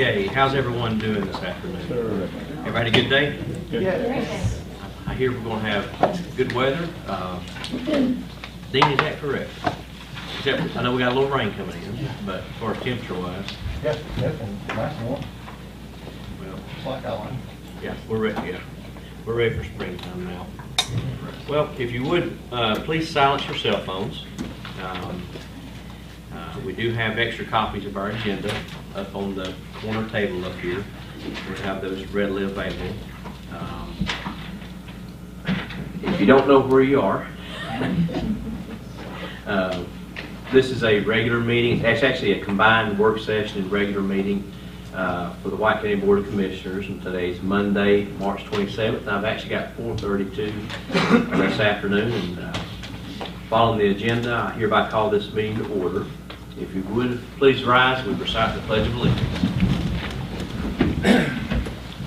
Okay, how's everyone doing this afternoon? Everybody had a good day? Yes. I hear we're gonna have good weather. Uh, Dean, is that correct? Except, I know we got a little rain coming in, but as far as temperature wise, Yes, yes, and nice and warm, well, just like I like. yeah, we're ready, yeah. We're ready for springtime now. Well, if you would, uh, please silence your cell phones. Um, uh, We do have extra copies of our agenda up on the corner table up here. We have those readily available. Um, If you don't know where you are, uh, this is a regular meeting, it's actually a combined work session and regular meeting uh, for the White County Board of Commissioners, and today's Monday, March 27th. I've actually got 4:32 this afternoon, and uh, following the agenda, I hereby call this meeting to order. If you would, please rise, we recite the Pledge of Allegiance.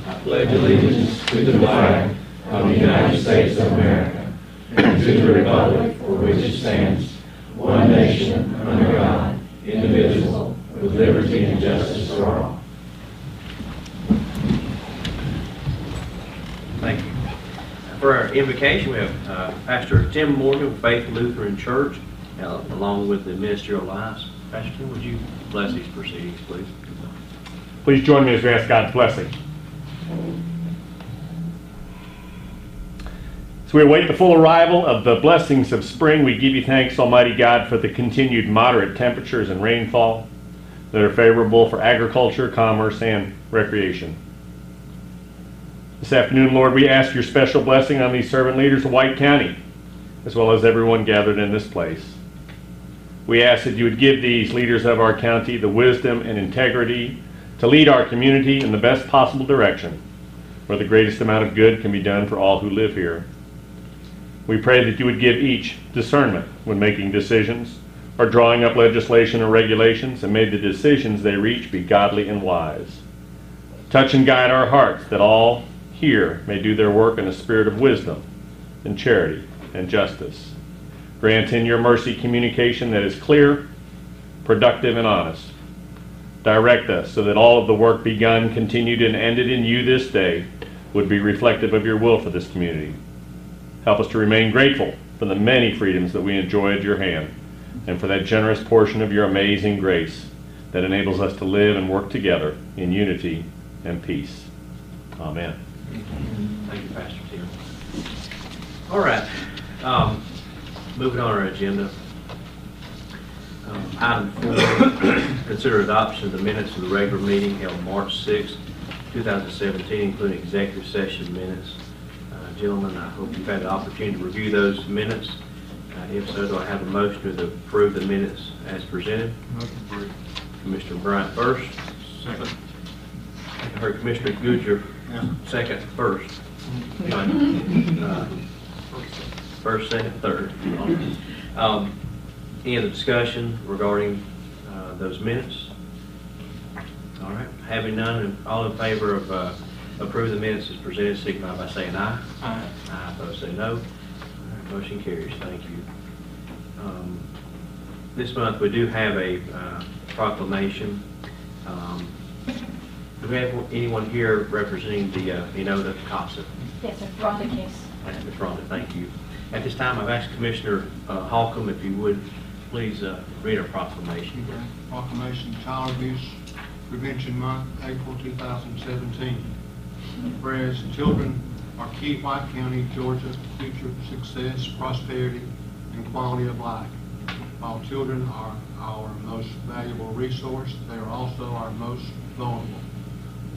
I pledge allegiance to the flag of the United States of America and to the republic for which it stands, one nation, under God, indivisible, with liberty and justice for all. Thank you. For our invocation, we have uh, Pastor Tim Morgan, of Faith Lutheran Church, uh, along with the Ministerial Alliance. Pastor Tim, would you bless these proceedings, please? Please join me as we ask God's blessing. As we await the full arrival of the blessings of spring, we give you thanks, Almighty God, for the continued moderate temperatures and rainfall that are favorable for agriculture, commerce, and recreation. This afternoon, Lord, we ask your special blessing on these servant leaders of White County, as well as everyone gathered in this place. We ask that you would give these leaders of our county the wisdom and integrity to lead our community in the best possible direction, where the greatest amount of good can be done for all who live here. We pray that you would give each discernment when making decisions or drawing up legislation or regulations, and may the decisions they reach be godly and wise. Touch and guide our hearts that all here may do their work in a spirit of wisdom and charity and justice. Grant in your mercy communication that is clear, productive, and honest. Direct us so that all of the work begun, continued, and ended in you this day would be reflective of your will for this community. Help us to remain grateful for the many freedoms that we enjoy at your hand and for that generous portion of your amazing grace that enables us to live and work together in unity and peace. Amen. Thank you, Pastor Tim. All right, um, moving on our agenda. Um, Item four, consider adoption of the minutes of the regular meeting held March 6, 2017, including executive session minutes. Uh, Gentlemen, I hope you've had the opportunity to review those minutes. Uh, If so, do I have a motion to approve the minutes as presented? Commissioner Bryant first. Second. I heard Commissioner Goodger second first. Uh, First, second, third. Um, Any other discussion regarding uh, those minutes? All right, having none, all in favor of uh, approving the minutes as presented, signify by saying aye. Aye. Aye, opposed say no. All right, Motion carries, thank you. Um, This month, we do have a uh, proclamation. Um, Do we have anyone here representing the uh, Enola COPSA? Yes, sir, Rhonda Case. Thank you, Ms. Rhonda, thank you. At this time, I've asked Commissioner uh, Holcomb if you would please uh, read our proclamation. Proclamation Child Abuse Prevention Month, April 2017. Whereas children are key White County, Georgia future success, prosperity, and quality of life. While children are our most valuable resource, they are also our most vulnerable.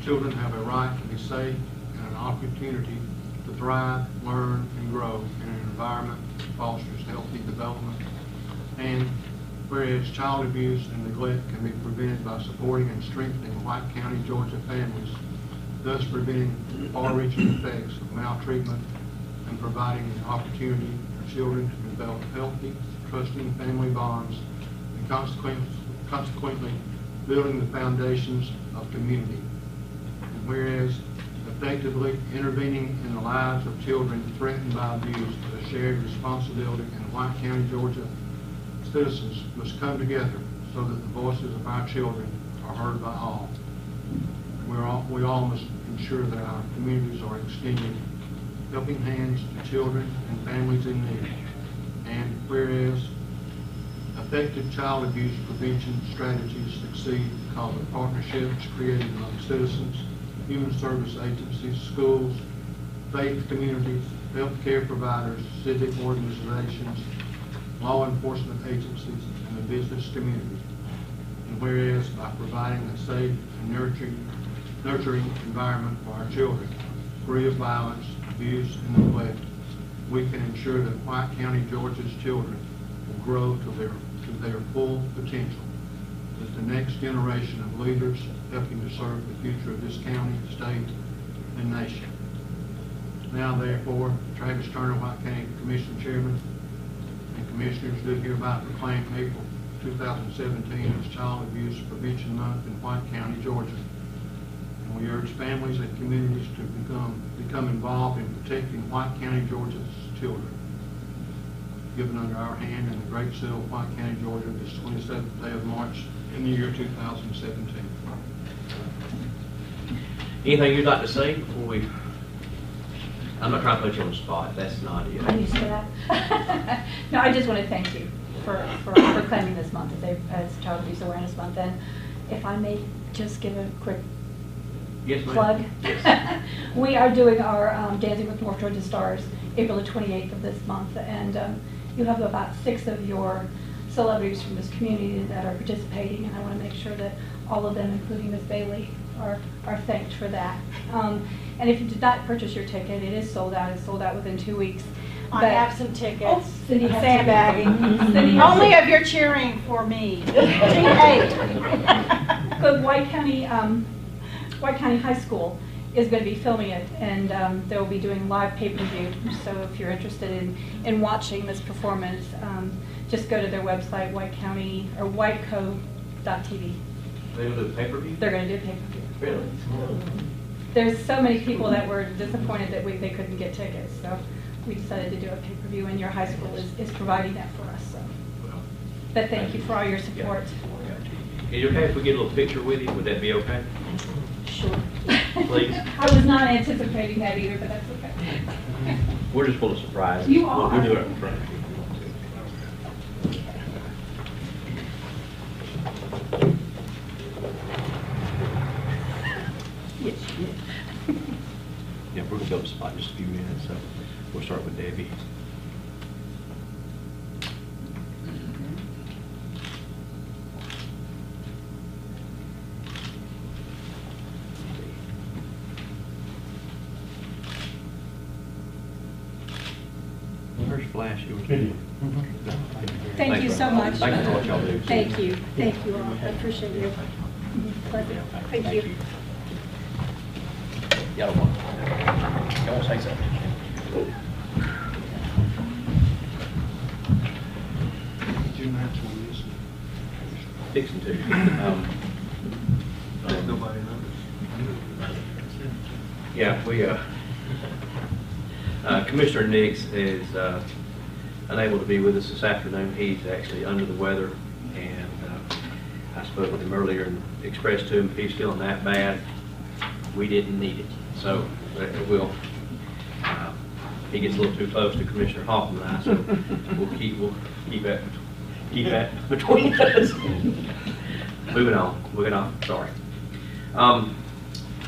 Children have a right to be safe and an opportunity to thrive, learn, and grow environment fosters healthy development and whereas child abuse and neglect can be prevented by supporting and strengthening White County, Georgia families, thus preventing far-reaching effects of maltreatment and providing an opportunity for children to develop healthy, trusting family bonds and consequently, consequently building the foundations of community. And whereas effectively intervening in the lives of children threatened by abuse is a shared responsibility and White County, Georgia citizens must come together so that the voices of our children are heard by all. we're all, we all must ensure that our communities are extending helping hands to children and families in need. And whereas effective child abuse prevention strategies succeed because of partnerships created among citizens, human service agencies, schools, faith communities, healthcare providers, civic organizations, law enforcement agencies, and the business community. And whereas by providing a safe and nurturing, nurturing environment for our children, free of violence, abuse, and neglect, we can ensure that White County, Georgia's children will grow to their, to their full potential with the next generation of leaders helping to serve the future of this county, state, and nation. Now therefore, Travis Turner, White County Commission Chairman, and Commissioners do hereby proclaim April 2017 as Child Abuse Prevention Month in White County, Georgia. And we urge families and communities to become, become involved in protecting White County, Georgia's children. Given under our hand in the Great Seal of White County, Georgia, this 27th day of March in the year 2017. Anything you'd like to say before we, I'm not trying to put you on the spot, that's not it. I'm used to that. No, I just want to thank you for, for proclaiming this month as a, as Child Abuse Awareness Month. And if I may just give a quick Yes, plug. Yes. We are doing our um, Dancing with North Georgia Stars, April the 28th of this month, and um, you have about six of your celebrities from this community that are participating, and I want to make sure that all of them, including Ms. Bailey, are, are thanked for that. Um, And if you did not purchase your ticket, it is sold out, it's sold out within two weeks. I But- have some Oh, tickets. Cindy has Sandbagging. Cindy has- Only if you're cheering for me. G8. But White County, um, White County High School is going to be filming it, and um, they'll be doing live pay-per-view. So if you're interested in, in watching this performance, um, just go to their website, White County, or whiteco.tv. They will do pay-per-view? They're going to do pay-per-view. Really? There's so many people that were disappointed that we, they couldn't get tickets, so we decided to do a pay-per-view, and your high school is, is providing that for us, so. But thank you for all your support. Is it okay if we get a little picture with you? Would that be okay? Sure. Please. I was not anticipating that either, but that's okay. We're just full of surprises. You We'll- are. We'll do it in front of you. Yeah, we're gonna build a spot in just a few minutes, so we'll start with Debbie. Where's Flash? It was- Video. Thank you so much. Thank you for what y'all do. Thank you, thank you all, I appreciate you. Pleasure. Thank you. Y'all want, y'all want to say something? June that's when this, Fixing to. Um, nobody knows. Yeah, we, uh, uh, Commissioner Nix is uh, unable to be with us this afternoon. He's actually under the weather, and uh, I spoke with him earlier and expressed to him if he's feeling that bad, we didn't need it. So uh, we'll, he gets a little too close to Commissioner Hoffman and I, so we'll keep, we'll keep that, keep that between us. Moving on, moving on, sorry. Um,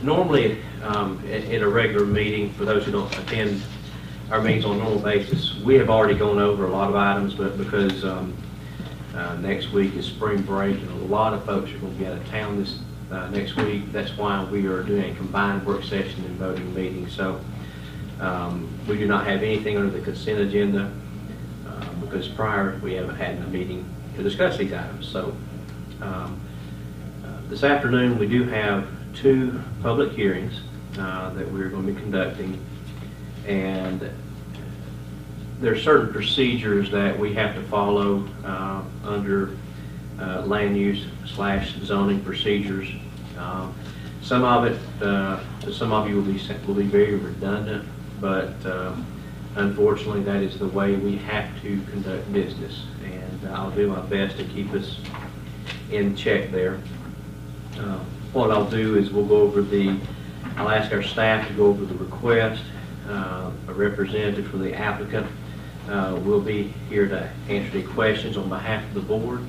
Normally, um, at at a regular meeting, for those who don't attend our meetings on a normal basis, we have already gone over a lot of items, but because um, uh, next week is spring break and a lot of folks are going to be out of town this, uh, next week, that's why we are doing a combined work session and voting meeting. So um, we do not have anything under the consent agenda uh, because prior, we haven't had a meeting to discuss these items. So um, uh, This afternoon, we do have two public hearings uh, that we're going to be conducting, and there are certain procedures that we have to follow uh, under uh, land use slash zoning procedures. Um, Some of it, uh, to some of you will be, will be very redundant, but uh, unfortunately, that is the way we have to conduct business, and I'll do my best to keep us in check there. Uh, what I'll do is we'll go over the, I'll ask our staff to go over the request. Uh, A representative from the applicant uh, will be here to answer any questions on behalf of the board.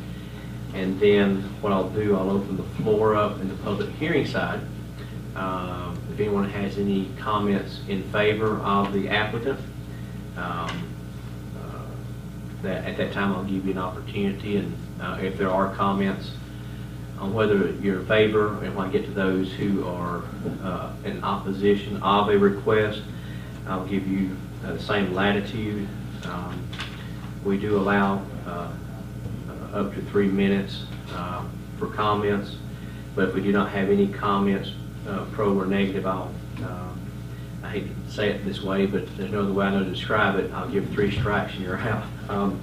And then what I'll do, I'll open the floor up in the public hearing side. Um, If anyone has any comments in favor of the applicant, um, uh, that, at that time, I'll give you an opportunity, and uh, if there are comments on whether you're in favor, and when I get to those who are uh, in opposition of a request, I'll give you uh, the same latitude. Um, We do allow uh, up to three minutes uh, for comments, but if we do not have any comments, uh, pro or negative, I'll, uh, I hate to say it this way, but there's no other way I know to describe it, I'll give three strikes and you're out. Um,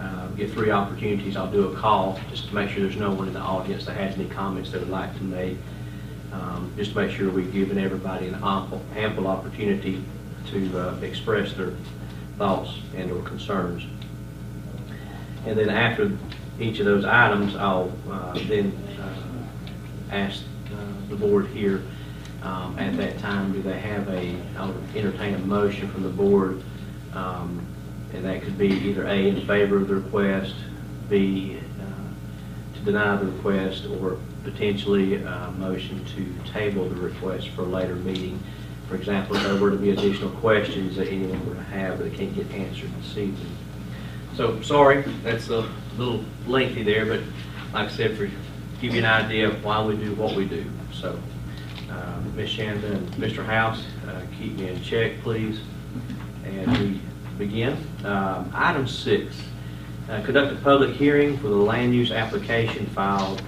uh, three opportunities, I'll do a call, just to make sure there's no one in the audience that has any comments they would like to make. Um, Just to make sure we've given everybody an ample, ample opportunity to uh, express their thoughts and or concerns. And then after each of those items, I'll uh, then uh, ask the board here, um, at that time, do they have a, I'll entertain a motion from the board, um, and that could be either A, in favor of the request, B, uh, to deny the request, or potentially a motion to table the request for a later meeting. For example, if there were to be additional questions that anyone were to have that can't get answered this evening. So, sorry, that's a little lengthy there, but like I said, for, give you an idea of why we do what we do. So, uh, Ms. Shanda and Mr. House, uh, keep me in check, please. And we begin. Um, Item six, uh, conduct a public hearing for the land use application filed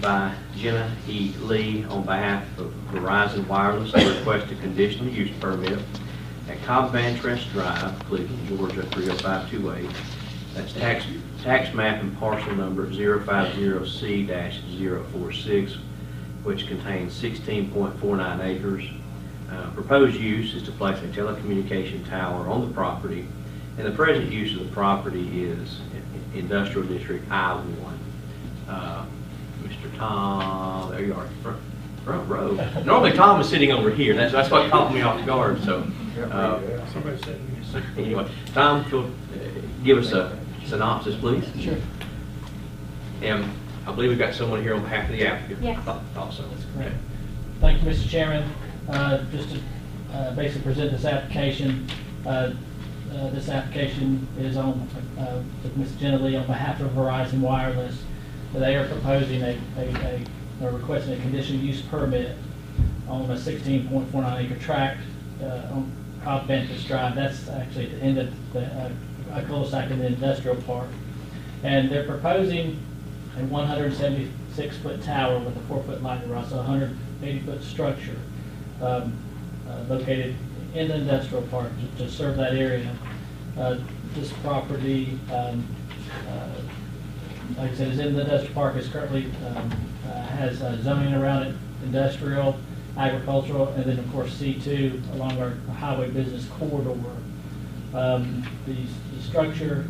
by Jenna E. Lee on behalf of Verizon Wireless to request a conditional use permit at Cobb Van Trest Drive, Cleveland, Georgia, 30528. That's tax, tax map and parcel number 050C-046, which contains 16.49 acres. Uh, Proposed use is to place a telecommunication tower on the property, and the present use of the property is Industrial District I-1. Uh, Mr. Tom, there you are, front, front row. Normally Tom is sitting over here, that's, that's what caught me off guard, so. uh, Anyway, Tom, if uh, give us a synopsis, please? Sure. And I believe we've got someone here on behalf of the applicant. Yes. I thought- Thought so. correct. Thank you, Mr. Chairman. Uh, Just to uh, basically present this application, uh, uh, this application is on, uh, with Ms. Jenna Lee on behalf of Verizon Wireless. They are proposing a, a, a- they're requesting a conditional use permit on a 16.49 acre tract uh, on Cobb Ventus Drive. That's actually at the end of the, uh, a cul-de-sac in the industrial park. And they're proposing a 176-foot tower with a four-foot lightning rod, so a 180-foot structure um, uh, located in the industrial park to- to serve that area. Uh, This property, um, uh, like I said, is in the industrial park, is currently, um, uh, has uh, zoning around it, industrial, agricultural, and then, of course, C2 along our highway business corridor. Um, The the structure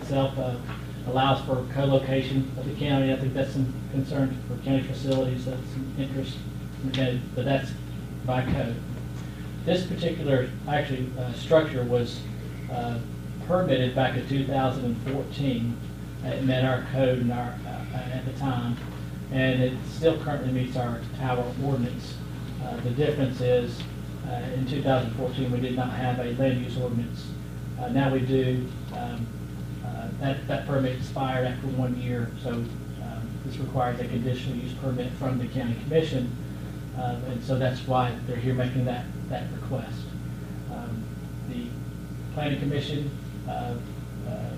itself allows for co-location of the county. I think that's some concern for county facilities, that's some interest, but that's by code. This particular, actually, uh, structure was uh, permitted back in 2014. It met our code and our, uh, at the time, and it still currently meets our tower ordinance. Uh, The difference is, uh, in 2014, we did not have a land use ordinance. Uh, Now we do. Um, uh, That, that permit expired after one year, so um, this requires a conditional use permit from the county commission. Uh, And so that's why they're here making that, that request. Um, The planning commission uh, uh,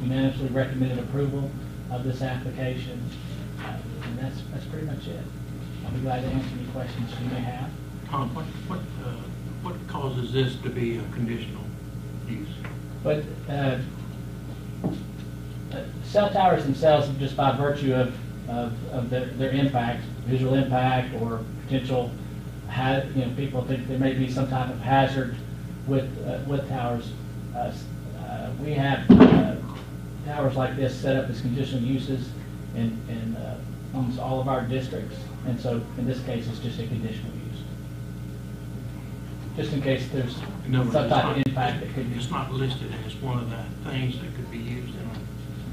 unanimously recommended approval of this application. Uh, And that's, that's pretty much it. I'll be glad to answer any questions you may have. Tom, what, what, uh, what causes this to be a conditional use? But uh, cell towers themselves, just by virtue of, of, of their, their impact, visual impact or potential, ha you know, people think there may be some type of hazard with, uh, with towers. Uh, uh, We have uh, towers like this set up as conditional uses in, in uh, almost all of our districts. And so in this case, it's just a conditional use. Just in case there's other some type of impact that could be. It's not listed as one of the things that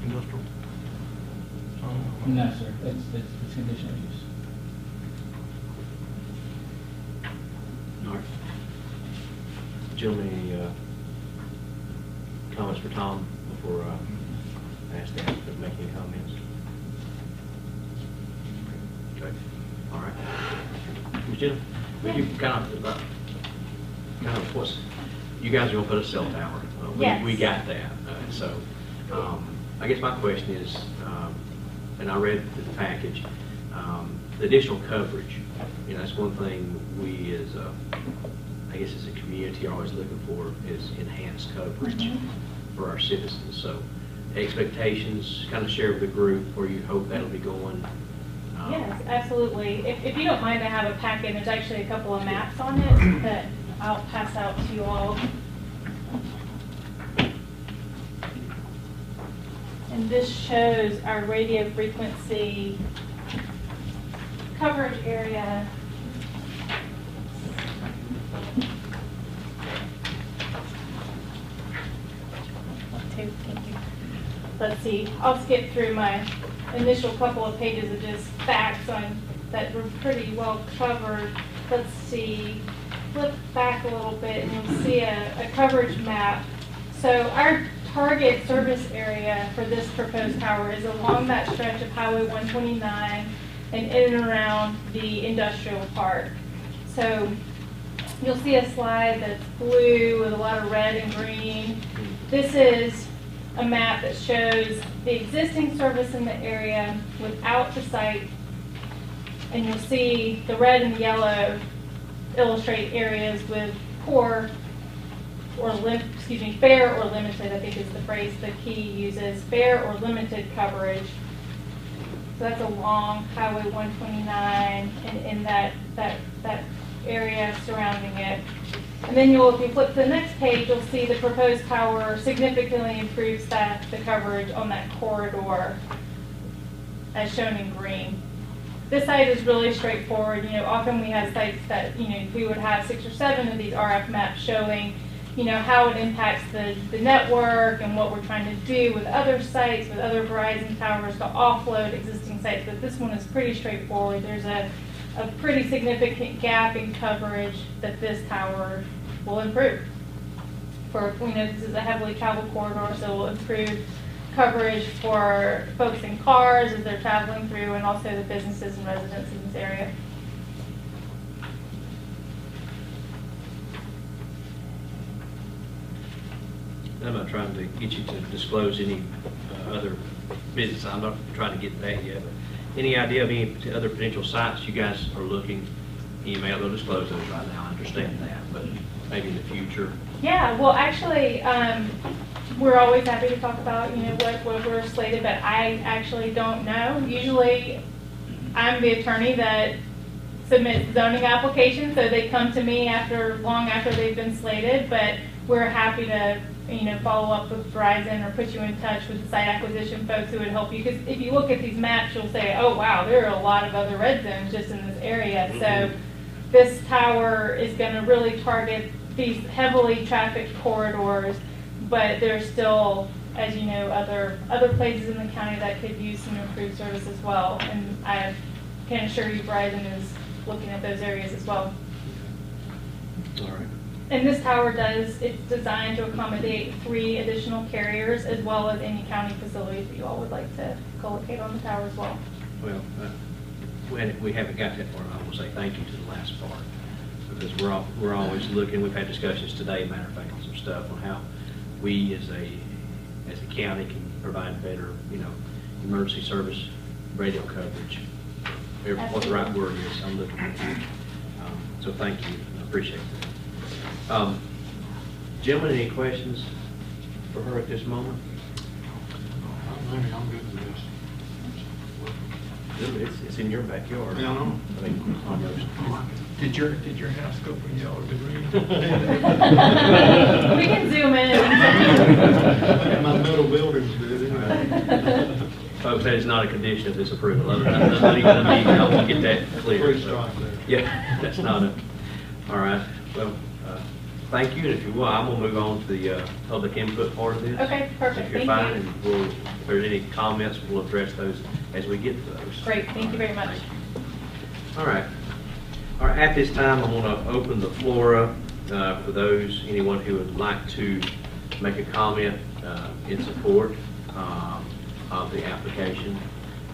industrial. No, sir, it's, it's, it's conditional use. All right. Gentlemen, any uh, comments for Tom before uh, I ask Dan to make any comments? Okay, all right. Ms. Jennifer, would you kind of, uh, kind of, what's, you guys are gonna put a cell tower. Uh, we- Yes. We got that, uh, so, um, I guess my question is, um, and I read the package, um, the additional coverage, you know, that's one thing we as, a- I guess as a community are always looking for is enhanced coverage Mhm. for our citizens. So expectations, kind of share with the group where you hope that'll be going. um, Yes, absolutely. If, if you don't mind, I have a packet, there's actually a couple of maps on it that I'll pass out to you all. And this shows our radio frequency coverage area. Let's see, I'll skip through my initial couple of pages of just facts on, that were pretty well covered. Let's see, flip back a little bit and you'll see a, a coverage map. So our target service area for this proposed tower is along that stretch of Highway 129 and in and around the industrial park. So you'll see a slide that's blue with a lot of red and green. This is a map that shows the existing service in the area without the site. And you'll see the red and the yellow illustrate areas with poor or lim, excuse me, fair or limited, I think is the phrase the key uses, fair or limited coverage. So that's along Highway 129 and in that, that, that area surrounding it. And then you'll, if you flip to the next page, you'll see the proposed tower significantly improves that, the coverage on that corridor as shown in green. This site is really straightforward, you know, often we have sites that, you know, we would have six or seven of these RF maps showing, you know, how it impacts the, the network and what we're trying to do with other sites, with other Verizon towers to offload existing sites, but this one is pretty straightforward. There's a, a pretty significant gap in coverage that this tower will improve. For, you know, this is a heavily traveled corridor, so it will improve coverage for folks in cars as they're traveling through and also the businesses and residents in this area. I'm not trying to get you to disclose any uh, other business, I'm not trying to get that yet, but any idea of any other potential sites you guys are looking? You may not disclose those right now, I understand that, but maybe in the future. Yeah, well, actually, um, we're always happy to talk about, you know, what, what we're slated, but I actually don't know. Usually, I'm the attorney that submits zoning applications, so they come to me after, long after they've been slated, but we're happy to, you know, follow up with Verizon or put you in touch with the site acquisition folks who would help you. Because if you look at these maps, you'll say, oh, wow, there are a lot of other red zones just in this area. Mm-hmm. So this tower is gonna really target these heavily trafficked corridors, but there's still, as you know, other, other places in the county that could use some improved service as well. And I can assure you Verizon is looking at those areas as well. All right. And this tower does, it's designed to accommodate three additional carriers as well as any county facilities that you all would like to co-locate on the tower as well. Well, uh, we we haven't got that far, I will say thank you to the last part, because we're, al- we're always looking, we've had discussions today, matter of fact, on some stuff on how we as a, as a county can provide better, you know, emergency service radio coverage. Every- What the right word is, I'm looking at you. Um, So thank you, I appreciate that. Um, Gentlemen, any questions for her at this moment? Maybe I'm good with this. It's, it's in your backyard. Yeah, I know. I mean, almost. Did your, did your house go from yellow to green? We can zoom in. My metal building's good anyway. Folks, folks, that is not a condition of this approval. Let- let- let me- let me- I want to get that clear. Free so- strike there. Yeah, that's not a, all right. Well, thank you, and if you will, I'm gonna move on to the uh, public input part of this. Okay, perfect. If you're Thank fine, you. and we'll, if there's any comments, we'll address those as we get to those. Great, thank you very much. All right. All right, at this time, I'm going to open the floor up uh, for those, anyone who would like to make a comment uh, in support um, of the application.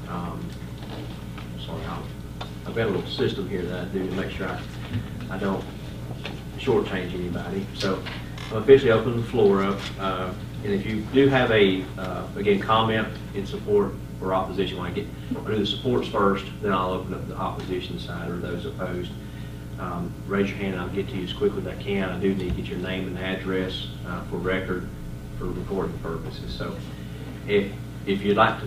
Um, Sorry, I'll- I've got a little system here that I do to make sure I I don't shortchange anybody. So I'm officially opening the floor up, uh, and if you do have a, uh, again, comment in support or opposition, when I get, I'll do the supports first, then I'll open up the opposition side or those opposed. Um, Raise your hand, and I'll get to you as quickly as I can. I do need to get your name and address uh, for record, for recording purposes. So if, if you'd like to,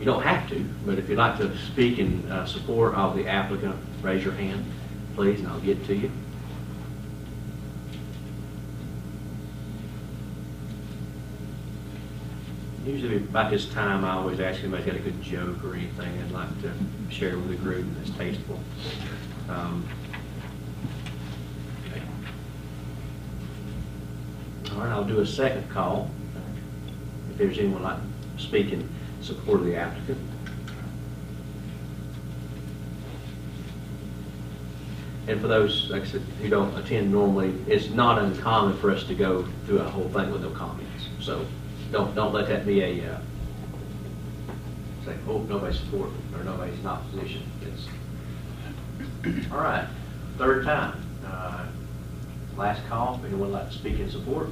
you don't have to, but if you'd like to speak in uh, support of the applicant, raise your hand, please, and I'll get to you. Usually about this time, I always ask if anybody's got a good joke or anything I'd like to share with the group that's tasteful. Um, okay. All right, I'll do a second call. If there's anyone like to speak in support of the applicant. And for those, like I said, who don't attend normally, it's not uncommon for us to go through a whole thing with no comments. So don't, don't let that be a, uh, say, oh, nobody's support, or nobody's in opposition. It's, all right, third time. Uh, Last call, if anyone would like to speak in support?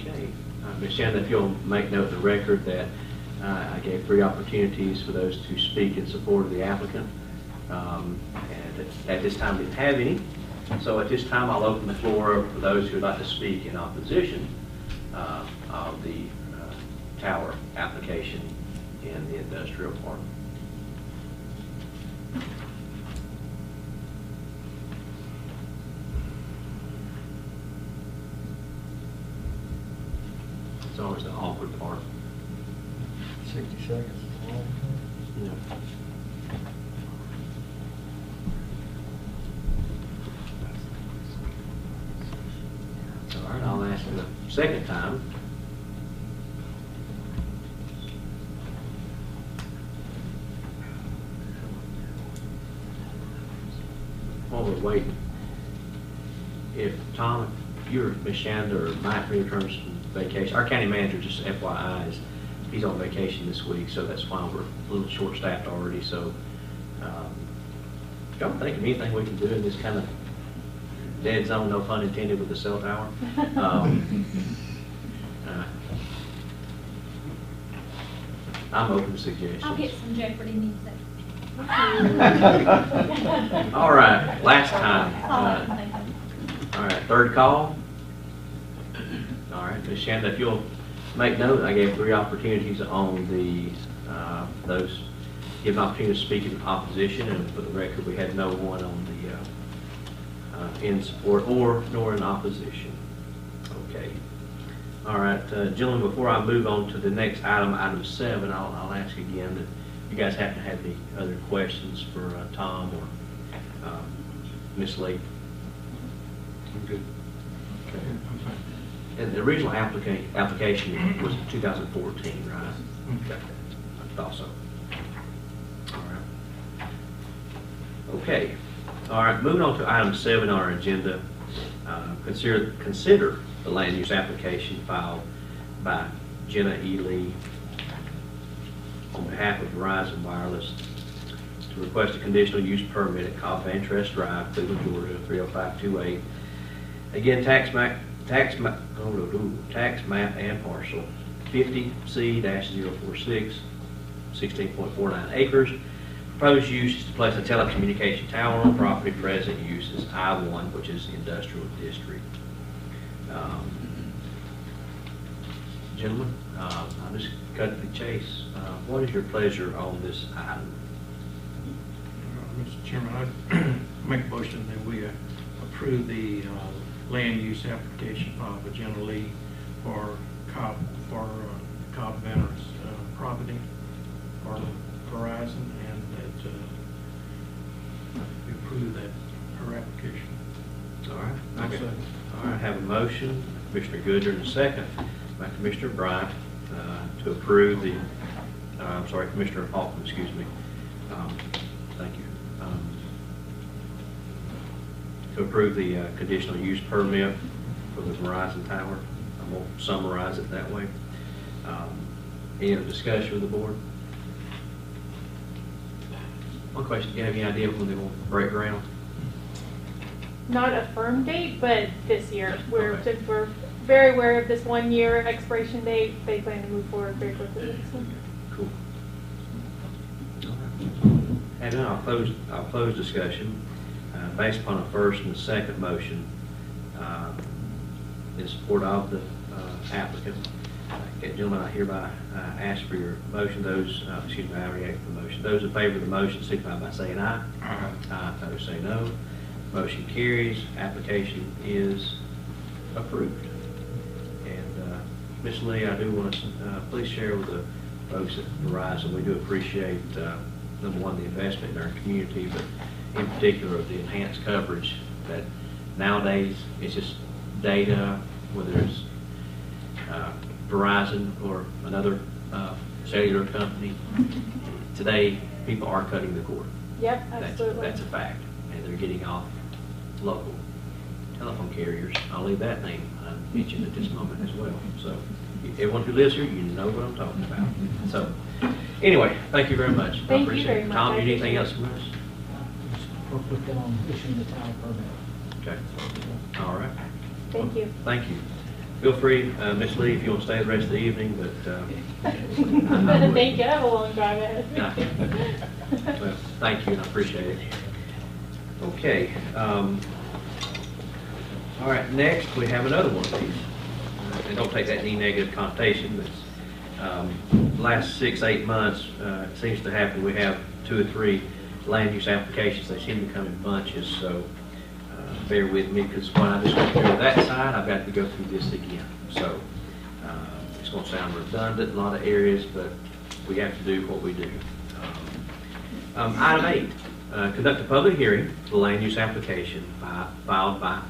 Okay. Uh, Ms. Shannon, if you'll make note of the record that uh, I gave three opportunities for those to speak in support of the applicant. Um, And at- at this time, we didn't have any. So at this time, I'll open the floor up for those who would like to speak in opposition uh, of the uh, tower application in the industrial park. It's always the awkward part. Sixty seconds is long. you know. All right, I'll ask for the second time. While we're waiting, if Tom, if you're Ms. Shanda or Mike returns from vacation, our county manager, just FYI, is, he's on vacation this week, so that's why we're a little short-staffed already, so, um, don't think of anything we can do in this kind of dead zone, no pun intended with the cell tower. Um, uh, I'm open to suggestions. I'll get some Jeopardy music. All right, last time. Uh, All right, third call. All right, Ms. Shanda, if you'll make note, I gave three opportunities on the, uh, those, give an opportunity to speak in opposition, and for the record, we had no one on the, uh, in support or nor in opposition. Okay. All right, uh, gentlemen, before I move on to the next item, item seven, I'll, I'll ask again that you guys happen to have any other questions for uh, Tom or um, Ms. Lee? I'm good. Okay. And the original applica- application was 2014, right? Okay, I thought so. All right. Okay, all right, moving on to item seven on our agenda. Uh, Consider, consider the land use application filed by Jenna E. Lee on behalf of Verizon Wireless to request a conditional use permit at Cobb Van Trest Drive, Cleveland, Georgia, 30528. Again, tax map, tax map, oh, no, no, tax map and parcel, fifty C 46 16.49 acres. Proposed use is to place a telecommunication tower on property, present use is I one, which is the industrial district. Um, Gentlemen, uh, I'll just cut to the chase. Uh, What is your pleasure on this item? Mr. Chairman, I make a motion that we uh, approve the uh, land use application filed by Jenna Lee for Cobb, for uh, Cobb Venters uh, property for Verizon, uh, approve that, her application. All right. I'll Okay. second. All right, have a motion, Commissioner Goodger, and a second by Commissioner Bryant uh, to approve the, uh, I'm sorry, Commissioner Hoffman, excuse me. Um, Thank you. Um, To approve the uh, conditional use permit for the Verizon Tower. I'm going to summarize it that way. Um, Any other discussion with the board? One question, do you have any idea when they will break ground? Not a firm date, but this year. We're, Okay. we're very aware of this one year expiration date, they plan to move forward very quickly with this one. Cool. And then I'll close, I'll close discussion, uh, based upon a first and a second motion, uh, in support of the uh, applicant. Okay, Gentlemen, I hereby uh, ask for your motion, those, uh, excuse me, I already asked for the motion. Those in favor of the motion signify by saying aye. Aye. Aye, those say no. Motion carries, application is approved. And, uh, Ms. Lee, I do want to, uh, please share with the folks at Verizon, we do appreciate, uh, number one, the investment in our community, but in particular, the enhanced coverage that nowadays, it's just data, whether it's uh, Verizon or another uh, cellular company. Today, people are cutting the cord. Yep, That's- absolutely. That's a fact, and they're getting off local telephone carriers. I'll leave that name mentioned at this moment as well. So everyone who lives here, you know what I'm talking about. So, anyway, thank you very much. I Thank you appreciate very it. much. Tom, I you need anything else from us? Uh, Just work with issuing the tower permit. Okay, all right. Thank you. Thank you. Feel free, uh, Ms. Lee, if you want to stay the rest of the evening, but, uh, Thank you, I have a long drive ahead. Well, thank you, and I appreciate it. Okay, um, all right, next, we have another one of these. Uh, And don't take that any negative connotation, but, um, last six, eight months, uh, it seems to happen, we have two or three land use applications, they seem to come in bunches, so, bear with me, because when I just went through that side, I've got to go through this again. So, uh, it's gonna sound redundant in a lot of areas, but we have to do what we do. Um, um, Item eight, uh, conduct a public hearing for the land use application fi- filed by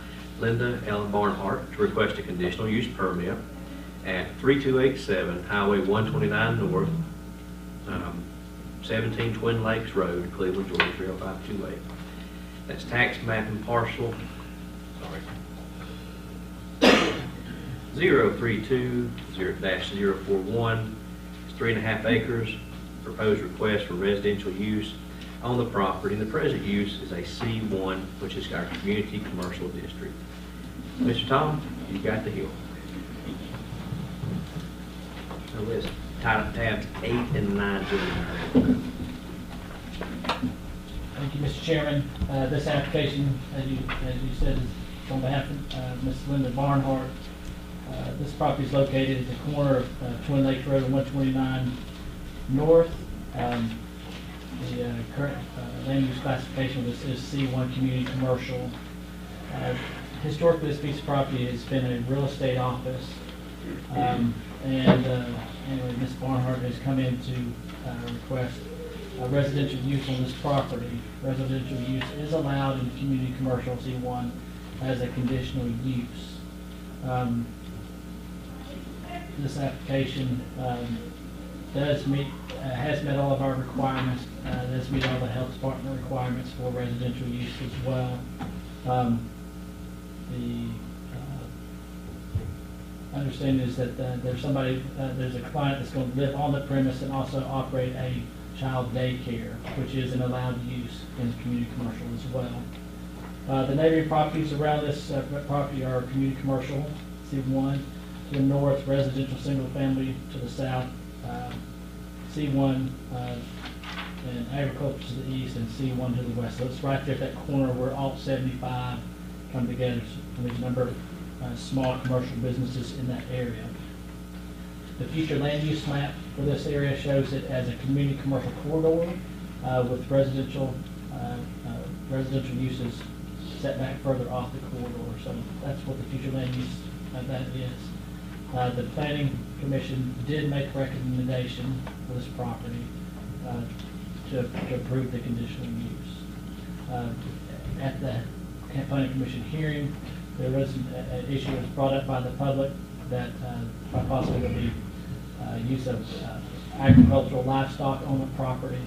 Linda L. Barnhart to request a conditional use permit at 3287 Highway 129 North, um, 17 Twin Lakes Road, Cleveland, Georgia 30528. That's tax map and parcel, sorry. 032-041, it's three and a half acres, proposed request for residential use on the property. The present use is a C1, which is our community commercial district. Mr. Tom, you got the hill. So let's tabs eight and nine Thank you, Mr. Chairman. Uh, This application, as you, as you said, is on behalf of uh, Ms. Linda Barnhart. Uh, This property is located at the corner of uh, Twin Lakes Road and 129 North. Um, The uh, current uh, land use classification of is C1 Community Commercial. Historically, this piece of property has been a real estate office. Um, And anyway, Ms. Barnhart has come in to request a residential use on this property. Residential use is allowed in community commercial C1 as a conditional use. Um, This application um, does meet, uh, has met all of our requirements, uh, does meet all the health department requirements for residential use as well. Um, The uh, understanding is that uh, there's somebody, uh, there's a client that's going to live on the premise and also operate a child daycare, which is an allowed use in community commercial as well. Uh, The neighboring properties around this uh, property are community commercial, C1, to the north, residential single family to the south, uh, C1 uh, and agriculture to the east, and C1 to the west. So it's right there at that corner where all 75 come together. And There's a number of uh, small commercial businesses in that area. The future land use map for this area shows it as a community commercial corridor uh, with residential, uh, uh, residential uses set back further off the corridor. So that's what the future land use of that is. Uh, The planning commission did make a recommendation for this property uh, to to approve the conditional use. At the planning commission hearing, there was an issue that was brought up by the public that uh, possibly would be use of uh, agricultural livestock on the property,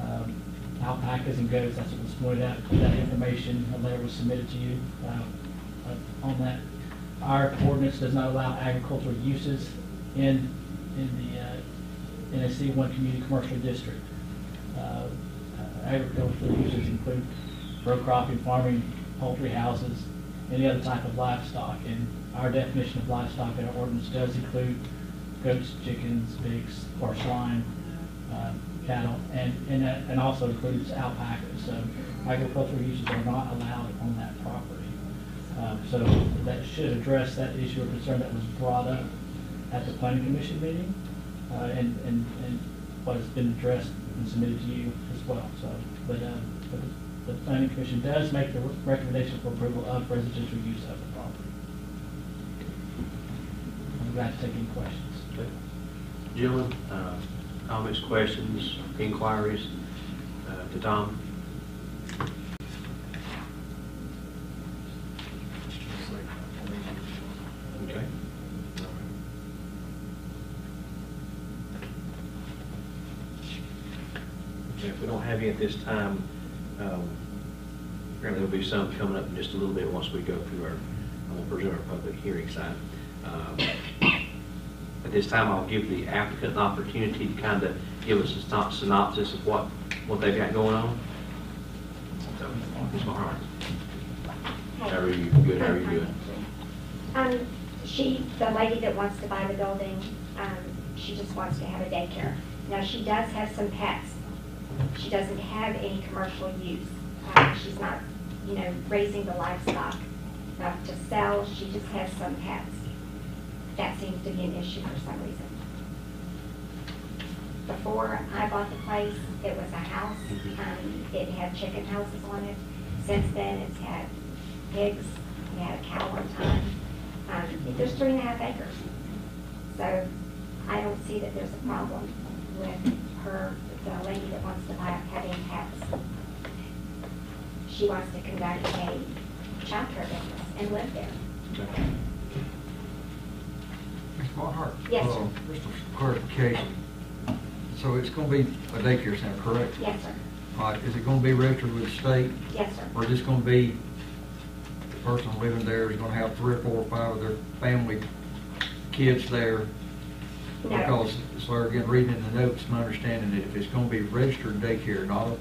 um, alpacas and goats, that's what was pointed out, that information, a letter was submitted to you uh, uh, on that. Our ordinance does not allow agricultural uses in, in the, uh, in a C1 community commercial district. Uh, uh, Agricultural uses include row cropping, farming, poultry houses, any other type of livestock. And our definition of livestock in our ordinance does include goats, chickens, pigs, or swine, uh, cattle, and, and that, and also includes alpacas. So agricultural uses are not allowed on that property. Uh, So that should address that issue or concern that was brought up at the planning commission meeting, uh, and, and, and what has been addressed and submitted to you as well, so. But, uh, but the planning commission does make the recommendation for approval of residential use of the property. I'm glad to take any questions. Gentlemen, uh, comments, questions, inquiries uh, to Tom? Okay. If we don't have any at this time, um, apparently there'll be some coming up in just a little bit once we go through our, I'm gonna present our public hearing side. Um, At this time, I'll give the applicant an opportunity to kind of give us a syn- synopsis of what, what they've got going on. So, Ms. Maher, how are you? Good, how are you doing? Um, she, the lady that wants to buy the building, um, she just wants to have a daycare. Now, she does have some pets. She doesn't have any commercial use. Uh, she's not, you know, raising the livestock enough to sell, she just has some pets. That seems to be an issue for some reason. Before I bought the place, it was a house, um, it had chicken houses on it. Since then, it's had pigs, it had a cow one time. Um, there's three and a half acres. So I don't see that there's a problem with her, the lady that wants to buy it having pets. She wants to conduct a childcare business and live there. Mr. Barnhart? Yes, sir. uh, Just a clarification. So it's gonna be a daycare center, correct? Yes, sir. All right, is it gonna be registered with the state? Yes, sir. Or just gonna be, the person living there is gonna have three or four or five of their family kids there? No. Because, so again, reading in the notes, my understanding that if it's gonna be registered daycare, not a,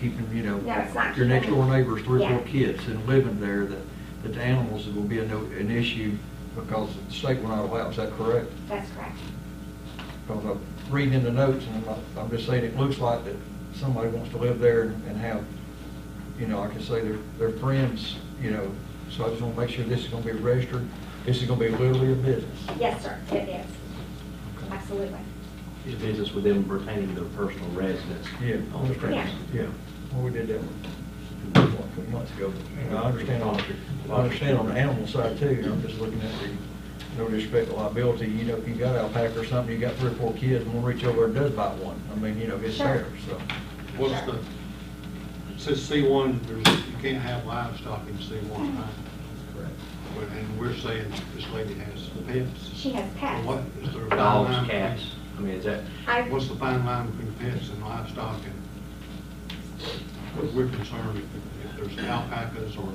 keeping, you know, No, it's not your next door neighbor's three or four Yeah. kids and living there, that, that the animals will be a no, an issue because the state will not allow, is that correct? That's correct. Because I'm reading in the notes, and I'm, not- I'm just saying, it looks like that somebody wants to live there and and have, you know, like I say, their, their friends, you know, so I just want to make sure this is going to be registered. This is going to be literally a business. Yes, sir, it is. Absolutely. Is business with them retaining their personal residence Yeah. on the premises? Yeah, well, we did that one, one, a few months ago. And I understand on, I understand on the animal side too, you know, I'm just looking at the, no disrespect to liability, you know, if you got alpaca or something, you got three or four kids, and one reach over and does buy one, I mean, you know, it's Sure. there, so. What's the, it says C one, there's, you can't have livestock in C one, right? Correct. But- And we're saying this lady has pets. She has pets. What, is there a fine Dogs, cats, I mean, is that, I, What's the fine line between pets and livestock and we're concerned if, if there's alpacas or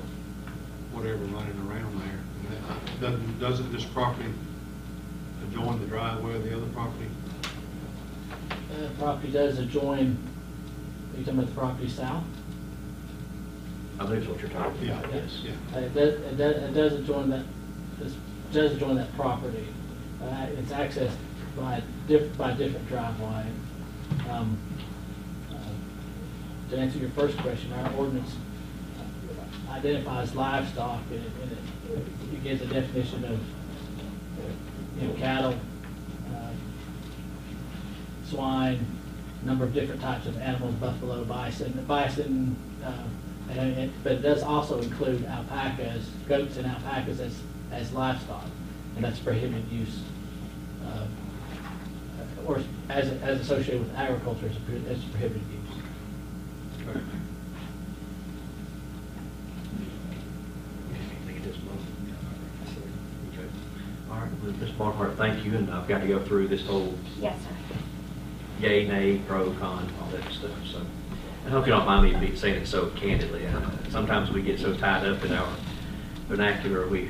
whatever running around there. And that- Doesn't, doesn't this property adjoin the driveway of the other property? Uh, Property does adjoin, are you talking about the property south? I believe is what you're talking about, Yeah, yes. yeah. Uh, It does, it does, it does adjoin that, this does adjoin that property. Uh, It's accessed by diff, by different driveway. Um, uh, To answer your first question, our ordinance identifies livestock and it, and it- gives a definition of, you know, cattle, uh, swine, number of different types of animals, buffalo, bison, bison, uh, and but it does also include alpacas, goats and alpacas as, as livestock. and that's prohibited use, uh, or as, as associated with agriculture, it's a pro- it's a prohibited use. Anything at this moment? Okay. All right, Ms. Barnhart, thank you, and I've got to go through this whole Yes, sir. yay, nay, pro, con, all that stuff, so. I hope you don't mind me be- saying it so candidly. Sometimes we get so tied up in our vernacular, we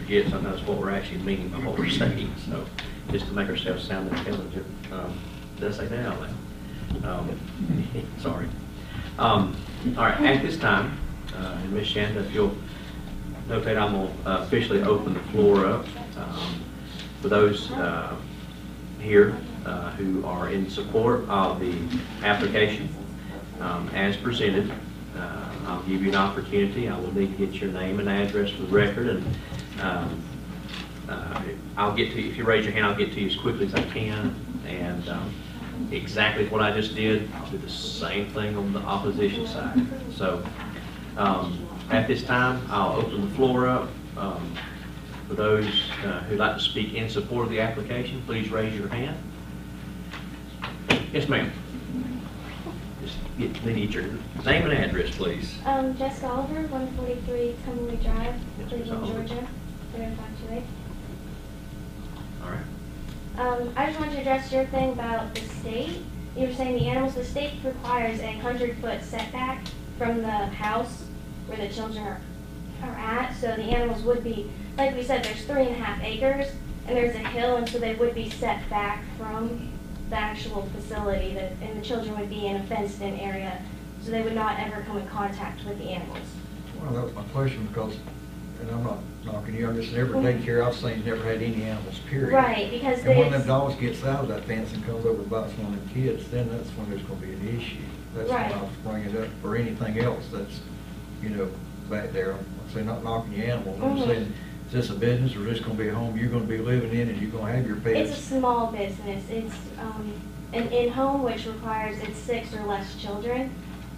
forget sometimes what we're actually meaning by what we're saying, so just to make ourselves sound intelligent. um, Did I say that out loud? Um, Sorry. Um, All right, at this time, uh, and Ms. Shanda, if you'll notate, I'm going to officially open the floor up um, for those uh, here uh, who are in support of the application um, as presented. Uh, I'll give you an opportunity. I will need to get your name and address for the record, and um, uh, I'll get to, you if you raise your hand, I'll get to you as quickly as I can. And um, exactly what I just did, I'll do the same thing on the opposition side. So um, at this time, I'll open the floor up. Um, For those uh, who'd like to speak in support of the application, please raise your hand. Yes, ma'am. Just get, they need your name and address, please. Um, Jessica Oliver, one forty-three Cumberland Drive, Yes, Cleveland. Georgia, zero five two eight. All right. Um, I just wanted to address your thing about the state. You were saying the animals, the state requires a hundred-foot setback from the house where the children are, are at, so the animals would be, like we said, there's three and a half acres, and there's a hill, and so they would be set back from the actual facility, that, and the children would be in a fenced-in area, so they would not ever come in contact with the animals. Well, that was my question, because, and I'm not knocking you, I'm just, every daycare I've seen never had any animals, period. Right, because And when them there's, dogs gets out of that fence and comes over and bites one of the kids, then that's when there's gonna be an issue. That's when Right. I was bringing it up, or anything else that's, you know, back there. I'm saying, not knocking your animals, I'm Mhm. saying, is this a business, or is this gonna be a home you're gonna be living in, and you're gonna have your pets? it's a pets? small business, it's, um, an in-home which requires it's six or less children,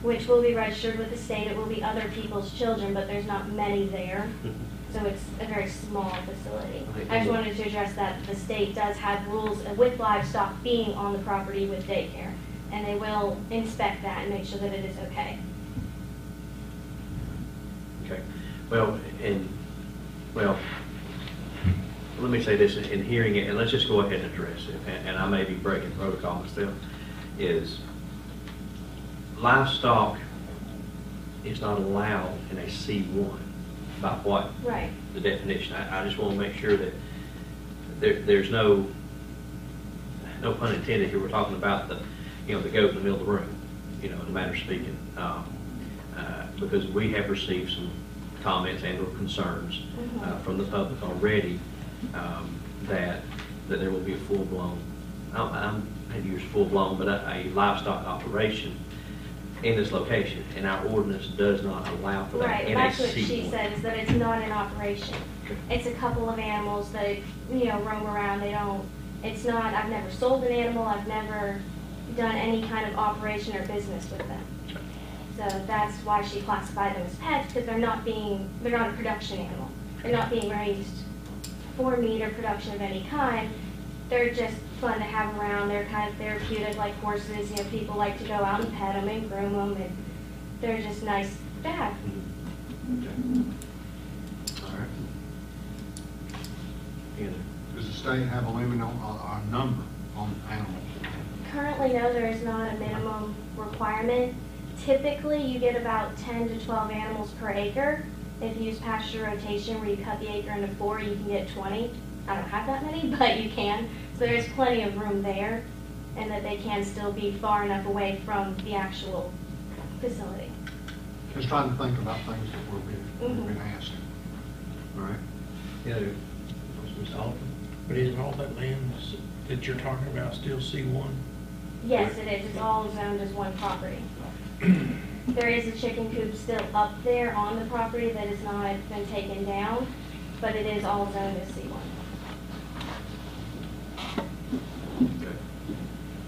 which will be registered with the state, it will be other people's children, but there's not many there. So it's a very small facility. I just wanted to address that, the state does have rules with livestock being on the property with daycare. And they will inspect that and make sure that it is okay. Okay, well, and, well, let me say this, in hearing it, and let's just go ahead and address it, and, and I may be breaking protocol myself, is livestock is not allowed in a C one by what Right. the definition. I, I just want to make sure that there, there's no, no pun intended here, we're talking about the, you know, the goat in the middle of the room, you know, in a manner of speaking. Um, uh, Because we have received some comments and or concerns uh, Mhm. from the public already um, that, that there will be a full-blown, I'm, I'm, I hate use full-blown, but a a livestock operation in this location, and our ordinance does not allow for that Right, in a that's what she C1. said, is that it's not an operation. It's a couple of animals that, you know, roam around, they don't, it's not, I've never sold an animal, I've never done any kind of operation or business with them. So that's why she classified them as pets, because they're not being, they're not a production animal. They're not being raised for meat or production of any kind. They're just fun to have around, they're kind of therapeutic like horses, you know, people like to go out and pet them and groom them, and they're just nice to have. All right. Any Does the state have a limit on, a, a number on animals? Currently, no, there is not a minimum requirement. Typically, you get about 10 to 12 animals per acre. If you use pasture rotation, where you cut the acre into four, you can get 20. I don't have that many, but you can. So there's plenty of room there, and that they can still be far enough away from the actual facility. Just trying to think about things that we've been, we've been asked. All right. Yeah, Mr. Oliver? But isn't all that land that you're talking about still C one? Yes, it is. It's all zoned as one property. There is a chicken coop still up there on the property that has not been taken down, but it is all zoned as C1. Okay.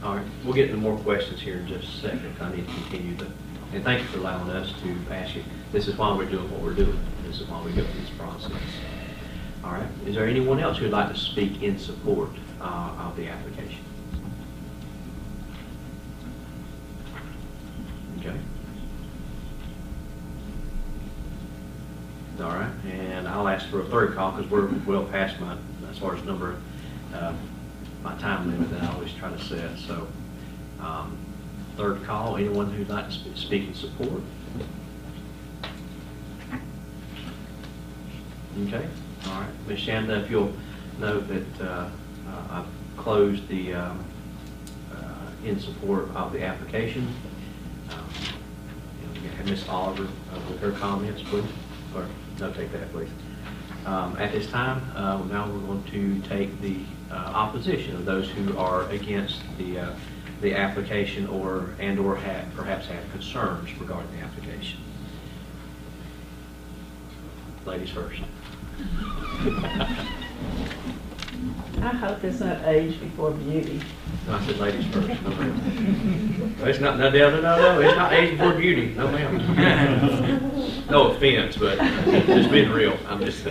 All right, we'll get into more questions here in just a second. I need to continue, but, and thank you for allowing us to ask you. This is why we're doing what we're doing. This is why we go through this process. All right, is there anyone else who'd like to speak in support uh, of the application? Okay. All right, and I'll ask for a third call because we're well past my, as far as number, uh, my time limit that I always try to set, so. um, Third call, anyone who'd like to sp- speak in support? Okay, all right. Ms. Shanda, if you'll note that uh, uh, I've closed the, um, uh, in support of the application. Um, and Ms. Oliver uh, with her comments, please, or no, take that, please. Um, At this time, uh, now we're going to take the uh, opposition of those who are against the, uh, the application or, and/or have, perhaps have concerns regarding the application. Ladies first. I hope it's not age before beauty. No, I said ladies first. No, ma'am. It's not, no, no, no, no, it's not age before beauty. No, ma'am. No offense, but just being real. I'm just,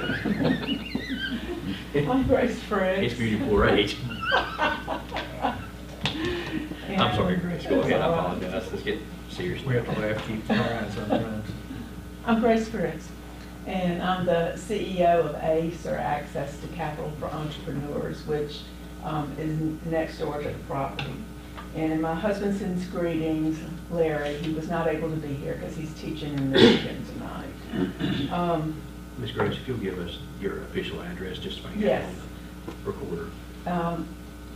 I'm Grace Frank. it's beauty before age. I'm sorry, Grace. Go ahead. I apologize. Let's get serious. We have to laugh, keep trying sometimes. I'm Grace Briggs, and I'm the CEO of ACE, or Access to Capital for Entrepreneurs, which um, is next door to the property. And my husband sends greetings, Larry. He was not able to be here because he's teaching in Michigan tonight. Um, Ms. If you'll give us your official address just so I can get Yes. on the recorder. um,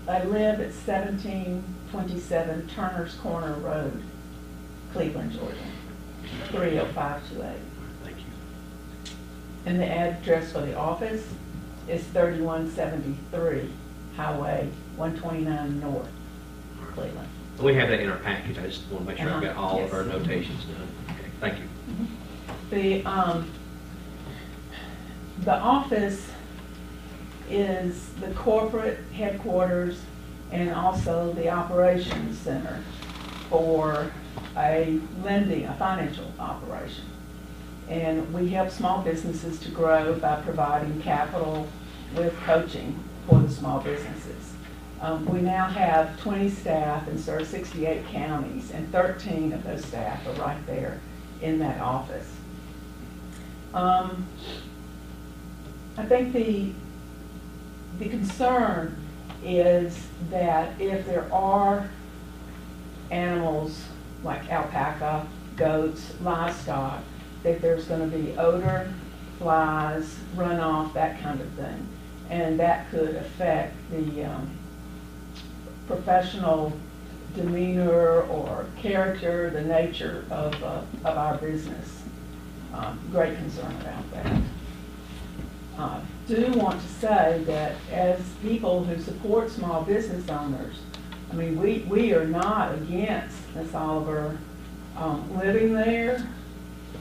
I live at 1727 Turner's Corner Road, Cleveland, Georgia, 30528. And the address for the office is thirty-one seventy-three Highway one twenty-nine North, Cleveland. We have that in our package. I just want to make sure I've got all of Uh-huh, our yes. notations done. Okay, thank you. The, um, the office is the corporate headquarters and also the operations center for a lending, a financial operation. And we help small businesses to grow by providing capital with coaching for the small businesses. Um, we now have twenty staff and serve sixty-eight counties, and thirteen of those staff are right there in that office. Um, I think the, the concern is that if there are animals like alpaca, goats, livestock, that there's gonna be odor, flies, runoff, that kind of thing. And that could affect the, um, professional demeanor or character, the nature of, uh, of our business. Um, Great concern about that. I do want to say that as people who support small business owners, I mean, we, we are not against Ms. Oliver um, living there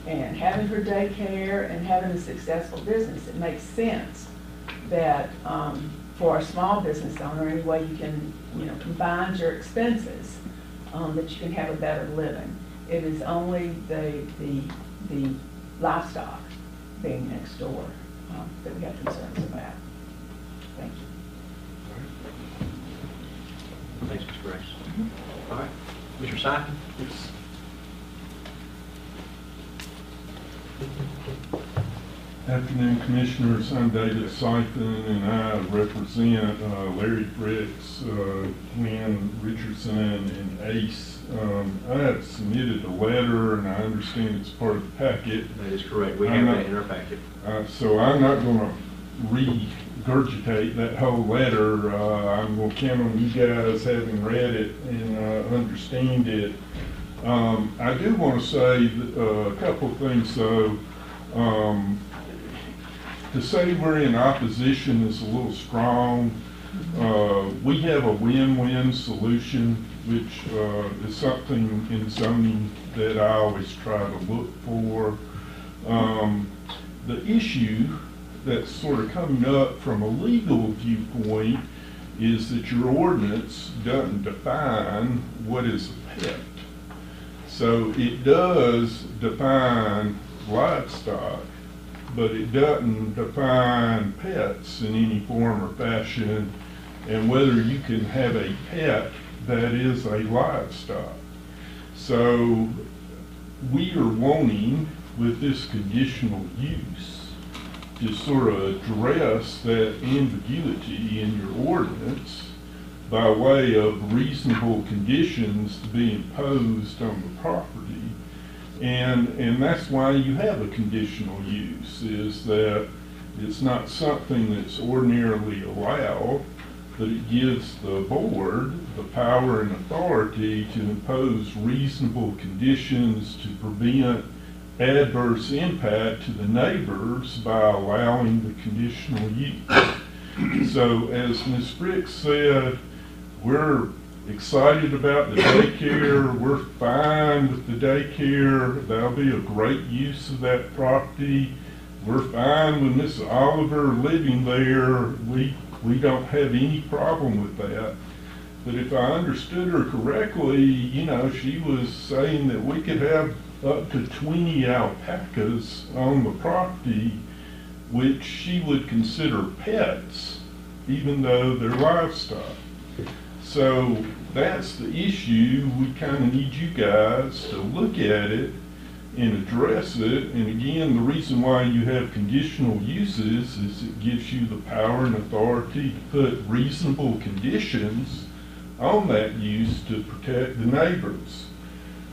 and having her daycare and having a successful business. It makes sense that um, for a small business owner, any way you can, you know, combine your expenses, um, that you can have a better living. It is only the, the, the livestock being next door um, that we have concerns about. Thank you. Thanks, Ms. Grace. All right, Mr. Syfan? Afternoon, Commissioners. I'm David Syfan, and I represent uh, Larry Fricks, uh, Quinn Richardson, and Ace. Um, I have submitted a letter, and I understand it's part of the packet. That is correct. We have I'm that not- in our packet. uh, So I'm not going to regurgitate that whole letter. Uh, I'm going to count on you guys having read it and uh, understand it. Um, I do want to say uh, a couple of things, though. Um, To say we're in opposition is a little strong. Uh, We have a win-win solution, which uh, is something in zoning that I always try to look for. Um, The issue that's sort of coming up from a legal viewpoint is that your ordinance doesn't define what is a pet. So it does define livestock, but it doesn't define pets in any form or fashion, and whether you can have a pet that is a livestock. So we are wanting with this conditional use to sort of address that ambiguity in your ordinance by way of reasonable conditions to be imposed on the property. And, and that's why you have a conditional use, is that it's not something that's ordinarily allowed, but it gives the board the power and authority to impose reasonable conditions to prevent adverse impact to the neighbors by allowing the conditional use. So as Ms. Frick said, we're excited about the daycare, we're fine with the daycare, that'll be a great use of that property. We're fine with Miss Oliver living there, we, we don't have any problem with that. But if I understood her correctly, you know, she was saying that we could have up to twenty alpacas on the property, which she would consider pets, even though they're livestock. So that's the issue. We kind of need you guys to look at it and address it. And again, the reason why you have conditional uses is it gives you the power and authority to put reasonable conditions on that use to protect the neighbors.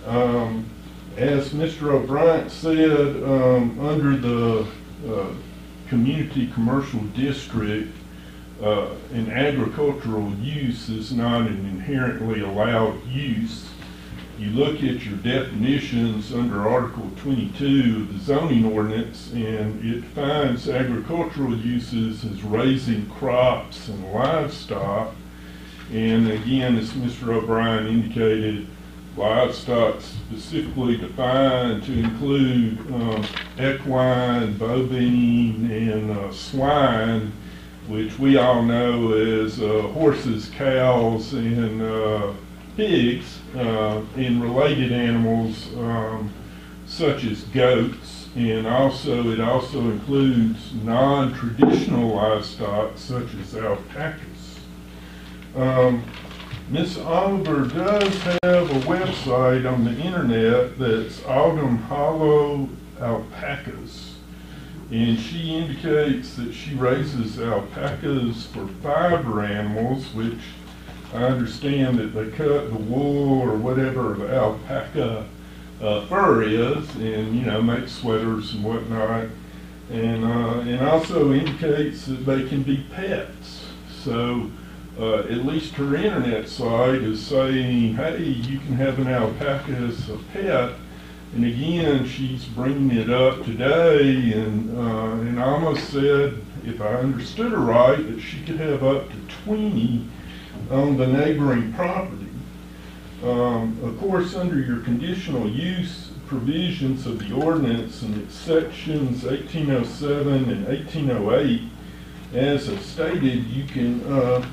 Um, as Mr. O'Brien said, um, under the uh, community commercial district, uh, an agricultural use is not an inherently allowed use. You look at your definitions under Article 22 of the zoning ordinance, and it defines agricultural uses as raising crops and livestock. And again, as Mr. O'Brien indicated, livestock specifically defined to include um, equine, bovine, and uh, swine, which we all know as uh, horses, cows, and uh, pigs, uh, and related animals um, such as goats. And also, it also includes non-traditional livestock such as alpacas. Um, Miss Oliver does have a website on the internet that's Autumn Hollow Alpacas. And she indicates that she raises alpacas for fiber animals, which I understand that they cut the wool or whatever the alpaca uh, fur is and, you know, make sweaters and whatnot. And, uh, and also indicates that they can be pets. So, uh, at least her internet site is saying, hey, you can have an alpaca as a pet. And again, she's bringing it up today, and, uh, and I almost said, if I understood her right, that she could have up to 20 on the neighboring property. Um, of course, under your conditional use provisions of the ordinance and its sections 1807 and 1808, as I've stated, you can uh,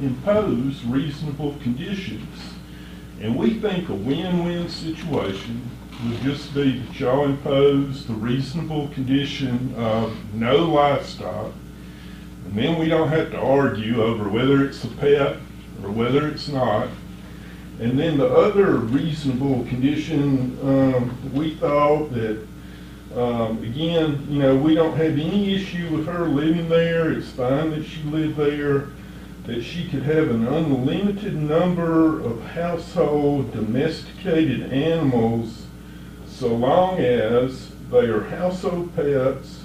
impose reasonable conditions. And we think a win-win situation would just be that y'all impose the reasonable condition of no livestock, and then we don't have to argue over whether it's a pet or whether it's not. And then the other reasonable condition, um, we thought that, um, again, you know, we don't have any issue with her living there. It's fine that she lived there that she could have an unlimited number of household domesticated animals so long as they are household pets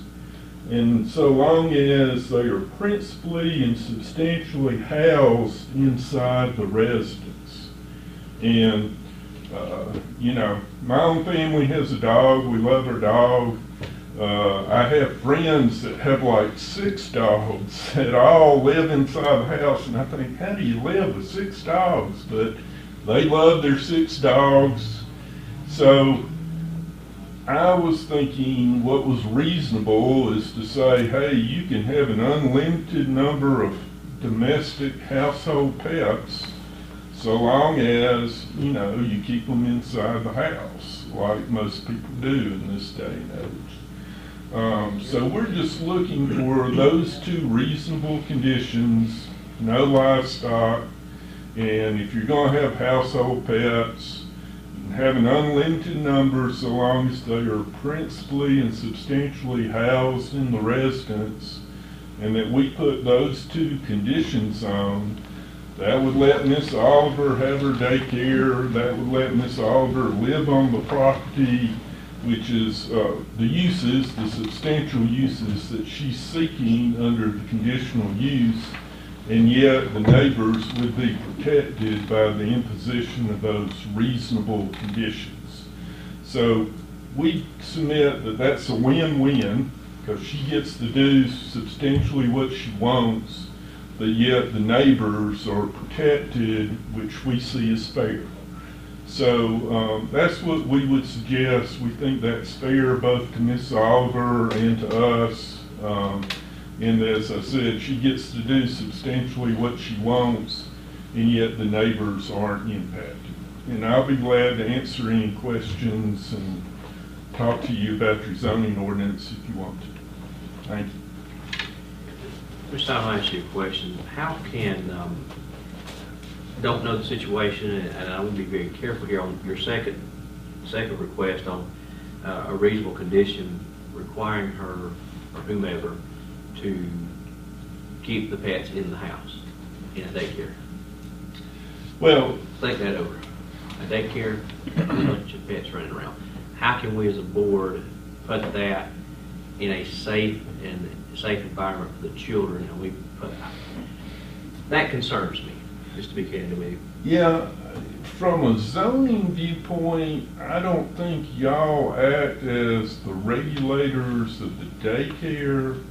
and so long as they are principally and substantially housed inside the residence. And, uh, you know, my own family has a dog. We love our dog. Uh, I have friends that have like six dogs that all live inside the house, and I think, how do you live with six dogs? But they love their six dogs. So I was thinking what was reasonable is to say, hey, you can have an unlimited number of domestic household pets so long as, you know, you keep them inside the house like most people do in this day and age. Um, so we're just looking for those two reasonable conditions, no livestock, and if you're gonna have household pets, have an unlimited number so long as they are principally and substantially housed in the residence, and that we put those two conditions on, that would let Miss Oliver have her daycare, that would let Miss Oliver live on the property, which is, uh, the uses, the substantial uses that she's seeking under the conditional use, and yet the neighbors would be protected by the imposition of those reasonable conditions. So we submit that that's a win-win, because she gets to do substantially what she wants, but yet the neighbors are protected, which we see as fair. So um, that's what we would suggest. We think that's fair both to Miss Oliver and to us. Um, And as I said, she gets to do substantially what she wants, and yet the neighbors aren't impacted. And I'll be glad to answer any questions and talk to you about your zoning ordinance if you want to. Thank you. Mr. Stein, I'll ask you a question. How can, um, don't know the situation, and I will be very careful here on your second, second request on uh, a reasonable condition requiring her or whomever to keep the pets in the house, in a daycare. Well, Think that over. A daycare, a bunch of pets running around. How can we as a board put that in a safe and safe environment for the children? And we put, that concerns me, just to be candid with you. Yeah, from a zoning viewpoint, I don't think y'all act as the regulators of the daycare.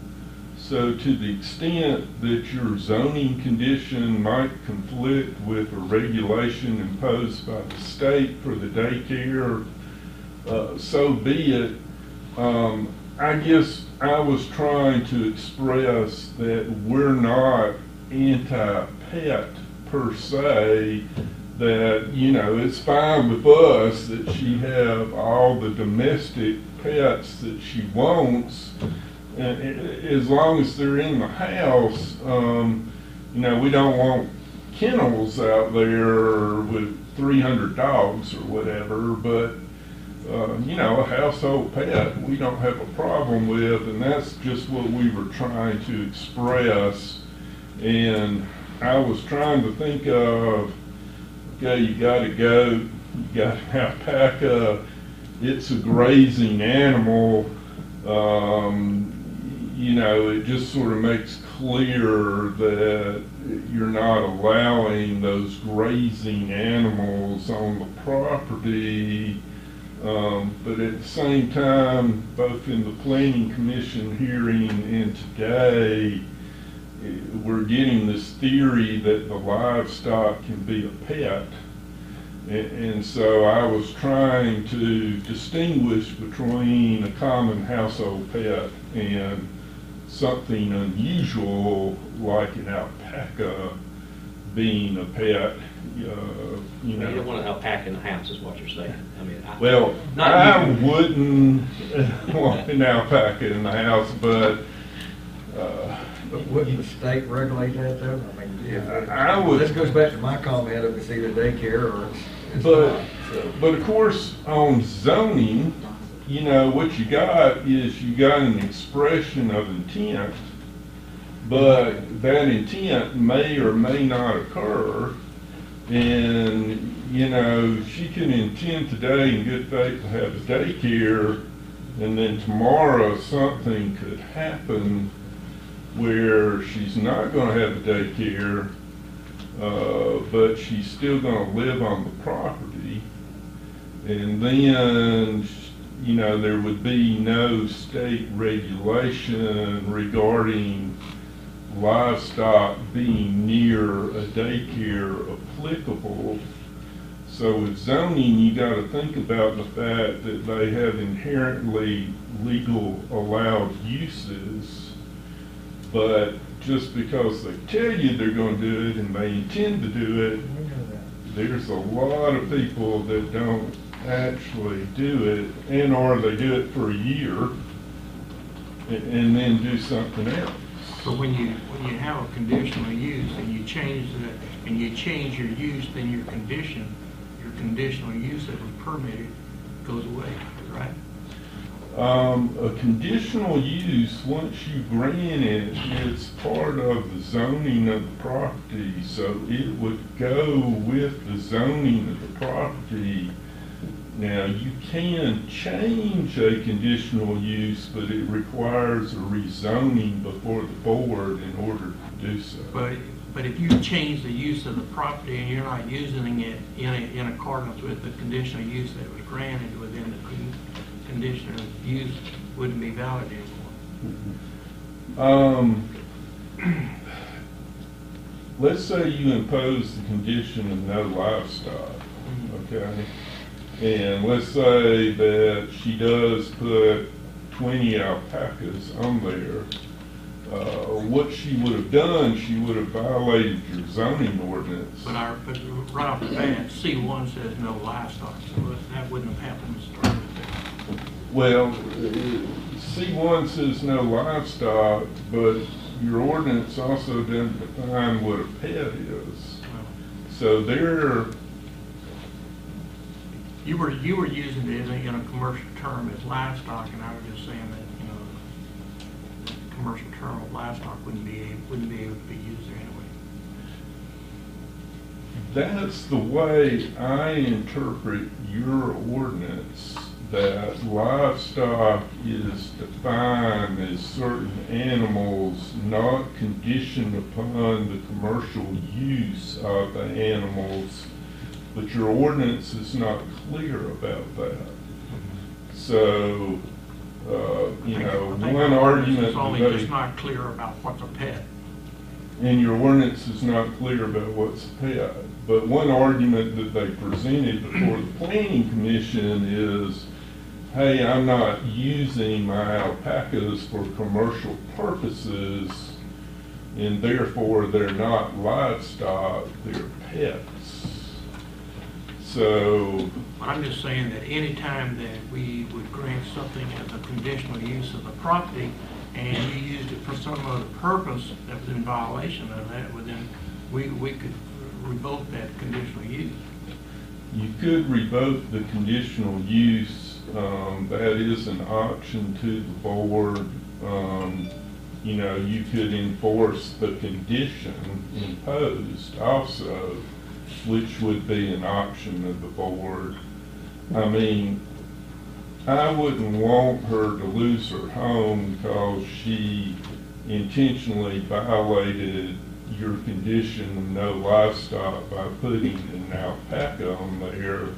So to the extent that your zoning condition might conflict with a regulation imposed by the state for the daycare, uh, so be it. Um, I guess I was trying to express that we're not anti-pet per se, that, you know, it's fine with us that she have all the domestic pets that she wants, as long as they're in the house, um, you know, we don't want kennels out there with three hundred dogs or whatever, but, uh, you know, a household pet, we don't have a problem with, and that's just what we were trying to express. And I was trying to think of, okay, you got a goat, you got an alpaca, it's a grazing animal. Um, you know, it just sort of makes clear that you're not allowing those grazing animals on the property. Um, but at the same time, both in the planning commission hearing and today, we're getting this theory that the livestock can be a pet. And so I was trying to distinguish between a common household pet and something unusual like an alpaca being a pet, uh, you know. You know. don't want an alpaca in the house, is what you're saying. I mean, I. Well, Not I you. wouldn't want an alpaca in the house, but, uh, But wouldn't the state regulate that though? I mean, if, I would- this goes back to my comment of it's either daycare or it's, it's But, not. so. but of course, on zoning, you know, what you got is you got an expression of intent, but that intent may or may not occur. And, you know, she can intend today in good faith to have a daycare, and then tomorrow something could happen where she's not gonna have a daycare, uh, but she's still gonna live on the property. And then, you know, there would be no state regulation regarding livestock being near a daycare applicable. So with zoning, you gotta think about the fact that they have inherently legal allowed uses. But just because they tell you they're gonna do it and they intend to do it, there's a lot of people that don't actually do it, and or they do it for a year, and then do something else. But when you, when you have a conditional use and you change the, and you change your use, then your condition, your conditional use that was permitted goes away, right? Um, a conditional use, once you grant it, it's part of the zoning of the property, so it would go with the zoning of the property. Now, you can change a conditional use, but it requires a rezoning before the board in order to do so. But, but if you change the use of the property and you're not using it in, a- in accordance with the conditional use that was granted within the conditional use, wouldn't be valid anymore. Um, let's say you impose the condition of no livestock, okay? And let's say that she does put twenty alpacas on there. Uh, what she would have done, she would have violated your zoning ordinance. But our, but right off the bat, C one says no livestock, so that wouldn't have happened. Well, C one says no livestock, but your ordinance also doesn't define what a pet is. So there, You were, you were using it in a, in a commercial term as livestock, and I was just saying that, you know, the commercial term of livestock wouldn't be, wouldn't be able to be used there anyway. that's the way I interpret your ordinance, that livestock is defined as certain animals not conditioned upon the commercial use of the animals, but your ordinance is not clear about that. So, uh, you know, I think one our ordinance argument is only debate- just not clear about what's a pet. and your ordinance is not clear about what's a pet. But one argument that they presented before the planning commission is, hey, I'm not using my alpacas for commercial purposes, and therefore they're not livestock, they're pets. So, But I'm just saying that any time that we would grant something as a conditional use of the property, and you used it for some other purpose that was in violation of that, well then, we, we could revoke that conditional use. You could revoke the conditional use, um, that is an option to the board. Um, you know, you could enforce the condition imposed also, which would be an option of the board. I mean, I wouldn't want her to lose her home because she intentionally violated your condition no livestock by putting an alpaca on there.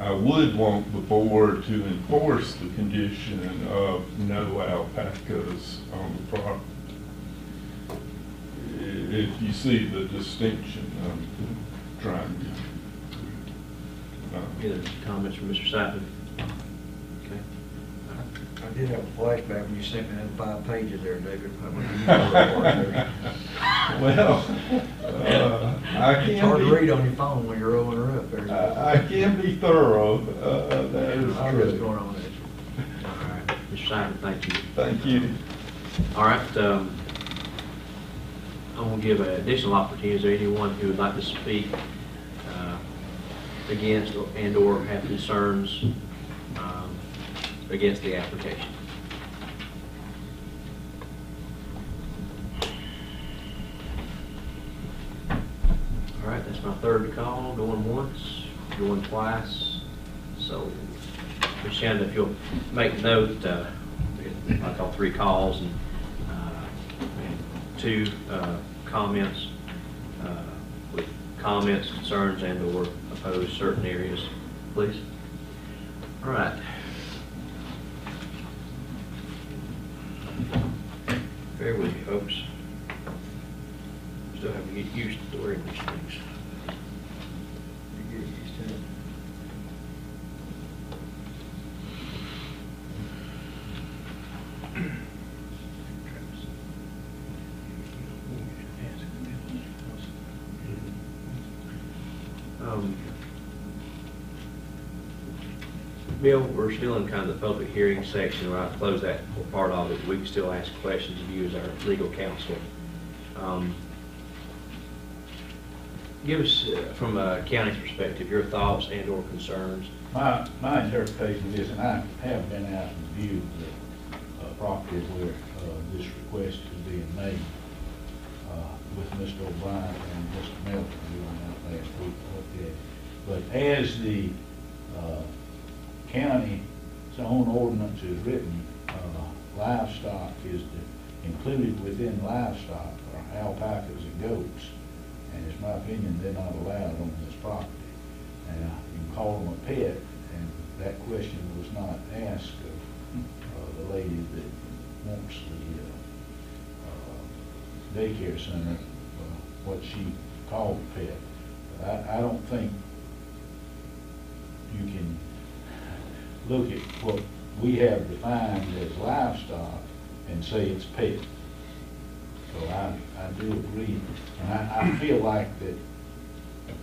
I would want the board to enforce the condition of no alpacas on the property. If you see the distinction I'm trying to. uh, Any other comments from Mr. Syfan? Okay. I did have a flashback when you sent me that five pages there, David. I wonder you know what it was. Well, uh, I It's can hard to be- read on your phone when you're rolling her up there. I I can be thorough, uh, that is I know what's true. going on there. All right. Mr. Syfan, thank you. Thank you. All right, um, I'm gonna give an additional opportunity. Is there anyone who would like to speak uh, against and/or have concerns um, against the application? All right, that's my third call, going once, going twice. So, Ms. Shannon, if you'll make note, uh, I call three calls and uh, and two uh, comments, uh, with comments, concerns, and/or oppose certain areas, please. All right. Bear with folks. Still have to get used to doing these things. Bill, we're still in kind of the public hearing section, where I close that part of it, we can still ask questions of you as our legal counsel. Um, Give us, uh, from a county's perspective, your thoughts and or concerns. My, my interpretation this, and I have been out and viewed the uh, property where uh, this request is being made uh, with Mr. O'Brien and Mr. Melton, we out last week. But as the uh, county's own ordinance is written, uh, livestock is the- included within livestock are alpacas and goats. And it's my opinion, they're not allowed on this property. And uh, you can call them a pet, and that question was not asked of uh, the lady that wants the uh, uh, daycare center, uh, what she called a pet. But I, I don't think you can look at what we have defined as livestock and say it's pet. So I, I do agree, and I, I feel like that,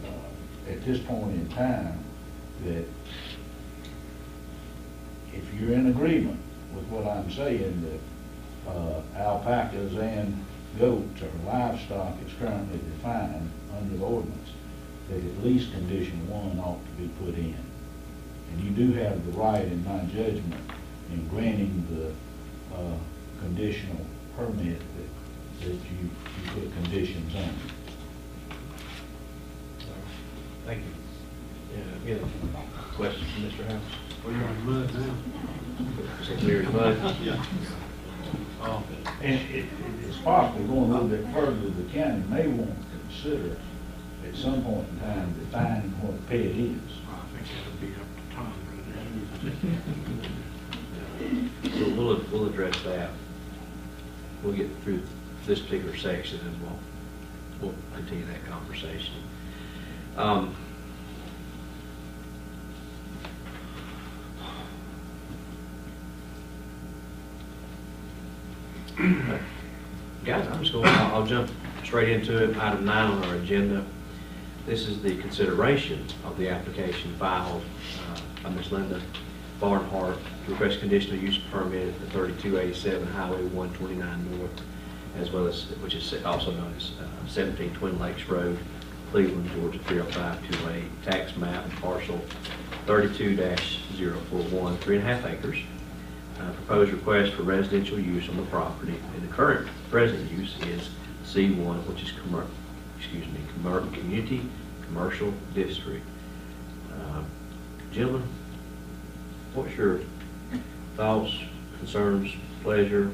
uh, at this point in time, that if you're in agreement with what I'm saying, that uh, alpacas and goats are livestock as currently defined under the ordinance, that at least condition one ought to be put in. And you do have the right, in my judgment, in granting the uh, conditional permit that that you, you put conditions on. Thank you. Yeah, any other questions from Mr. House? We're in mud now. So clear as mud? Yeah. Oh, And it, it's possible, going a little bit further, the county may want to consider at some point in time defining what a pet is. I think that'll be up to Tom. So we'll, we'll address that. We'll get through this particular section and we'll, we'll continue that conversation. Um, Guys, I'm just going, I'll jump straight into it. Item nine on our agenda. This is the consideration of the application filed uh, by Ms. Linda Barnhart to request conditional use permit at 3287 Highway 129 North, as well as, which is also known as uh, 17 Twin Lakes Road, Cleveland, Georgia 30528, tax map and parcel 32-041, three and a half acres. Uh, Proposed request for residential use on the property, and the current present use is C1, which is commer, excuse me, commer, community commercial district. Uh, Gentlemen, what's your thoughts, concerns, pleasure?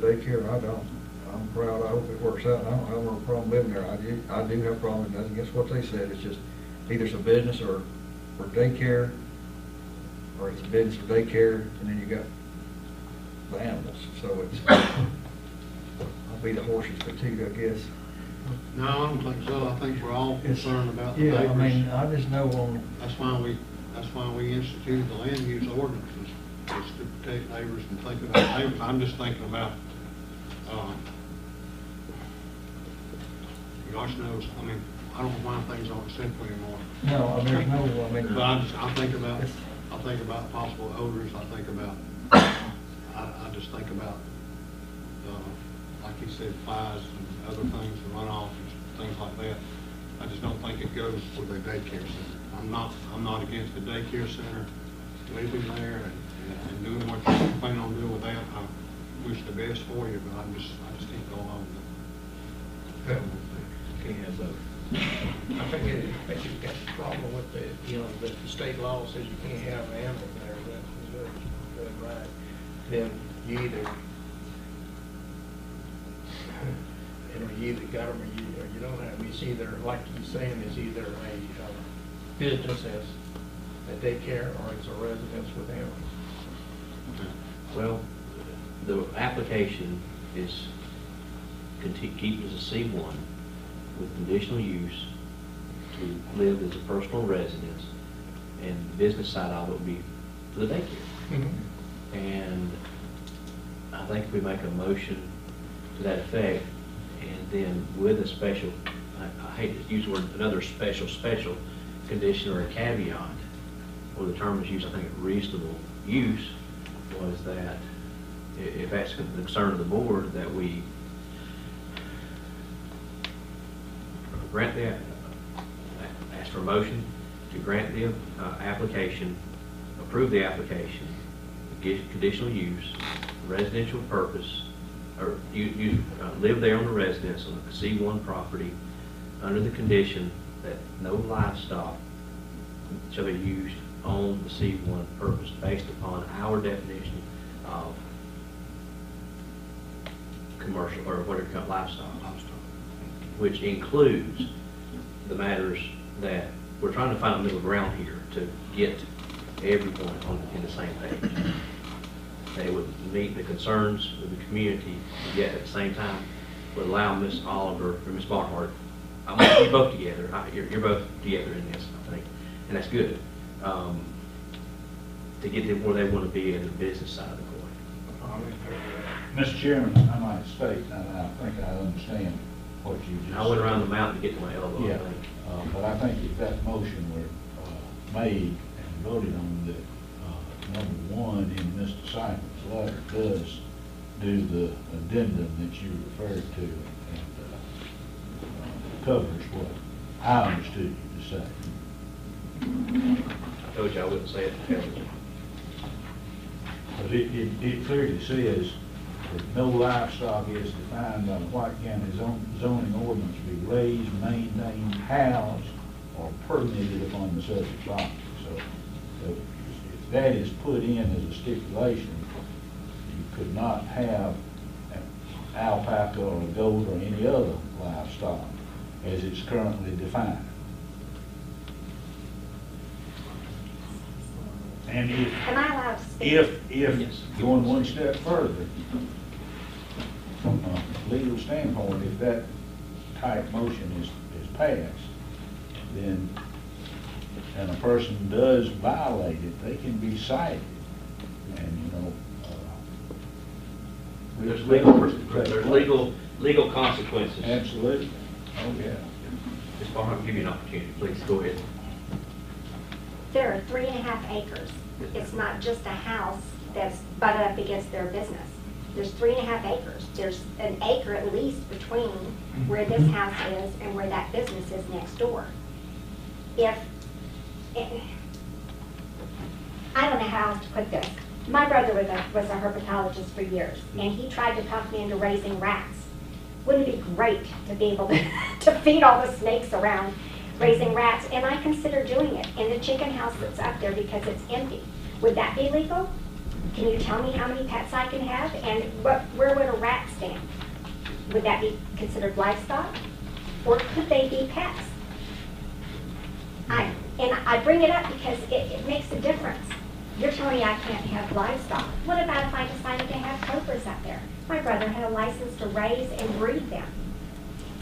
The daycare, I don't. I'm proud, I hope it works out, I don't have no problem living there, I do, I do have a problem, nothing against what they said, it's just either it's a business or, or daycare, or it's a business or daycare, and then you got the animals, so it's, I'll be the horses for two, I guess. No, I don't think so. I think we're all concerned about the Yeah, I mean, neighbors. I just know on, That's why we, that's why we instituted the land use ordinances, is to protect neighbors and think about neighbors. I'm just thinking about, um, gosh knows, I mean, I don't know why things aren't simple anymore. no, I mean, there's no, I mean. But I just, I think about, I think about possible odors, I think about, I, I just think about, uh, like you said, flies and other things, and runoff and things like that. I just don't think it goes with a daycare center. I'm not, I'm not against the daycare center, living there and, and doing what you plan on doing with that. I, we is the best for you, but I'm just, I just can't go along with it. Can't have both. I think, it- I think you've got the problem with the, you know, that the state law says you can't have an animal there, that's, that's, that's right. Then you either, you know, you either got them or you, or you don't have, 'em. it's either, like you're saying, is either a, uh, business as a daycare or it's a residence with animals. Well, the application is, keep as a C one with conditional use to live as a personal residence, and the business side of it would be for the daycare. Mm-hmm. And I think if we make a motion to that effect, and then with a special, I, I hate to use the word, another special, special condition or a caveat, or the term is used, I think, reasonable use, was that if that's the concern of the board, that we grant the, ask for a motion to grant the uh, application, approve the application, give conditional use, residential purpose, or you, you uh, live there on the residence on a C1 property under the condition that no livestock shall be used on the C1 purpose based upon our definition of commercial, or what are called livestock, which includes the matters that, we're trying to find a middle ground here to get everyone on, in the same page. They would meet the concerns of the community, yet at the same time would allow Ms. Oliver, or Ms. Barnhart, I want you both together, I- you're, you're both together in this, I think, and that's good. Um, To get them where they want to be in the business side of the coin. Mr. Chairman, I might state, and I think I understand what you just. I went around the mountain to get to my elbow, I Yeah, think. uh, but I think if that motion were uh, made and voted on, that uh, number one in Mr. Syfan's letter does do the addendum that you referred to and uh, covers what I understood you to say. I told you I wouldn't say it to tell you. Because it, it, it clearly says that no livestock is defined by the White County zon- zoning ordinance be raised, maintained, housed, or permitted upon the subject property. So, so if that is put in as a stipulation, you could not have an alpaca or a goat or any other livestock as it's currently defined. And if Am I allowed to speak? if, if, going one step further, from a legal standpoint, if that type motion is, is passed, then, and a person does violate it, they can be cited. And, you know, uh. There's legal, there's legal, legal consequences. Absolutely. Oh, yeah. Ms. Barnhart, I'll give you an opportunity, please, go ahead. There are three and a half acres. It's not just a house that's butted up against their business. There's three and a half acres. There's an acre at least between where this house is and where that business is next door. If, eh, I don't know how else to put this. My brother was a, was a herpetologist for years, and he tried to talk me into raising rats. Wouldn't it be great to be able to, to feed all the snakes around raising rats? And I consider doing it in the chicken house that's up there because it's empty. Would that be legal? Can you tell me how many pets I can have? And what, where would a rat stand? Would that be considered livestock? Or could they be pets? I, and I bring it up because it, it makes a difference. You're telling me I can't have livestock. What about if I decided to have cobras out there? My brother had a license to raise and breed them.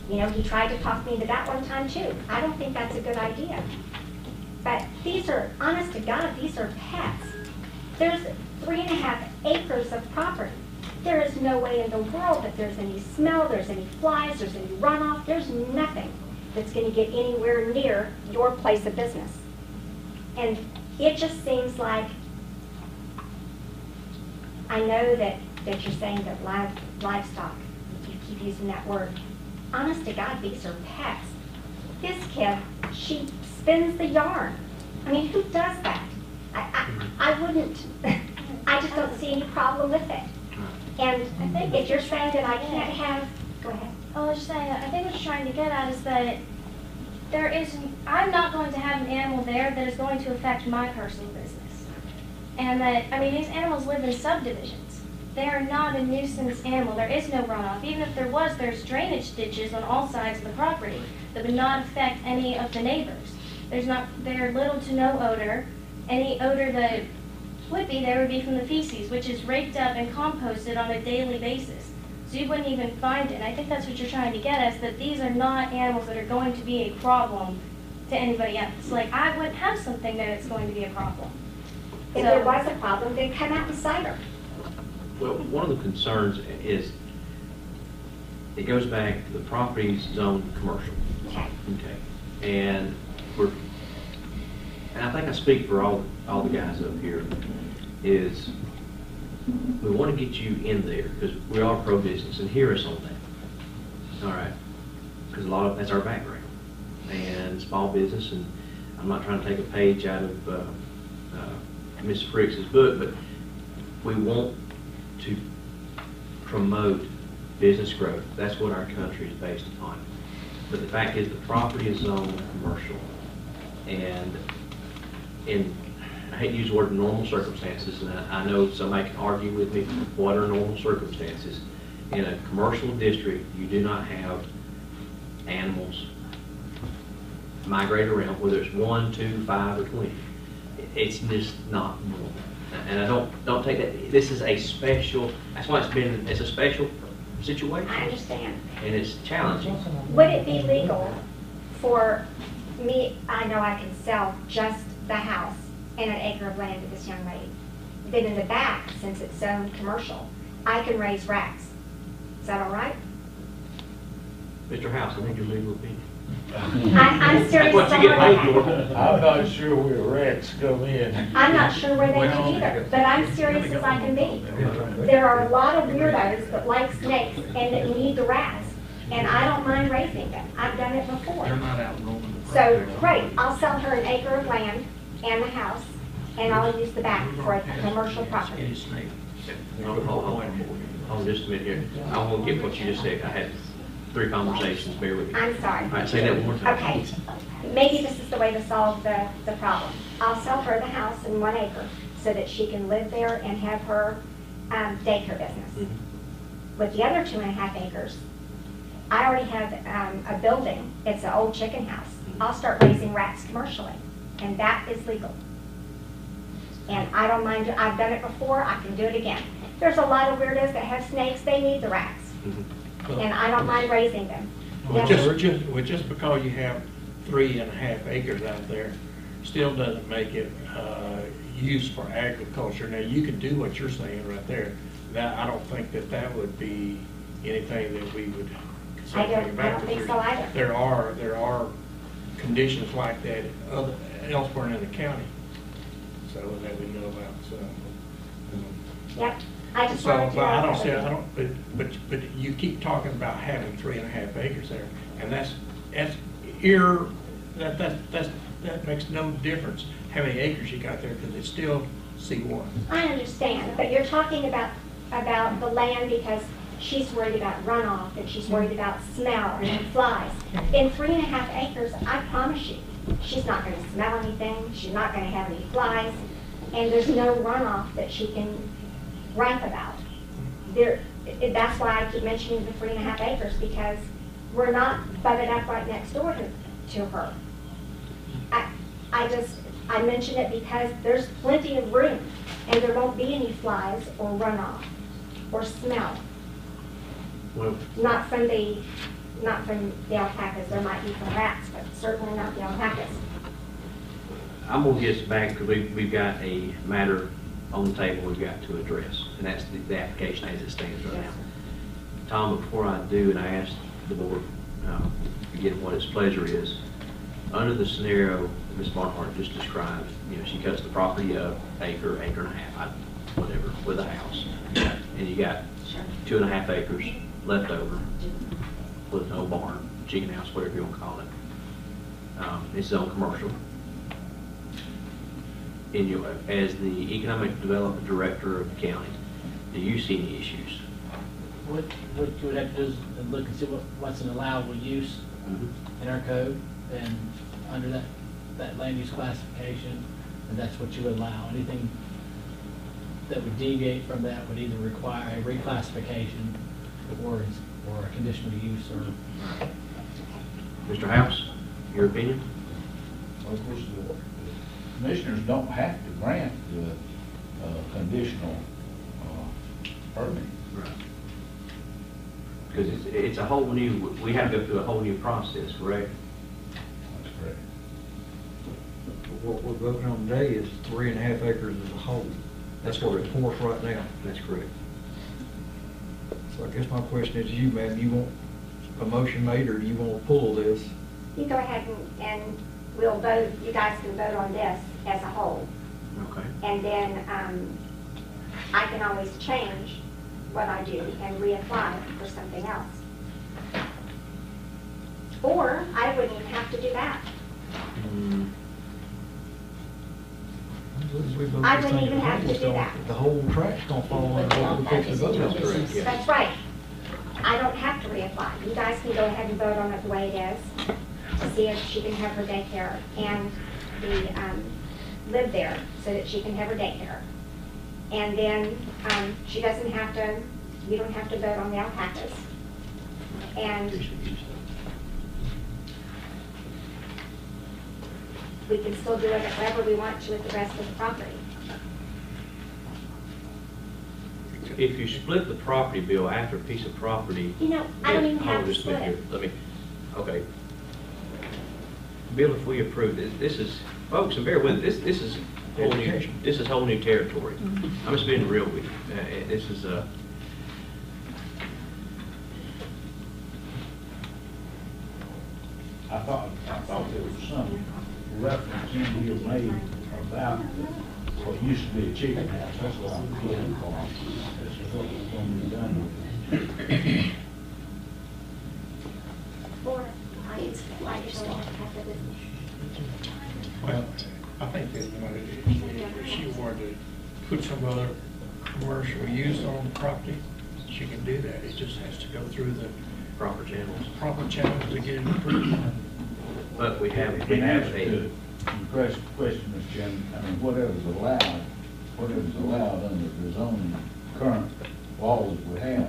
You know, he tried to talk me into that one time too. I don't think that's a good idea. But these are, honest to God, these are pets. There's three and a half acres of property. There is no way in the world that there's any smell, there's any flies, there's any runoff, there's nothing that's gonna get anywhere near your place of business. And it just seems like, I know that, that you're saying that live, livestock, you keep using that word. Honest to God, these are pets. This kid, she spins the yarn. I mean, who does that? I, I, I wouldn't, I just don't see any problem with it. And I think if you're saying that I can't have, go ahead. I was just saying, I think what you're trying to get at is that there is, I'm not going to have an animal there that is going to affect my personal business. And that, I mean, these animals live in subdivisions. They are not a nuisance animal. There is no runoff. Even if there was, there's drainage ditches on all sides of the property that would not affect any of the neighbors. There's not, there are little to no odor. Any odor that would be there would be from the feces, which is raked up and composted on a daily basis. So you wouldn't even find it. And I think that's what you're trying to get us, that these are not animals that are going to be a problem to anybody else. Like, I wouldn't have something that it's going to be a problem. If there was a problem, then come out and cite her. Well, one of the concerns is, it goes back, to the property's zoned commercial. Okay. Okay, and we're, and I think I speak for all, all the guys up here, is we want to get you in there, because we are pro-business, and hear us on that. All right? Because a lot of, that's our background, and small business, and I'm not trying to take a page out of, uh, uh, Ms. Fricks's book, but we want to promote business growth. That's what our country is based upon. But the fact is, the property is zoned commercial. And in, I hate to use the word normal circumstances, and I, I know somebody can argue with me, what are normal circumstances? In a commercial district, you do not have animals migrate around, whether it's one, two, five, or twenty. It's just not normal. And I don't, don't take that, this is a special, that's why it's been, it's a special situation. I understand. And it's challenging. Would it be legal for me, I know I can sell just the house and an acre of land to this young lady. Then in the back, since it's zoned commercial, I can raise racks. Is that all right? Mr. House, I need your legal opinion. I- I'm serious That's what you get about paid for. I'm not sure where racks come in. I'm not sure where they do either, but I'm serious as I can be. There are a lot of weirdos that like snakes and that need the rats, and I don't mind raising them. I've done it before. They're not out roaming the So, property. great, I'll sell her an acre of land and the house, and I'll use the back for a commercial property. Hold hold on, hold just a minute here. I won't get what you just said. I had three conversations, bear with me. I'm sorry. All right, say that one more time. Okay, maybe this is the way to solve the, the problem. I'll sell her the house in one acre so that she can live there and have her um, daycare business. Mhm. With the other two and a half acres, I already have um, a building, it's an old chicken house. I'll start raising rats commercially, and that is legal. And I don't mind, I've done it before, I can do it again. There's a lot of weirdos that have snakes, they need the rats, Mhm. and I don't mind raising them. Well, Yes. just, just, well, just because you have three and a half acres out there, still doesn't make it, uh, used for agriculture. Now, you could do what you're saying right there. That, I don't think that that would be anything that we would say I don't- I don't think so either. There are, there are conditions like that other, elsewhere in the county, so that we know about, so. um, Yep, I just so, wanted to. but I don't see, I don't, but, but, but you keep talking about having three and a half acres there, and that's, that's ir, that, that, that's, that makes no difference how many acres you got there, because it's still C one. I understand, but you're talking about, about the land because she's worried about runoff and she's worried about smell and flies. In three and a half acres, I promise you, she's not gonna smell anything, she's not gonna have any flies, and there's no runoff that she can gripe about. There, that's why I keep mentioning the three and a half acres, because we're not butted up right next door to, to her. I, I just, I mention it because there's plenty of room, and there won't be any flies or runoff or smell. Well, Not from the, not from the alpacas, there might be from rats, but certainly not the alpacas. I'm gonna get us back, because we, we've got a matter on the table we've got to address, and that's the, the application as it stands right now. Tom, before I do, and I ask the board, uh, again, what its pleasure is, under the scenario that Ms. Barnhart just described, you know, she cuts the property up, acre, acre and a half, I- whatever, with a house, and you got two and a half acres left over with no barn, chicken house, whatever you want to call it. Um, It's zone commercial. In your, as the economic development director of the county, do you see any issues? What, what you would have to do is look and see what, what's an allowable use in our code, and under that, that land use classification, and that's what you would allow. Anything that would deviate from that would either require a reclassification or, or a conditional use or Mr. House, your opinion? Well, Of course, the the commissioners don't have to grant the uh, conditional uh, permit. Right. Because it's, it's a whole new, we have to go through a whole new process, correct? That's correct. What we're voting on today is three and a half acres as a whole. That's what it's for us right now. That's correct. So I guess my question is to you, ma'am, you want a motion made, or do you want to pull this? You go ahead and, and we'll vote, you guys can vote on this as a whole. Okay. And then, um, I can always change what I do and reapply for something else. Or I wouldn't even have to do that. Mm, We vote I this wouldn't thing even have to do it's that. The whole track's gonna fall under what we fix to vote on. Correct, yeah. That's right. I don't have to reapply. You guys can go ahead and vote on it the way it is, to see if she can have her daycare and the, um, live there, so that she can have her daycare. And then, um, she doesn't have to, you don't have to vote on the alpacas. And we can still do it wherever we want to with the rest of the property. If you split the property bill after a piece of property. You know, I don't even Hold have to just split here. Let me, okay. Bill, if we approve this, this is, folks, and bear with, it, this, this is whole new, Education. this is whole new territory. I'm just being real with you. Uh, uh, This is, uh, I thought, I thought there was some reference in here made about what used to be a chicken house, that's what I'm looking for. That's what was gonna be done with it. Or I just, I just don't have. Well, I think that's what it is. If she wanted to put some other commercial use on the property, she can do that. It just has to go through the proper channels. proper channels to get it approved. But we have, we In have a, to your question, question, Mr. Chairman, I mean, whatever's allowed, whatever's allowed under the zoning current laws we have,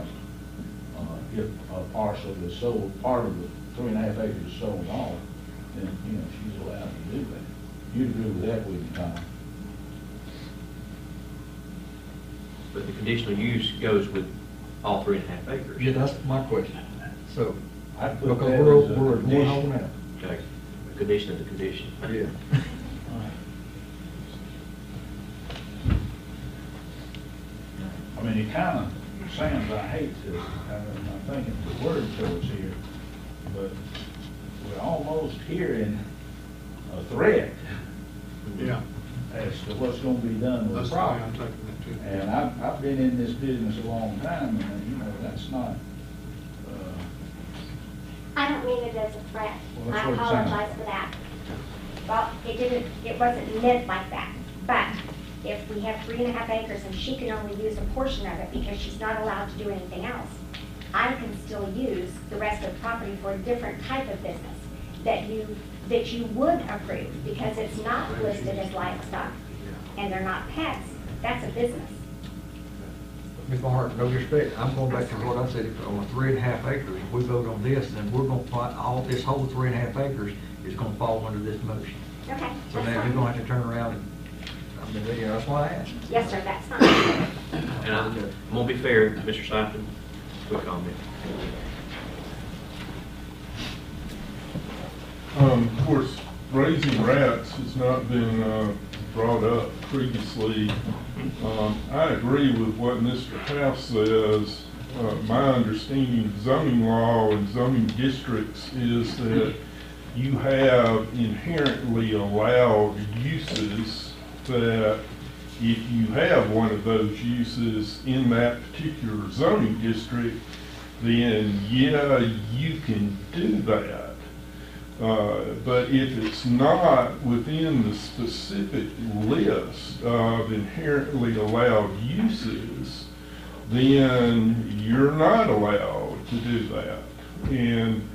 uh, if a parcel is sold, part of the three and a half acres is sold off, then, you know, she's allowed to do that. You agree with that, wouldn't you, Tom? but the conditional use goes with all three and a half acres. Yeah, that's my question. So, I'd put because that we're, as a we're at one condition. hole now. Okay, a condition of the condition. Yeah. I mean, it kind of sounds, I hate to, I mean, I'm thinking the word choice here, but we're almost hearing a threat Yeah, as to what's gonna be done with that's the the property. I'm taking it too. And I've, I've been in this business a long time, and, you know, that's not, I don't mean it as a threat. Well, that's I what it sounds apologize for that. Well, it didn't, it wasn't meant like that. But if we have three and a half acres and she can only use a portion of it because she's not allowed to do anything else, I can still use the rest of the property for a different type of business that you, that you would approve because it's not listed as livestock and they're not pets. That's a business. Ms. Barnhart, no disrespect, I'm going back to what I said, if on a three and a half acres, if we vote on this, then we're gonna find, all, this whole three and a half acres is gonna fall under this motion. Okay, So that's now you're gonna have to turn around and, I mean, you that's why I asked. Yes, sir, that's fine. And I'm I'm gonna be fair, Mr. Syfan, quick comment. Um, of course, raising rats has not been, uh, brought up previously. Um, I agree with what Mr. House says. Uh, my understanding of zoning law and zoning districts is that you have inherently allowed uses that if you have one of those uses in that particular zoning district, then yeah, you can do that. Uh, But if it's not within the specific list of inherently allowed uses, then you're not allowed to do that. And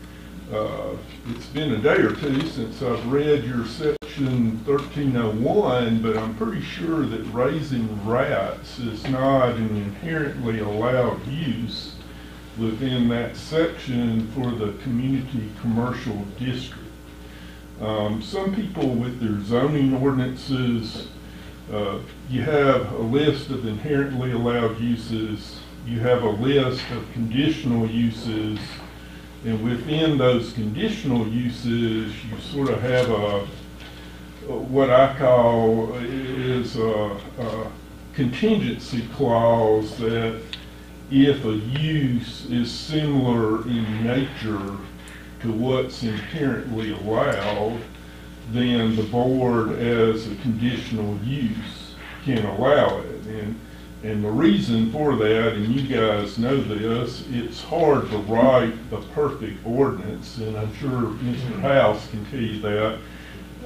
uh, it's been a day or two since I've read your section 1301, but I'm pretty sure that raising rats is not an inherently allowed use within that section for the community commercial district. Um, Some people with their zoning ordinances, uh, you have a list of inherently allowed uses, you have a list of conditional uses, and within those conditional uses, you sort of have a, what I call is a a contingency clause that if a use is similar in nature to what's inherently allowed, then the board as a conditional use can allow it. And, and the reason for that, and you guys know this, it's hard to write the perfect ordinance, and I'm sure Mr. House can tell you that.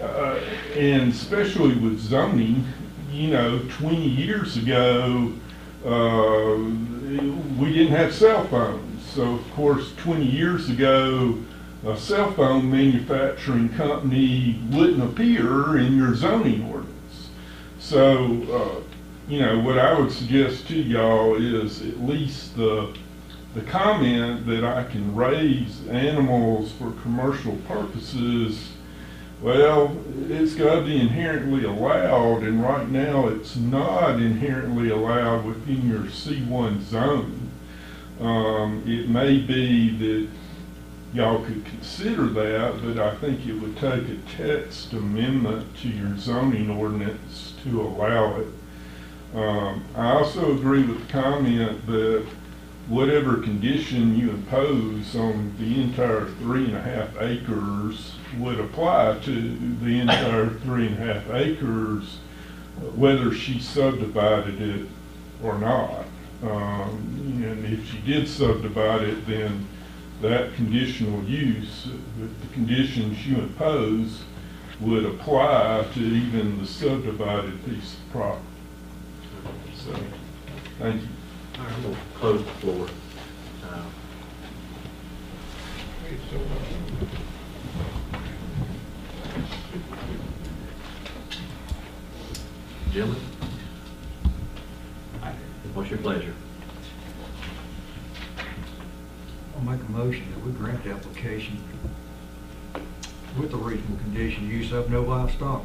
Uh, and especially with zoning, you know, 20 years ago, uh, we didn't have cell phones. So of course, 20 years ago, a cell phone manufacturing company wouldn't appear in your zoning ordinance. So, uh, you know, what I would suggest to y'all is at least the, the comment that I can raise animals for commercial purposes, well, it's got to be inherently allowed, and right now it's not inherently allowed within your C1 zone. Um, it may be that y'all could consider that, but I think it would take a text amendment to your zoning ordinance to allow it. Um, I also agree with the comment that whatever condition you impose on the entire three and a half acres would apply to the entire three and a half acres, whether she subdivided it or not. Um, and if she did subdivide it, then that conditional use, the conditions you impose, would apply to even the subdivided piece of property. So, thank you. All right, I will close the floor. Uh, Gentlemen? What's your pleasure? I'll make a motion that we grant the application with a reasonable condition, use of no livestock.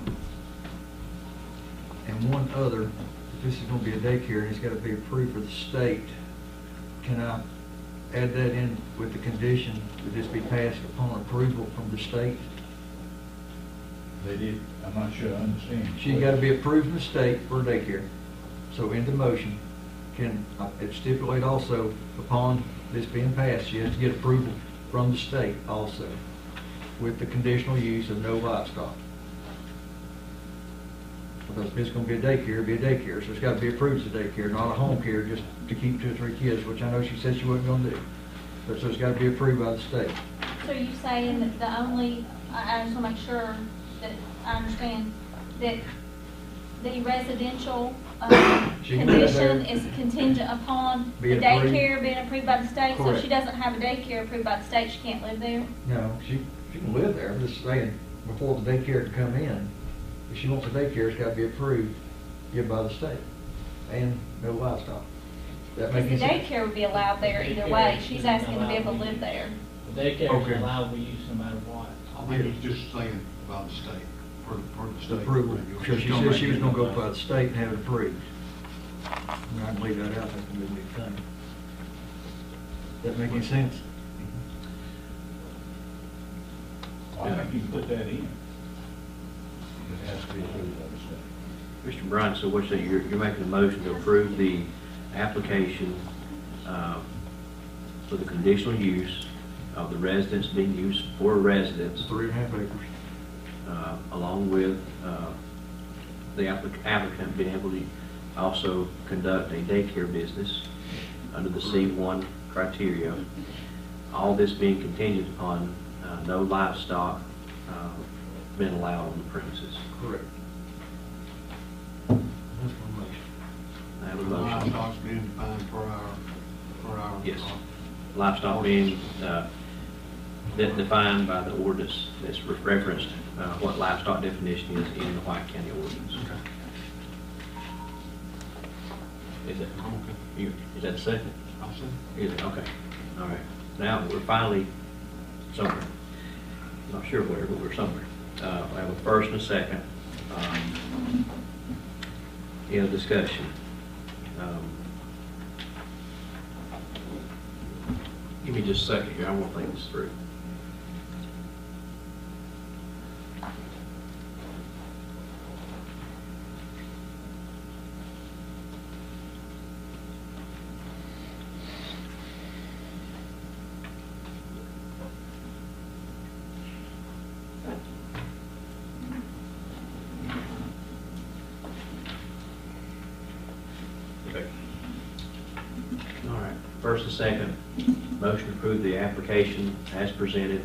And one other, this is gonna be a daycare, and it's gotta be approved for the state, can I add that in with the condition that this be passed upon approval from the state? They did, I'm not sure I understand. She gotta be approved from the state for daycare. So in the motion, can uh, it stipulate also upon this being passed, she has to get approval from the state also with the conditional use of no livestock. Because if it's gonna be a daycare, it'll be a daycare, so it's gotta be approved as a daycare, not a home care just to keep two or three kids, which I know she said she wasn't gonna do. But so it's gotta be approved by the state. So you saying that the only, I I just want to make sure that I understand, that the residential uh, She can live there. condition is contingent upon Be the approved. daycare being approved by the state? So if Correct. she doesn't have a daycare approved by the state, she can't live there? No, she, she can live there, I'm just saying, before the daycare can come in, if she wants a daycare, it's gotta be approved, given by the state, and no livestock. That Because make the sense? daycare would be allowed there either way. She's asking to be able to live there. The daycare Okay. is allowable use no matter what. I think it's just saying about the state, for, for the state. Approval, regulation. because she said she was gonna go by the state and have it approved. I I can leave that out, that's gonna be a big thing. That make any sense? I think you can put that in. It has to be approved by the state. Mr. Bryan, so what's that, you're, you're making a motion to approve the application uh, for the conditional use of the residence being used for residents, Three and a half acres. Uh, along with uh, the applic- applicant being able to also conduct a daycare business under the C1 criteria. All this being contingent upon uh, no livestock uh, being allowed on the premises. Correct. That's my motion. I have a motion. Livestock's being defined for our, for our. Yes. Livestock being, uh, de- defined by the ordinance that's referenced, uh, what livestock definition is in the White County ordinance. Is it, you, is that the second? Is it, okay, all right. Now, we're finally somewhere. Not sure where, but we're somewhere. Uh, I have a first and a second. Um, Any discussion? Um, Give me just a second here, I want to think this through. Okay. All right, first and second, motion to approve the application as presented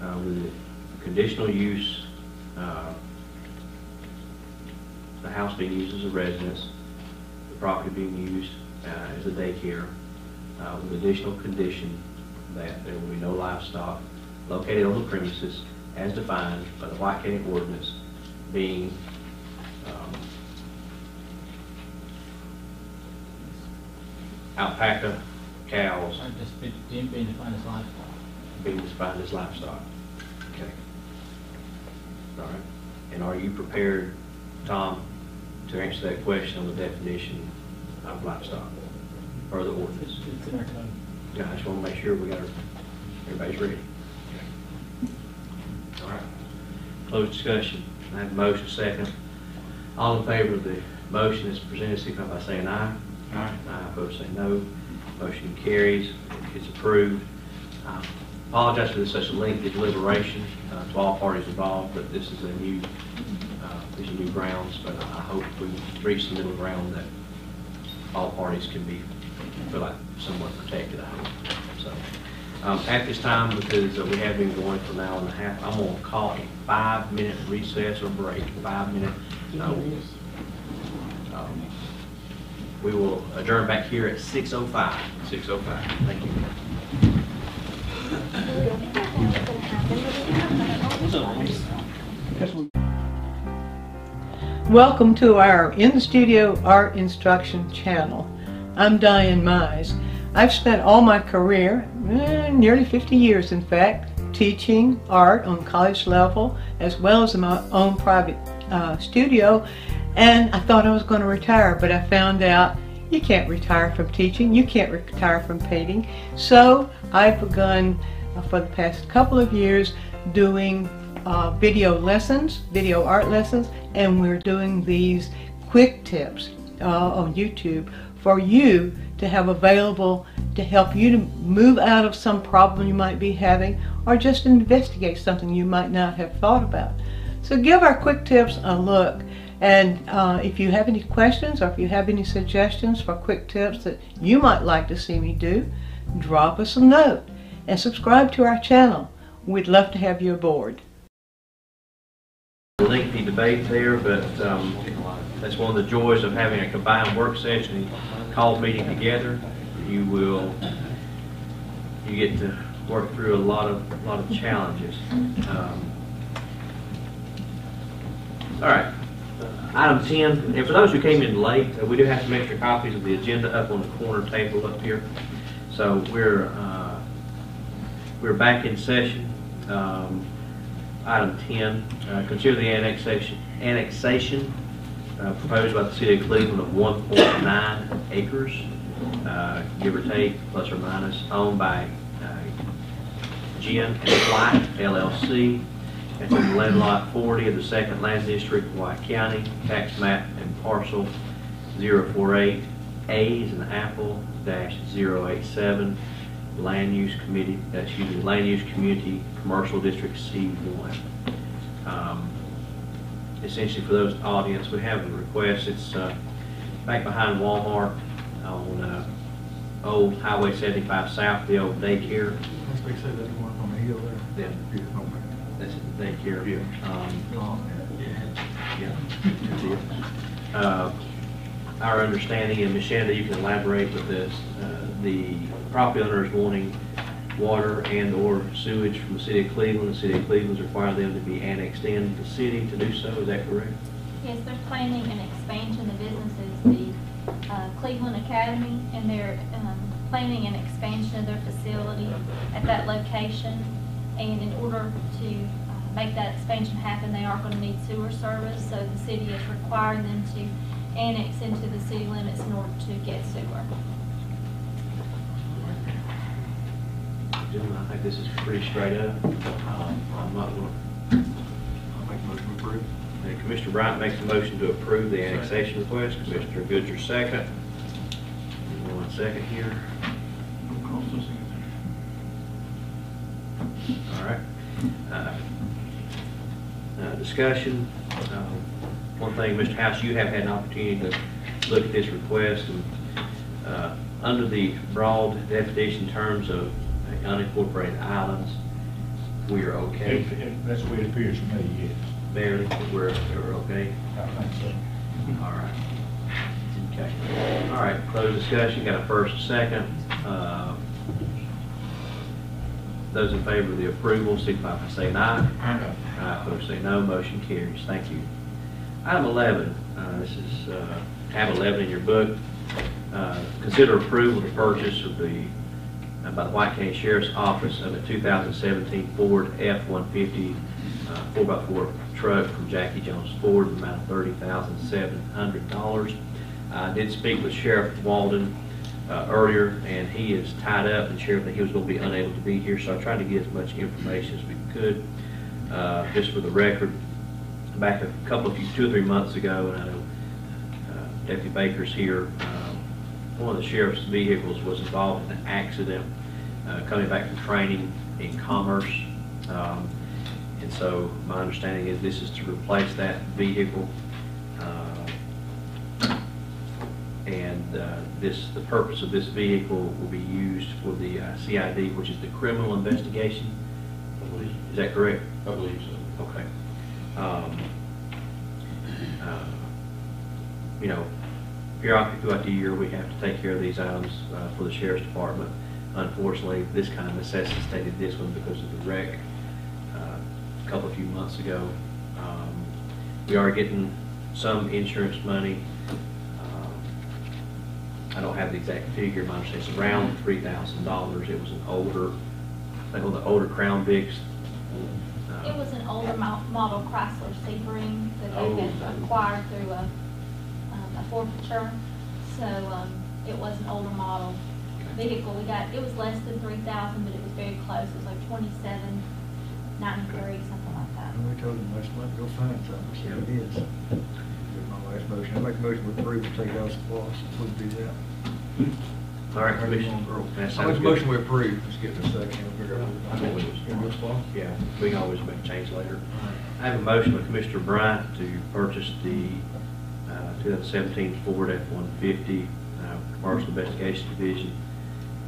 uh, with the conditional use, uh, the house being used as a residence, the property being used uh, as a daycare, uh, with additional condition that there will be no livestock located on the premises as defined by the White County ordinance being um, alpaca, cows, Or just be- being defined as livestock. being defined as livestock. Okay. All right. And are you prepared, Tom, to answer that question on the definition of livestock or the ordinance? It's it's in our code. Yeah, I just want to make sure we got, our- everybody's ready. All right. Closed discussion. I have a motion second. All in favor of the motion as presented, signify by saying aye. Aye. Aye, opposed say no. Motion carries. It's approved. I Apologize for this such a lengthy deliberation uh, to all parties involved, but this is a new, uh, these are new grounds, but I hope we reach the middle ground that all parties can be, feel like somewhat protected, I hope. So, um, at this time, because uh, we have been going for an hour and a half, I'm gonna call a five-minute recess or break, five-minute. uh, We will adjourn back here at 6:05. 6:05. Thank you. Welcome to our in-studio art instruction channel. I'm Diane Mize. I've spent all my career, eh, nearly 50 years in fact, teaching art on college level as well as in my own private uh, studio and I thought I was going to retire but I found out you can't retire from teaching, you can't retire from painting. So I've begun uh, for the past couple of years doing uh, video lessons, video art lessons, and we're doing these quick tips uh, on YouTube for you to have available to help you to move out of some problem you might be having or just investigate something you might not have thought about. So give our quick tips a look. And uh, if you have any questions or if you have any suggestions for quick tips that you might like to see me do, drop us a note and subscribe to our channel. We'd love to have you aboard. lengthy debate there, but um, that's one of the joys of having a combined work session and call meeting together. You will, you get to work through a lot of, a lot of challenges. Um, All right, item 10, and for those who came in late, uh, we do have some extra copies of the agenda up on the corner table up here. So we're, uh, we're back in session. Um, Item 10, uh, consider the annexation, annexation uh, proposed by the city of Cleveland of 1.9 acres, uh, give or take, plus or minus, owned by uh, Gin and White LLC, and from land lot 40 of the second land district, White County, tax map and parcel 048, A is an apple, dash 087, land use committee, excuse me, land use community, commercial district C1. Um, Essentially, for those audience, we have a request, it's uh, back behind Walmart on uh, old Highway 75 South, the old daycare. They say that one on the hill there. Yeah. That's the daycare. Um, Oh, Yeah. that's it. Uh, our understanding, and Ms. Shanda, you can elaborate with this, uh, the property owner is wanting water and/or sewage from the city of Cleveland. The city of Cleveland's requiring them to be annexed in the city to do so, is that correct? Yes, they're planning an expansion. The business is the uh, Cleveland Academy, and they're um, planning an expansion of their facility at that location. And in order to make that expansion happen, they are going to need sewer service, so the city is requiring them to annex into the city limits in order to get sewer. Gentlemen, I think this is pretty straight up. Um, I'm not going to I'll make a motion to approve. And Commissioner Bryant makes a motion to approve the annexation request. Commissioner Goodger, second. One second here. All right. Uh, uh, Discussion. Um, One thing, Mr. House, you have had an opportunity to look at this request. and uh, Under the broad definition terms of unincorporated islands, we are okay. If- if That's the way it appears to me, yes. Barely, we're, we're okay. I think so. All right. Okay. All right, closed discussion, got a first, and second. Uh, Those in favor of the approval, signify by saying aye. Aye, opposed say no, motion carries. Thank you. Item 11, uh, this is uh, tab 11 in your book. Uh, Consider approval to purchase of the, uh, by the White County Sheriff's Office of a 2017 Ford F-150 uh, 4x4 truck from Jacky Jones Ford, in the amount of $30,700. I did speak with Sheriff Walden uh, earlier, and he is tied up, and Sheriff, that he was going to be unable to be here, so I tried to get as much information as we could. Uh, Just for the record, back a couple of, few- two or three months ago, and I know uh, Deputy Baker's here, uh, one of the sheriff's vehicles was involved in an accident uh, coming back from training in Commerce. Um, And so my understanding is this is to replace that vehicle. Uh, this, the purpose of this vehicle will be used for the uh, CID, which is the criminal investigation. Is that correct? I believe so. Okay. Um, uh, You know, periodically throughout the year, we have to take care of these items uh, for the sheriff's department. Unfortunately, this kind of necessitated this one because of the wreck uh, a couple, of few months ago. Um, We are getting some insurance money. I don't have the exact figure, my understanding is around three thousand dollars. It was an older, I think one of the older Crown Vics. uh, It was an older mo- model Chrysler Sebring that they had Oh. acquired through a, um, a forfeiture. So, um, it was an older model vehicle. We got, it was less than three thousand, but it was very close. It was like twenty-seven ninety-three, something like that. And we told them last month, go find something, so it is. Last motion, I make a motion to approve, and take out some loss, if we do that. All right, Commissioner. That I make sounds a motion we approve, let's get this second, we'll figure out. I think we- In this spot? Yeah, we can always make a change later. I have a motion by Commissioner Bryant to purchase the uh, 2017 Ford F-150 uh, Commercial Investigation Division,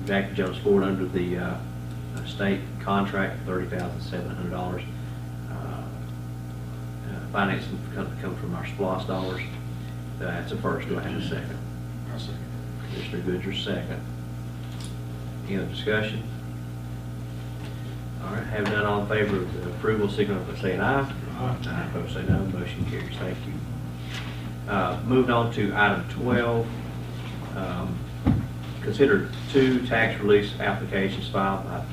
Jacky Jones Ford under the uh, uh, state contract, $30,700. Uh, uh, Financing come come from our SPLOST dollars. That's a first. Do I have a second? Commissioner Goodger, second. Any other discussion? All right, having none, all in favor of the approval, signify by saying aye. Aye. Opposed, say no. Motion carries. Thank you. Uh, Moving on to item 12. um, Consider two tax release applications filed by,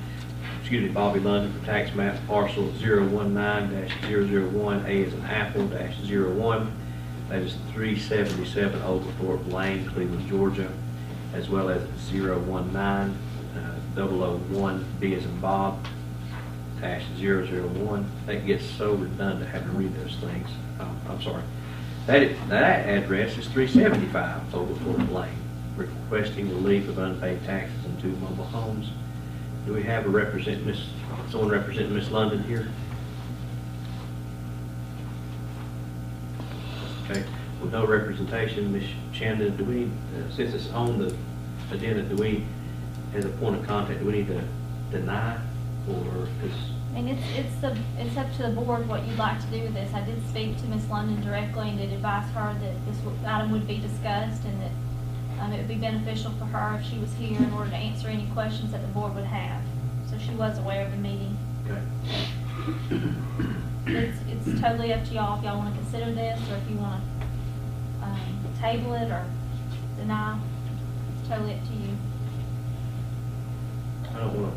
excuse me, Bobby London for tax map parcel 019-001, A as an apple, dash 01. That is 377 Oglethorpe Lane, Cleveland, Georgia, as well as 019, uh, 001, B as in Bob, dash 001. That gets so redundant having to read those things. Um, I'm sorry. That, that address is 375 Oglethorpe Lane, requesting relief of unpaid taxes on two mobile homes. Do we have a represent, Miss, someone representing Miss London here? Okay, with no representation, Ms. Shannon, do we, uh, since it's on the agenda, do we, as a point of contact, do we need to deny or is? And it's, it's the, it's up to the board what you'd like to do with this. I did speak to Ms. London directly and did advise her that this would- item would be discussed and that um, it would be beneficial for her if she was here in order to answer any questions that the board would have. So she was aware of the meeting. Okay. It's, it's totally up to y'all if y'all want to consider this or if you want to um, table it or deny. It's totally up to you. I don't want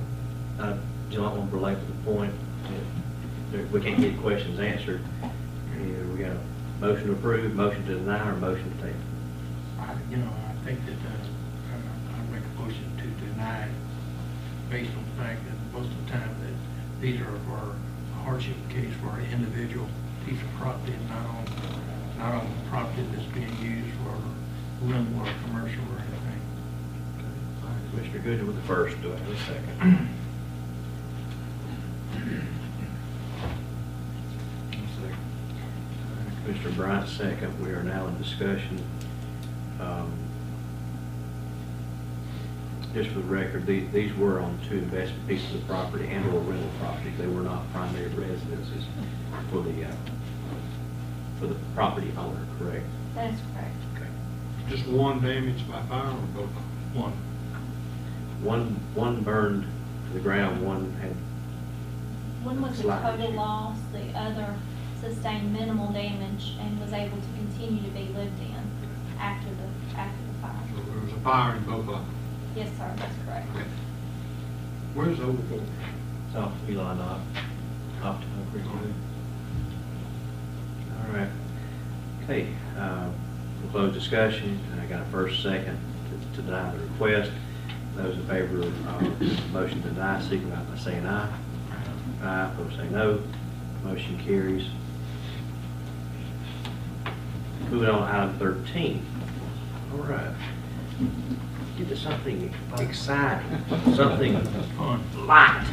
to, I do not want to belabor the point. If there- We can't get questions answered. Either we got a motion to approve, motion to deny, or motion to table. I, you know, I think that, uh, I- I'd make a motion to deny based on the fact that most of the time that these are for a hardship case for an individual piece of property and not on, not on property that's being used for rental or commercial or anything. All right, Goodger with the first, do I have a second? Commissioner Bryant, second. We are now in discussion. Um, Just for the record, the- these were on two investment pieces of property and or rental property. They were not primary residences for the, uh, for the property owner, correct? That is correct. Okay. Just one damaged by fire or both? One. One, one burned to the ground, one had, One was a Slight total loss, the other sustained minimal damage and was able to continue to be lived in after the, after the fire. So there was a fire in both of them. Yes, sir, that's correct. Where's the overflow? it's off Eli Knott, off to Oak Creek Road. All right. Okay, uh, we'll close discussion. I got a first, second to- to deny the request. Those in favor of uh, motion to deny, signify by saying aye. Aye, opposed say no. Motion carries. Moving on to item 13. All right. Get to something exciting, something light.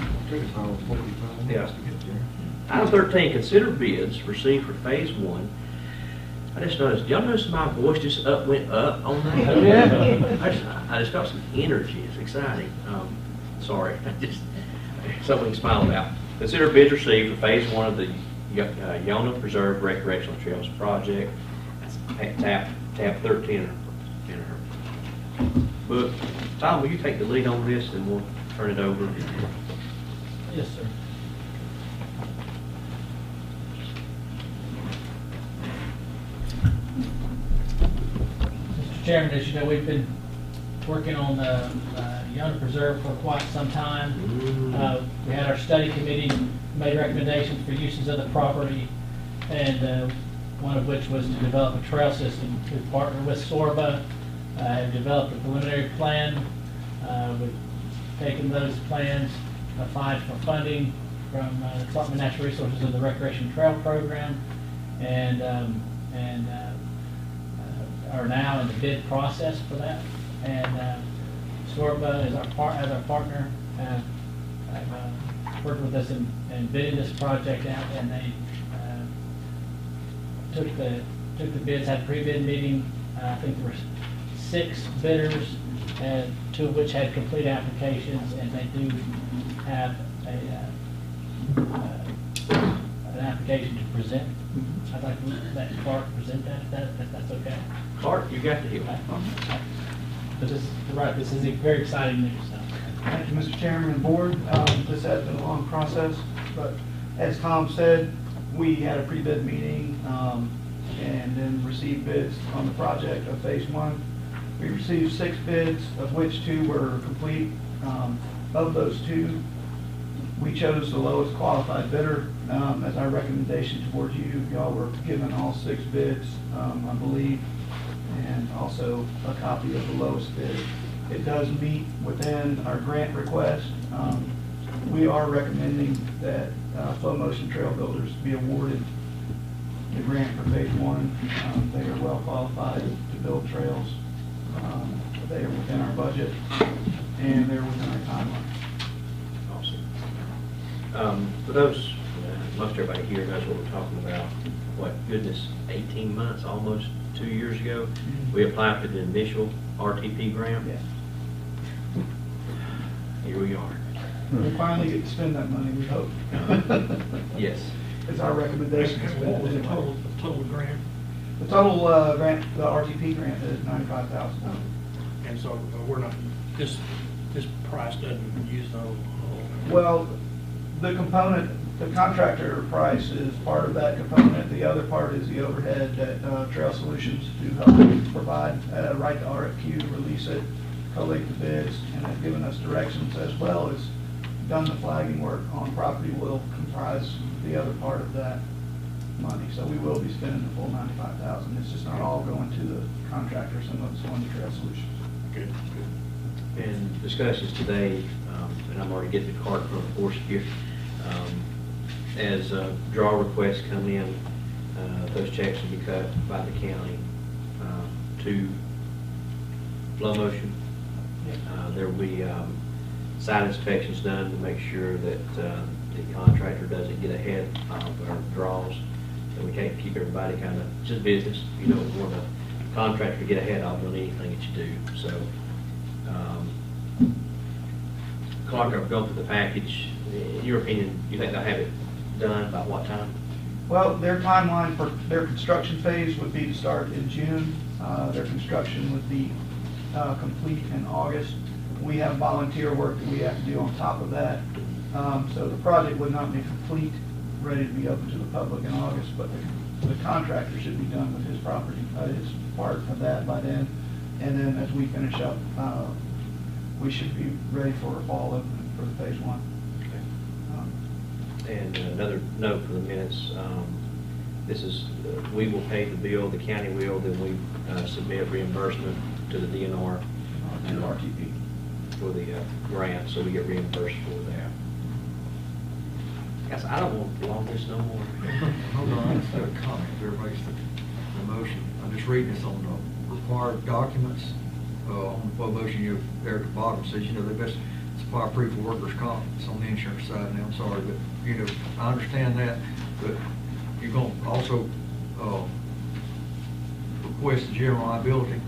Yeah. Item 13, consider bids received for phase one. I just noticed, y'all notice my voice just up, went up on that? Yeah. I just, I just got some energy, it's exciting. Um, Sorry, I just, something to smile about. Consider bids received for phase one of the Yo- uh, Yonah Preserve Recreational Trails Project. That's ta- tab, tab 13 in her- in her book. Tom, will you take the lead on this and we'll turn it over? Yes, sir. Mr. Chairman, as you know, we've been working on uh, uh, Yonah Preserve for quite some time. Uh, We had our study committee, made recommendations for uses of the property, and uh, one of which was to develop a trail system. We partnered with SORBA, uh, have developed a preliminary plan. Uh, We've taken those plans, applied for funding from uh, the Department of Natural Resources of the Recreation Trail Program, and, um, and uh, uh, are now in the bid process for that. And uh, SORBA is our part, as our partner, uh, have worked with us in, in bidding this project out, and they took the, took the bids, had a pre-bid meeting, I think there were six bidders, and two of which had complete applications, and they do have a, uh, uh, an application to present. I'd like to let Clark present that, if that, if that's okay. Clark, you got to hear. But this, you're right, this is a very exciting news, so. Thank you, Mr. Chairman and Board. Um, This has been a long process, but as Tom said, we had a pre-bid meeting um, and then received bids on the project of Phase One. We received six bids, of which two were complete. Um, Of those two, we chose the lowest qualified bidder um, as our recommendation towards you. Y'all were given all six bids, um, I believe, and also a copy of the lowest bid. It does meet within our grant request. Um, We are recommending that uh, Flow Motion Trail Builders be awarded the grant for phase one. Um, They are well qualified to build trails. Um, They are within our budget, and they're within our timeline. Awesome. Um, For those, uh, most everybody here knows what we're talking about. What, goodness, 18 months, almost two years ago, we applied for the initial RTP grant. Yes. Here we are. We'll finally get to spend that money, we hope. Yes. It's our recommendation. to What was the it. total, total grant? The total uh, grant, the RTP grant is ninety-five thousand. And so uh, we're not, this, this price doesn't use the whole. Well, the component, the contractor price is part of that component. The other part is the overhead that uh, Trail Solutions do help provide, uh, write the RFQ, release it, collate the bids, and have given us directions as well as done the flagging work on property will comprise the other part of that money. So we will be spending the full ninety-five thousand. It's just not all going to the contractor, some of it's going to Trail Solutions. Good, good. And discussions today, um, and I'm already getting the cart from the horse here, um, as uh, draw requests come in, uh, those checks will be cut by the county uh, to flow motion. Uh, There will be um, site inspections done to make sure that uh, the contractor doesn't get ahead of our draws. And we can't keep everybody kind of, it's just business, you don't want a contractor to get ahead of on anything that you do, so. um, Clark, I've gone through the package. In your opinion, you think they'll have it done by what time? Well, their timeline for their construction phase would be to start in June. Uh, Their construction would be uh, complete in August. We have volunteer work that we have to do on top of that. Um, So the project would not be complete, ready to be open to the public in August, but the- the contractor should be done with his property, uh, his part of that by then. And then as we finish up, uh, we should be ready for a fall opening for the phase one. And another note for the minutes, um, this is, uh, we will pay the bill, the county will, then we uh, submit reimbursement to the DNR. uh, To RTP. For the uh, grant, so we get reimbursed for that. Guys, I don't want to prolong this no more. Hold on, I just have a comment, everybody's the motion. I'm just reading this on the required documents, uh, on the full motion, you, there at the bottom says, you know, they best supply proof of workers' comp, it's on the insurance side now, I'm sorry, but, you know, I understand that, but you're gonna also, uh, request the general liability.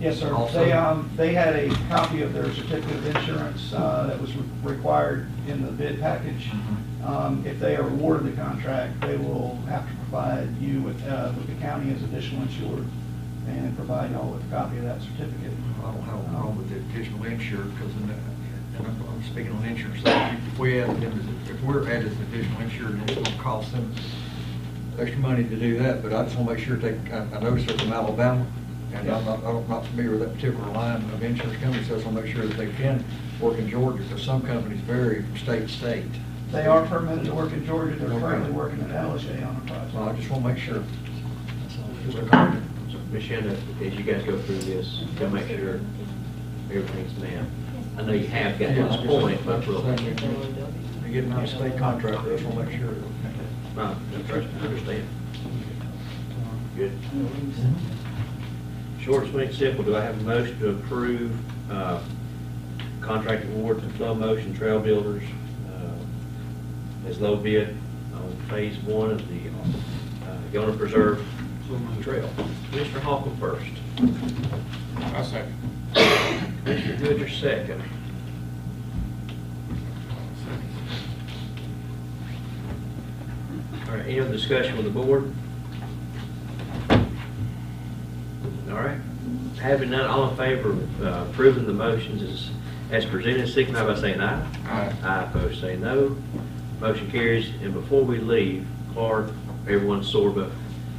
Yes, sir. Also- They, um, they had a copy of their certificate of insurance, uh, that was re- required in the bid package. Um, if they are awarded the contract, they will have to provide you with, uh, with the county as additional insured and provide y'all with a copy of that certificate. I don't have a problem with the additional insured, because in the, I'm, speaking on insurance, if we add them, as- if we're added as additional insured, it's gonna cost them extra money to do that, but I just wanna make sure they, I, I noticed they're from Alabama, and I'm not, I'm not familiar with that particular line of insurance company, so I just wanna make sure that they can work in Georgia, because some companies vary from state to state. They are permitted to work in Georgia, they're currently working at LSA on a project. Well, I just wanna make sure. Just a comment. So, Ms. Shanda, as you guys go through this, go make sure everything's met. I know you have got to this point, but we'll. They get an out-of-state contract, I just wanna make sure. No, I understand. Good. Short, sweet, simple. Do I have a motion to approve, uh, contract award to Flow Motion Trail Builders, uh, as low bid on phase one of the, uh, Yonah Preserve Trail? Mr. Holcomb first. I second. Mr. Goodger second. All right, any other discussion with the board? All right, having none, all in favor of uh, approving the motions as, as presented, signify by saying aye. Aye. Aye, opposed, say no. Motion carries, and before we leave, Clark, everyone's sore, but,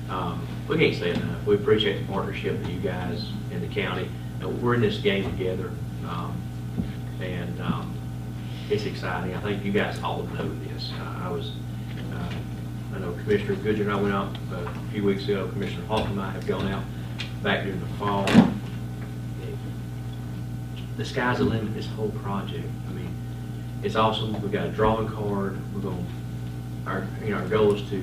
um, we can't say enough. We appreciate the partnership that you guys in the county, and we're in this game together. Um, and, um, it's exciting. I think you guys all know this. I I was, uh, I know Commissioner Goodger and I went out a few weeks ago, Commissioner Hoffman and I have gone out back during the fall. The sky's the limit, this whole project. I mean, it's awesome. We've got a drawing card. We're going, our, you know, our goal is to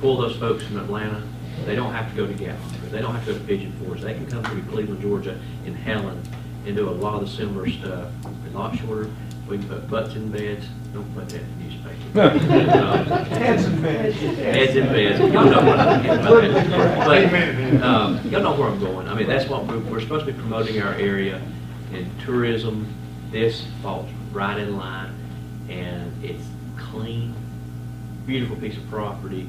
pull those folks from Atlanta. They don't have to go to Gatlinburg. They don't have to go to Pigeon Forge. They can come through Cleveland, Georgia, and Helen, and do a lot of the similar stuff. A lot shorter. We can put butts in beds. Don't put that in the newspaper. Um, Heads in beds. Heads in beds. Y'all know what I'm talking about. But, um, y'all know where I'm going. I mean, that's what, we're, we're supposed to be promoting our area and tourism. This falls right in line. And it's clean, beautiful piece of property.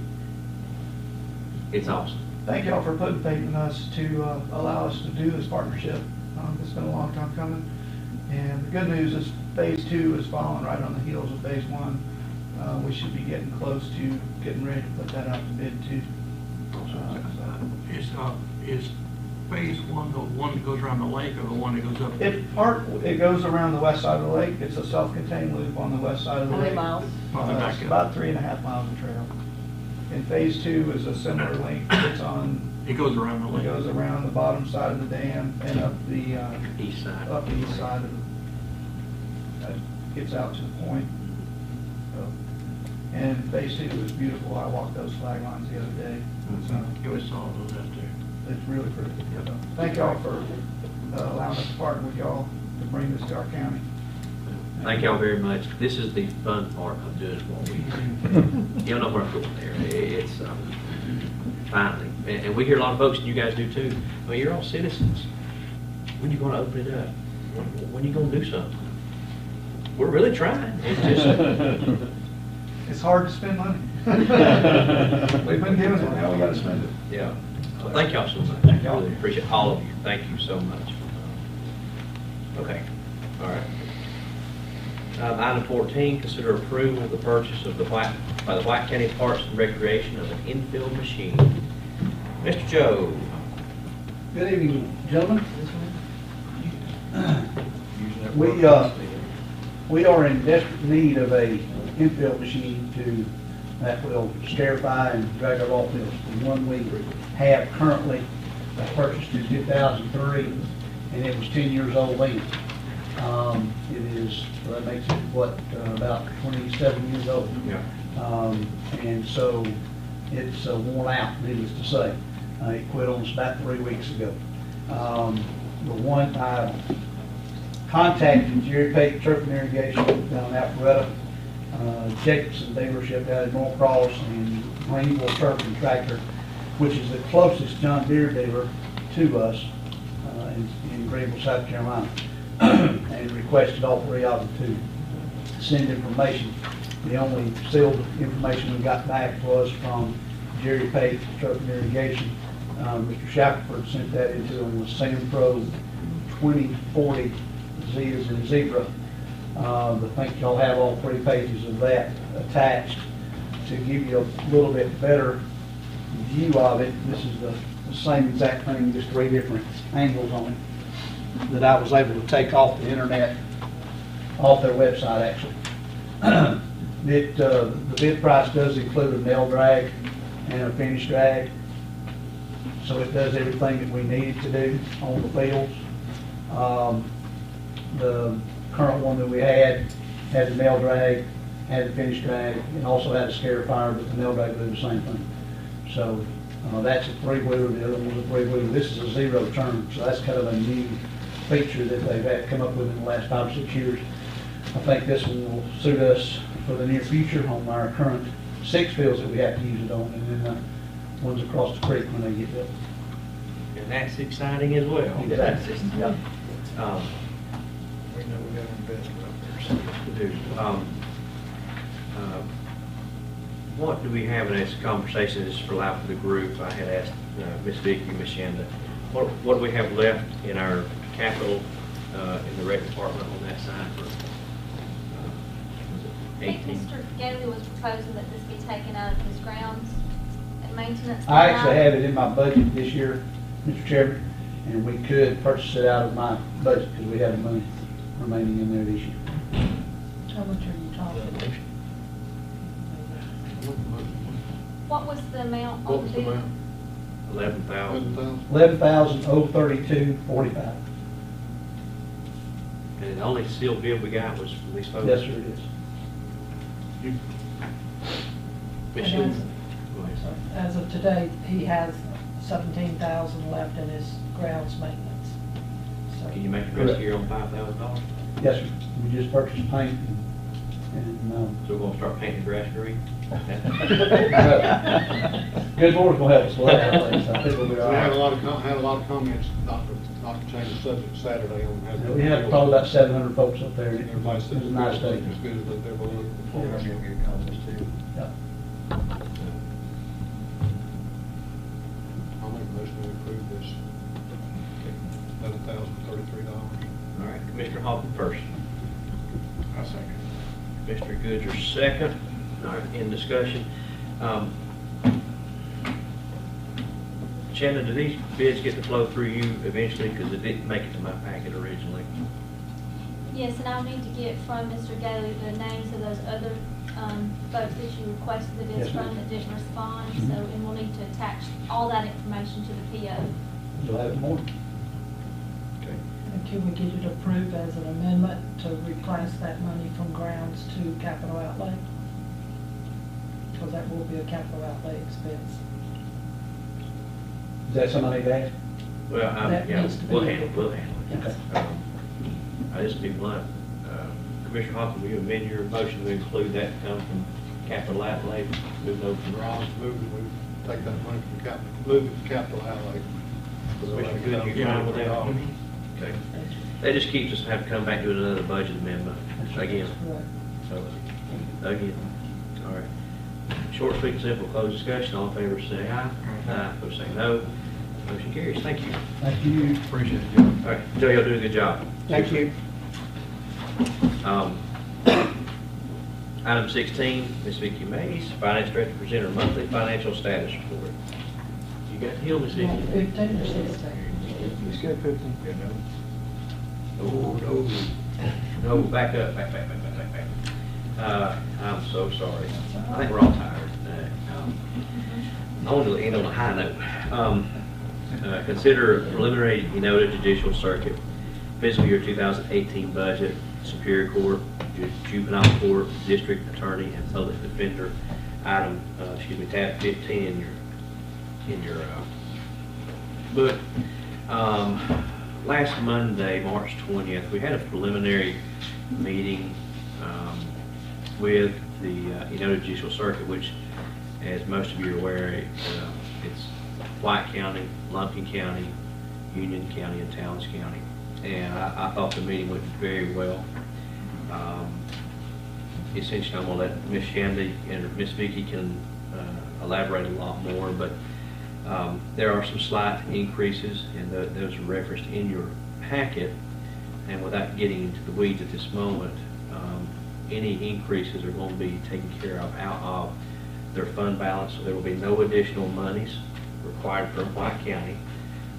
It's awesome. Thank y'all for putting faith in us to uh, allow us to do this partnership. Um, It's been a long time coming. And the good news is phase two is following right on the heels of phase one. Uh, We should be getting close to getting ready to put that out to bid too. Uh, so- Is, uh, is phase one the one that goes around the lake or the one that goes up? It part, it goes around the west side of the lake. It's a self-contained loop on the west side of the How lake. many miles? On Uh, back it's end. About three and a half miles of trail. And phase two is a similar length. It's on. It goes around the It lake. goes around the bottom side of the dam and up the, uh. East side. Up the east side of the, that gets out to the point. So, And phase two is beautiful. I walked those flag lines the other day. So It was all those out there. It's really pretty. So, Thank y'all for uh, allowing us to partner with y'all to bring this to our county. Thank y'all very much. This is the fun part of doing what we do. You don't know where I'm going there. It's, um, finally, and, and we hear a lot of folks, and you guys do too, I mean, you're all citizens. When are you gonna open it up? When, when you gonna do something? We're really trying. It's just, It's hard to spend money. We've been given it, now we gotta spend it. yeah. Well, Thank y'all so much. Thank y'all. Really appreciate all of you. Thank you so much. Okay, all right. Um, item fourteen, consider approval of the purchase of the White, by the White County Parks and Recreation of an infield machine. Mr. Joe. Good evening, gentlemen. We, uh, we are in desperate need of a infield machine to, that will scarify and drag our ball fields. The one we have currently, purchased in two thousand three, and it was ten years old then. Um, it is, well, that makes it, what, uh, about twenty-seven years old. Yeah. Um, and so it's uh, worn out, needless to say. Uh, it quit on us about three weeks ago. Um, the one, I contacted Jerry Pate Turf and Irrigation down in Alpharetta, uh, Jacobsen dealership out in Norcross, and Greenville Turf and Tractor, which is the closest John Deere dealer to us, uh, in, in Greenville, South Carolina. And requested all three of them to send information. The only sealed information we got back was from Jerry Pate, Turf and Irrigation. Um, Mr. Shackelford sent that into them with Sand Pro 2040 Z is in zebra. Uh, I think y'all have all three pages of that attached to give you a little bit better view of it. This is the, same exact thing, just three different angles on it that I was able to take off the internet, off their website actually. It, uh, the bid price does include a nail drag and a finish drag. So it does everything that we need it to do on the fields. Um, The current one that we had had the nail drag, had the finish drag, and also had a scarifier, but the nail drag did the same thing. So, uh, that's a three-wheeler, the other one's a three-wheeler, this is a zero turn, so that's kind of a new feature that they've had, come up with in the last five or six years. I think this one will suit us for the near future on our current six fields that we have to use it on, and then the ones across the creek when they get built. And that's exciting as well. Exactly. Yep. Um, We know we got an investment up there, so. do, um, uh, What do we have in this conversation, this is for life of the group, I had asked uh, Ms. Vicky, Ms. Shanda, what, what do we have left in our capital, uh, in the rec department on that side for, uh, was I it think 18? Mr. Gailey was proposing that this be taken out of his grounds and maintenance. I actually have it in my budget this year, Mr. Chairman, and we could purchase it out of my budget because we have the money remaining in there this year. How much are you talking? What was the amount What on was the the bid? amount? Eleven thousand, Eleven thousand oh thirty-two forty-five. and the only sealed bid we got was from these folks? Yes, sir, it is. Ms. And Shanda? that's- Go ahead. As of today, he has seventeen thousand left in his grounds maintenance. So Can you make the rest here on five thousand dollars? Yes, sir. We just purchased paint and And, um, So we're gonna start painting the grass green? Good Lord's gonna help us with that, I think, so I think we'll be We had a right. lot of, com- had a lot of comments, not to, not to change the subject Saturday on. how- We had probably about seven hundred folks up there, and it Everybody was said it was a nice day. As good as they've ever looked before. Yeah, you'll get comments too. Yep. I'll make a motion to approve this eleven thousand thirty-three dollars. All right, Commissioner Hoffman first. I second. Commissioner Goodger second. All right, in discussion. Um, Shannon, do these bids get to flow through you eventually? Because it didn't make it to my packet originally. Yes, and I'll need to get from Mr. Gailey the names of those other um, folks that you requested the bids Yes, ma'am. from that didn't respond, Mhm. so, and we'll need to attach all that information to the PO. You'll have it more. And can we get it approved as an amendment to replace that money from grounds to capital outlay? Because that will be a capital outlay expense. Is that something I need to ask? Well, That yeah, needs to be- we'll handle, it, we'll handle it. Okay. Um, I just be blunt. Uh, Commissioner Hoffman, will you amend your motion to include that come from capital outlay? Move over from Ross, move, we take that money from capital, move it to capital outlay. Commissioner Good, you fine with that? Okay. That just keeps us having to come back to another budget amendment again. Correct. So, again, all right. Short, sweet, and simple, close discussion, all in favor say aye. Aye, opposed say no. Motion carries, thank you. Thank you. Appreciate it, Joe. All right, Joe, y'all do a good job. Thank you. Um, Item 16, Ms. Vicki Mays, Finance Director, present her monthly financial status report. You got Hill, Ms. Yeah, Vicki? Fifteen or sixteen? Let's go fifteen. No, no, no, back up, back, back, back, back, back, back. Uh, I'm so sorry. I think we're all tired. Um, I want to end on a high note. Um, uh, Consider preliminary, you know, the judicial circuit fiscal year 2018 budget, Superior Court, Ju- Juvenile Court, District Attorney, and Public Defender, item, uh, excuse me, tab 15 in your, in your uh, book. Um, Last Monday, March 20th, we had a preliminary meeting um, with the uh, Enotah Judicial Circuit, which, as most of you are aware, it, uh, it's White County, Lumpkin County, Union County, and Towns County. And I I thought the meeting went very well. Um, Essentially, I'm to let Ms. Shandy and Ms. Vicki can uh, elaborate a lot more, but um, There are some slight increases, and tho- those are referenced in your packet. And without getting into the weeds at this moment, um, any increases are going to be taken care of out of their fund balance. So there will be no additional monies required from White County.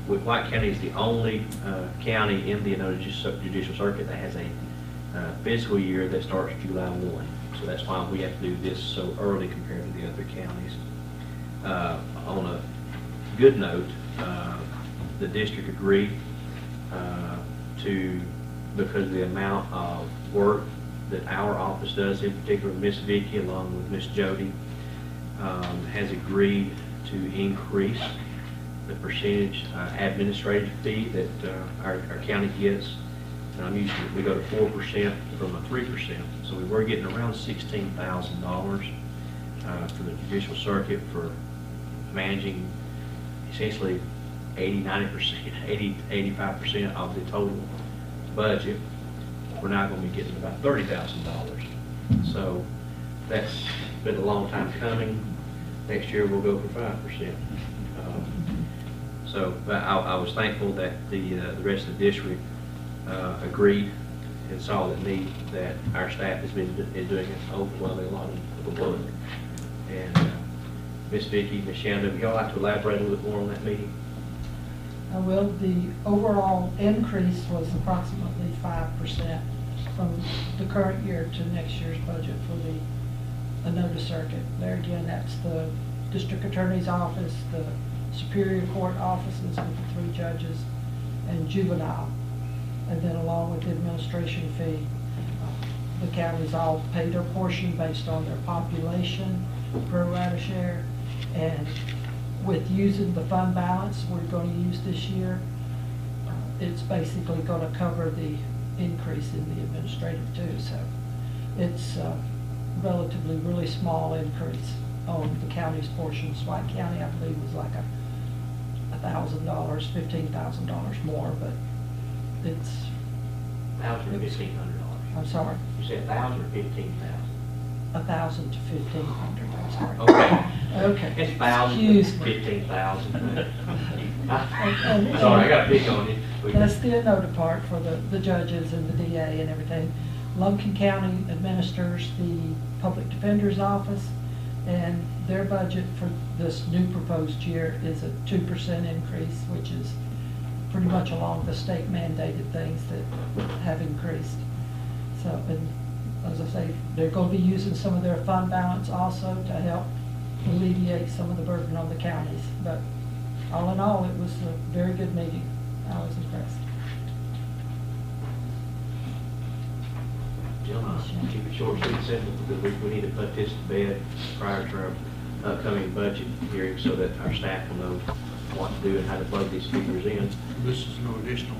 White County is the only uh, county in the Enotah Judicial Circuit that has a uh, fiscal year that starts July 1. So that's why we have to do this so early compared to the other counties. Uh, On a good note, uh, the district agreed uh, to, because of the amount of work that our office does, in particular Miss Vicki along with Miss Jody, um, has agreed to increase the percentage uh, administrative fee that uh, our our county gets. And I'm to, we go to four percent from a three percent. So we were getting around sixteen thousand dollars uh, for the judicial circuit for managing essentially 80, 90%, 80, 85% of the total budget. We're now going to be getting about $30,000. So that's been a long time coming. Next year, we'll go for 5%. Um, So I, I was thankful that the, uh, the rest of the district uh, agreed and saw the need that our staff has been, is doing an overwhelming lot of work. And uh, Ms. Vicki, Ms. Shanda, would y'all like to elaborate a little bit more on that meeting? Uh, Well, the overall increase was approximately five percent from the current year to next year's budget for the Enotah Circuit. There again, that's the district attorney's office, the superior court offices with the three judges, and juvenile. And then along with the administration fee, uh, the counties all pay their portion based on their population, pro rata share, and with using the fund balance we're going to use this year, uh, it's basically going to cover the increase in the administrative too. So It's a relatively, really small increase on the county's portion. White County, I believe, was like a a thousand dollars, fifteen thousand dollars more, but it's, Thousand or fifteen hundred dollars? I'm sorry, You said thousand or fifteen thousand? a thousand to fifteen hundred, I'm sorry. Okay. Okay. It's thousand Excuse me. fifteen thousand. And- Sorry, I gotta pick on you. That's the Enotah part for the, the judges and the DA and everything. Lumpkin County administers the public defender's office, and their budget for this new proposed year is a two percent increase, which is pretty much along the state mandated things that have increased. So, and as I say, they're gonna be using some of their fund balance also to help alleviate some of the burden on the counties. But all in all, it was a very good meeting. I was impressed. Jim, uh, keep it short, sweet, and simple, because we, we need to put this to bed prior to our upcoming budget hearing so that our staff will know what to do and how to plug these figures in. This is no additional,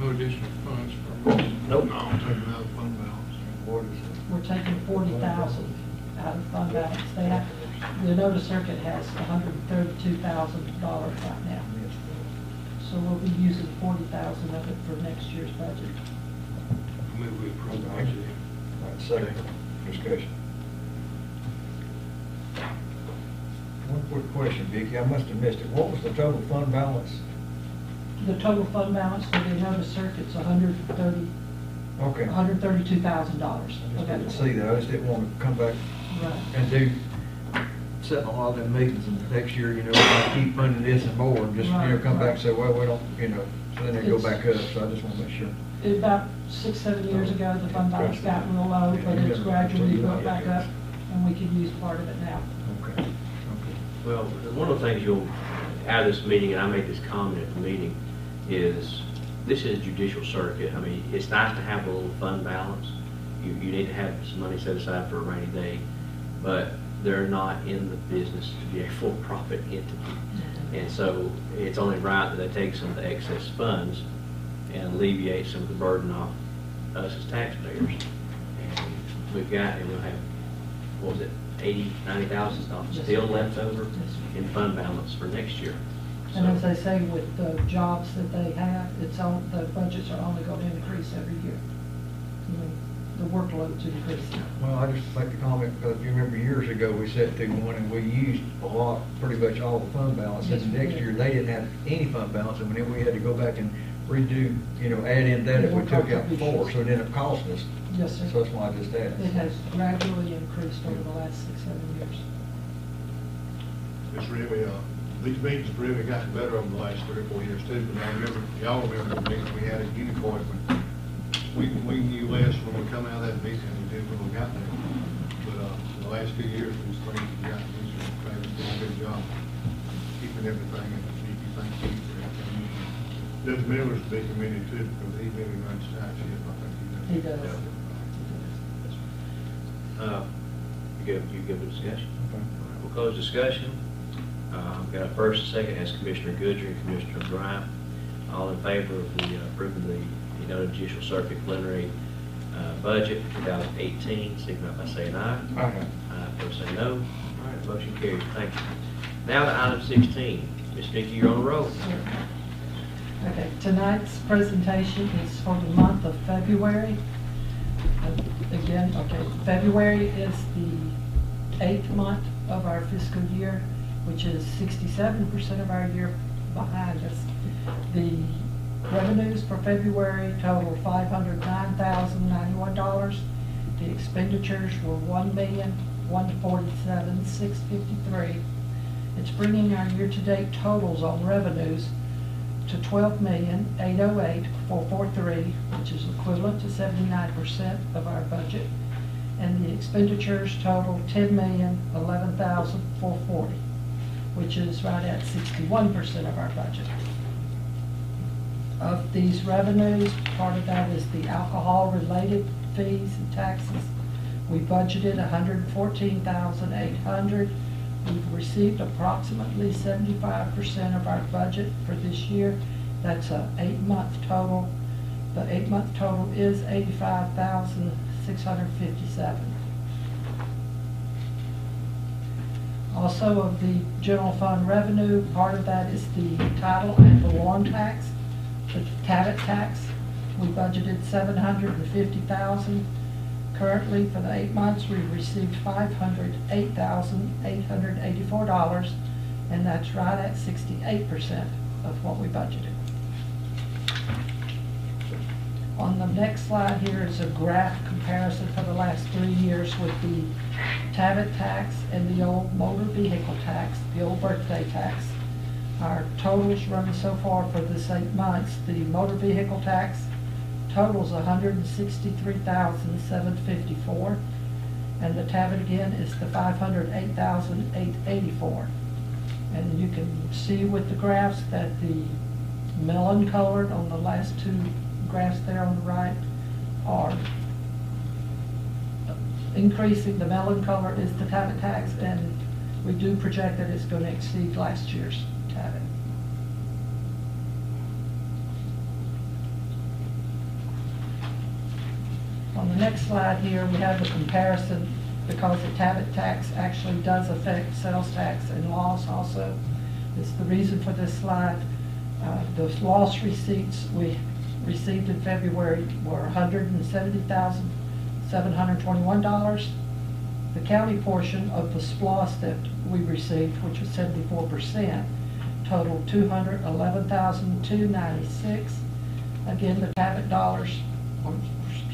no additional funds for. Nope. No, taking out of fund balance. What is it? We're taking forty thousand out of fund balance. They have, the Enotah Circuit has hundred and thirty-two thousand dollars right now. So we'll be using forty thousand of it for next year's budget. Move we approve the budget. All right, second discussion. One quick question, Vicki, I must have missed it. What was the total fund balance? The total fund balance for the Enotah Circuit's hundred thirty, Okay. hundred thirty-two thousand dollars. I just didn't see that, I just didn't want to come back Right. and do, sit on all them meetings and next year, you know, I keep funding this and more, and just, you know, come back and say, well, we don't, you know, so then they go back up, so I just want to make sure. About six, seven years ago, the fund balance got real low, but it's gradually built back up, and we can use part of it now. Okay. Well, one of the things you'll, out of this meeting, and I made this comment at the meeting, is this is judicial circuit. I mean, it's nice to have a little fund balance. You, you need to have some money set aside for a rainy day, but they're not in the business to be a for-profit entity. And so it's only right that they take some of the excess funds and alleviate some of the burden off us as taxpayers. And we've got, and we'll have, what was it, eighty, ninety thousand dollars Yes, still sir. left over in fund balance for next year. And as So- they say, with the jobs that they have, it's on, the budgets are only gonna increase every year. I mean, The workload's increasing. Well, I just make the comment, because if you remember years ago, we sat through one and we used a lot, pretty much all the fund balance. Yes, And we next did. year, they didn't have any fund balance, and then we had to go back and redo, you know, add in that if we took out four, so it ended up costing us. Yes, sir. So that's why I just asked. It has gradually increased over the last six, seven years. It's really, uh, these meetings have really gotten better over the last three or four years too, but I remember, y'all remember the meeting we had at Unicoi when we, we knew less when we come out of that meeting than we did when we got there. But, uh, the last few years, these things have gotten, these are, Travis did a good job keeping everything in the chief, thank you for everything. Judge Miller's a big committee too, because he really runs tight ship, I think he does. He does. Uh, You give, you give a discussion? All right, We'll close discussion. Uh, I've Got a first and second, as Commissioner Goodger and Commissioner Bryant. All in favor of the uh, approving the Enotah Judicial Circuit preliminary uh, budget for 2018, signify by saying aye. Aye. Aye, opposed say no. All right, motion carries. Thank you. Now to item 16. Ms. Vicki, you're on the roll. Okay, tonight's presentation is for the month of February. Again, okay, February is the eighth month of our fiscal year, which is sixty-seven percent of our year behind us. The revenues for February total five hundred nine thousand ninety-one dollars. The expenditures were one million, one forty-seven, six fifty-three. It's bringing our year-to-date totals on revenues to twelve million, eight oh eight, four four three, which is equivalent to seventy-nine percent of our budget. And the expenditures total ten million, eleven thousand, four forty, which is right at sixty-one percent of our budget. Of these revenues, part of that is the alcohol-related fees and taxes. We budgeted 114,800. We've received approximately 75% of our budget for this year. That's an eight-month total. The eight-month total is 85,657. Also of the general fund revenue, part of that is the title ad valorem tax, the TAVT tax. We budgeted 750,000. Currently, for the eight months, we've received five hundred eight thousand eight hundred eighty-four dollars, and that's right at sixty-eight percent of what we budgeted. On the next slide here is a graph comparison for the last three years with the TAVT tax and the old motor vehicle tax, the old birthday tax. Our totals run so far for this eight months, the motor vehicle tax totals hundred and sixty-three thousand, seven fifty-four. And the TAVT again is the five hundred eight thousand, eight eighty-four. And you can see with the graphs that the melon colored on the last two graphs there on the right are increasing. The melon color is the TAVT tax, and we do project that it's going to exceed last year's TAVT. On the next slide here, we have the comparison because the TAVT tax actually does affect sales tax and loss also. It's the reason for this slide. Uh, The loss receipts we received in February were $170,721. The county portion of the SPLOST that we received, which was 74%, totaled 211,296. Again, the TAVT dollars,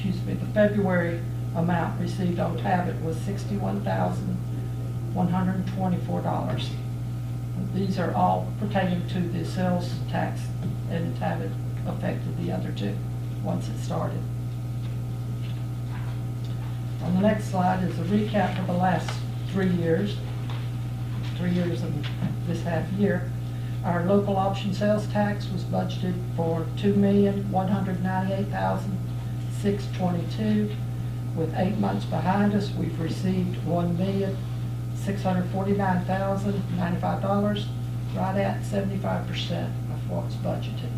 excuse me, the February amount received on TAVT was $61,124. These are all pertaining to the sales tax, and TAVT affected the other two, once it started. On the next slide is a recap of the last three years, three years of this half year. Our local option sales tax was budgeted for two million, one hundred ninety-eight thousand, six twenty-two. With eight months behind us, we've received one million, six hundred forty-nine thousand, ninety-five dollars, right at seventy-five percent of what's budgeted.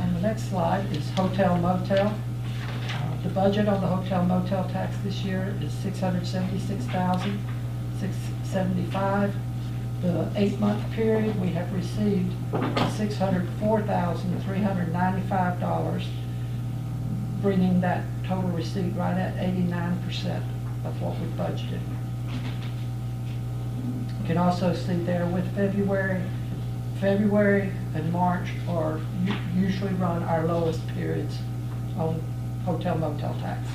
And the next slide is hotel motel. Uh, The budget on the hotel motel tax this year is six hundred seventy-six thousand, six seventy-five. The eight-month period, we have received six hundred four thousand, three hundred ninety-five dollars, bringing that total receipt right at eighty-nine percent of what we budgeted. You can also see there with February, February and March are usually run our lowest periods on hotel motel tax.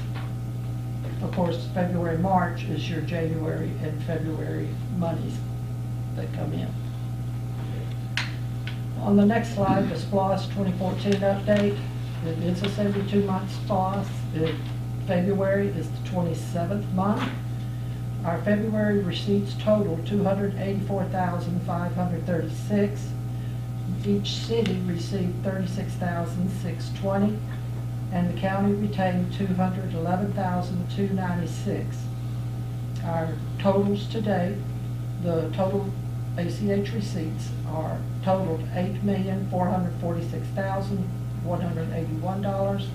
Of course, February, March is your January and February monies that come in. On the next slide, the SPLOST 2014 update. It is a 72-month SPLOST. The February is the 27th month. Our February receipts total 284,536. Each city received 36,620, and the county retained 211,296. Our totals to date, the total ACH receipts are totaled $8,446,181.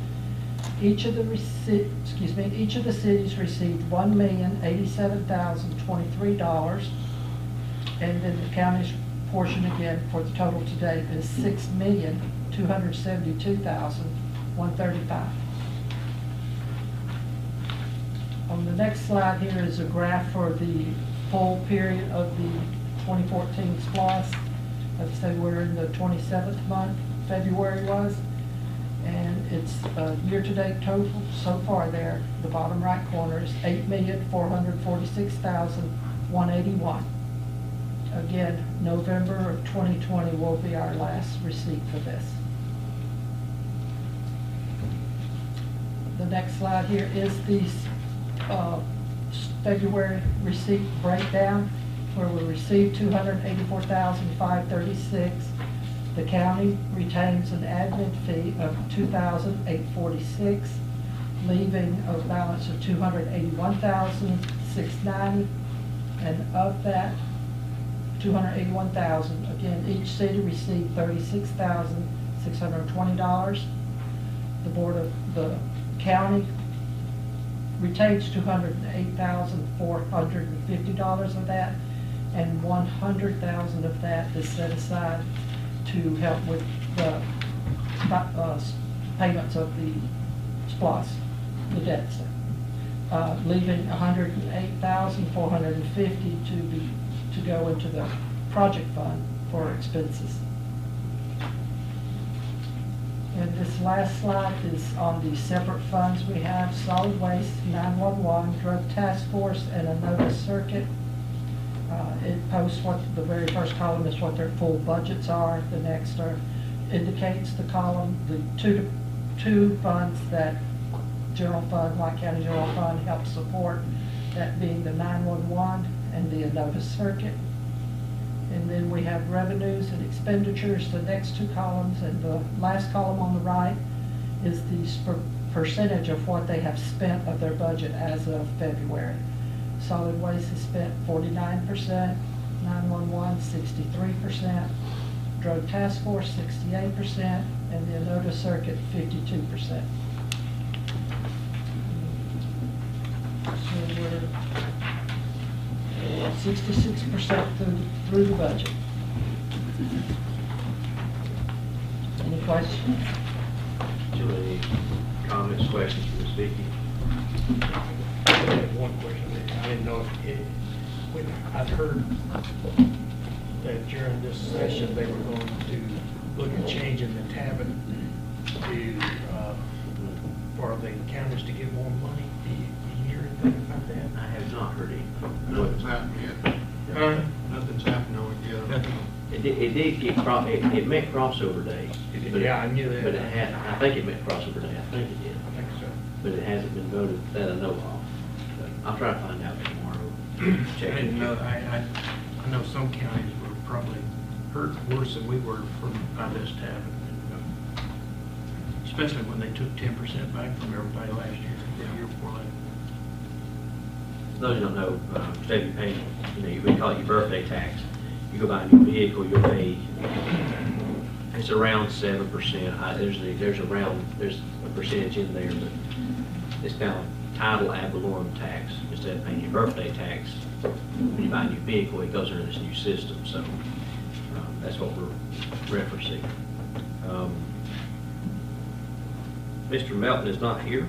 Each of the receipt, excuse me, each of the cities received one million eighty-seven thousand twenty-three dollars. And then the county's portion again for the total to date is six million two hundred seventy-two thousand one thirty-five. On the next slide here is a graph for the full period of the 2014 SPLOST. Let's say we're in the 27th month, February was. And it's uh, year-to-date total so far there, the bottom right corner is eight million, four hundred forty-six thousand, one eighty-one. Again, November of twenty twenty will be our last receipt for this. The next slide here is the uh, February receipt breakdown, where we received two hundred eighty-four thousand, five thirty-six. The county retains an admin fee of two thousand eight forty-six, leaving a balance of two hundred eighty-one thousand six ninety. And of that two hundred eighty-one thousand, again, each city received thirty-six thousand six hundred twenty dollars. the board of, the county retains two hundred and eight thousand, four hundred and fifty dollars of that, and one hundred thousand of that is set aside to help with the, uh, payments of the SPLOST, the debts. Uh, leaving hundred and eight thousand, four hundred and fifty to be, to go into the project fund for expenses. And this last slide is on the separate funds we have, solid waste, 911, drug task force, and Enotah Circuit. Uh, It posts what, the very first column is what their full budgets are, the next are, indicates the column, the two, two funds that general fund, White County General Fund helps support, that being the 911 and the Enotah Circuit. And then we have revenues and expenditures, the next two columns, and the last column on the right is the percentage of what they have spent of their budget as of February. Solid waste has spent forty-nine percent, 911 63 percent, drug task force sixty-eight percent, and the Enotah Circuit fifty-two percent. So we're sixty-six percent through, through the budget. Any questions? Julie, any comments, questions for Ms. Vicky? I have one question. I didn't know if, it- when, I'd heard that during this session, they were going to look at changing the TAVT to, uh, for the counties to get more money. Do you do you hear anything about that? I have not heard any. Nothing's happened yet. Huh? Nothing's happened on it yet. Nothing. It did, it did get cro, it, it meant crossover day. It did, but yeah, I knew that. But it had, I think it meant crossover day, I think it did, I think so. but it hasn't been voted that I know of. I'll try to find out tomorrow. I Check didn't know, I, I, I know some counties were probably hurt worse than we were from, by this tab. Especially when they took ten percent back from everybody last year, the year before that. Those who don't know, uh, state you pay, you know, we call it your birthday tax. You go buy a new vehicle, you'll pay, it's around seven percent. I, there's, a- there's around, there's a percentage in there, but it's kind of title ad valorem tax. Instead of paying your birthday tax, when you buy a new vehicle, it goes under this new system, so, um, that's what we're referencing. Um, Mr. Melton is not here,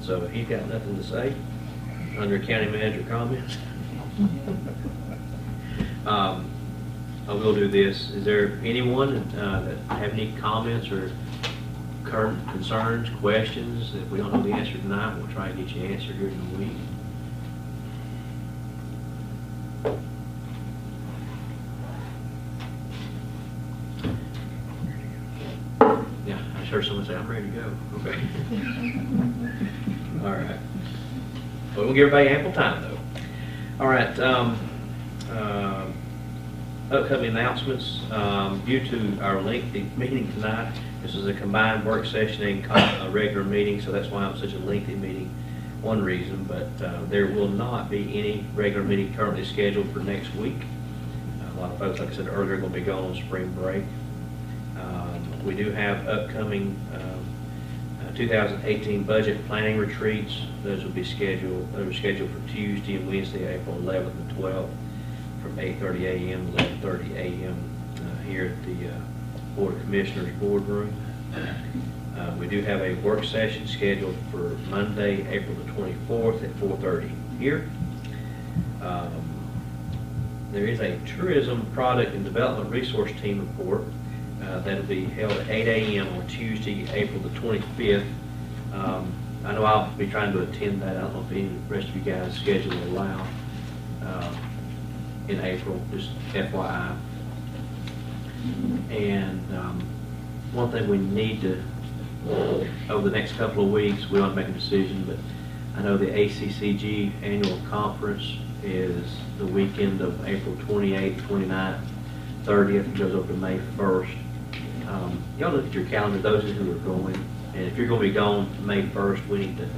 so he's got nothing to say under county manager comments. Um, I will do this. Is there anyone uh, that have any comments or current concerns, questions? If we don't know the answer tonight, we'll try and get you an answer here in a week. Yeah, I heard someone say, I'm ready to go. Okay. All right. Well, we'll give everybody ample time, though. All right, um, um, upcoming announcements, um, due to our lengthy meeting tonight, this is a combined work session and a regular meeting, so that's why I'm such a lengthy meeting, one reason, but, uh, there will not be any regular meeting currently scheduled for next week. A lot of folks, like I said earlier, are gonna be going on spring break. Um, We do have upcoming um, uh, 2018 budget planning retreats. Those will be scheduled, those are scheduled for Tuesday and Wednesday, April 11th and 12th, from 8:30 a.m. to 11:30 a.m. uh, here at the uh, Board of Commissioners Boardroom. Uh, We do have a work session scheduled for Monday, April the 24th at 4:30 here. Um, there is a tourism product and development resource team report uh, that'll be held at 8 a.m. on Tuesday, April the 25th. Um, I know I'll be trying to attend that. I don't know if any of the rest of you guys' schedule allow uh, in April, just FYI. And um, one thing we need to, over the next couple of weeks, we don't make a decision, but I know the ACCG annual conference is the weekend of April 28th, 29th, 30th, it goes over to May 1st. Um, Y'all look at your calendar, those who are going, and if you're going to be gone May 1st, we need to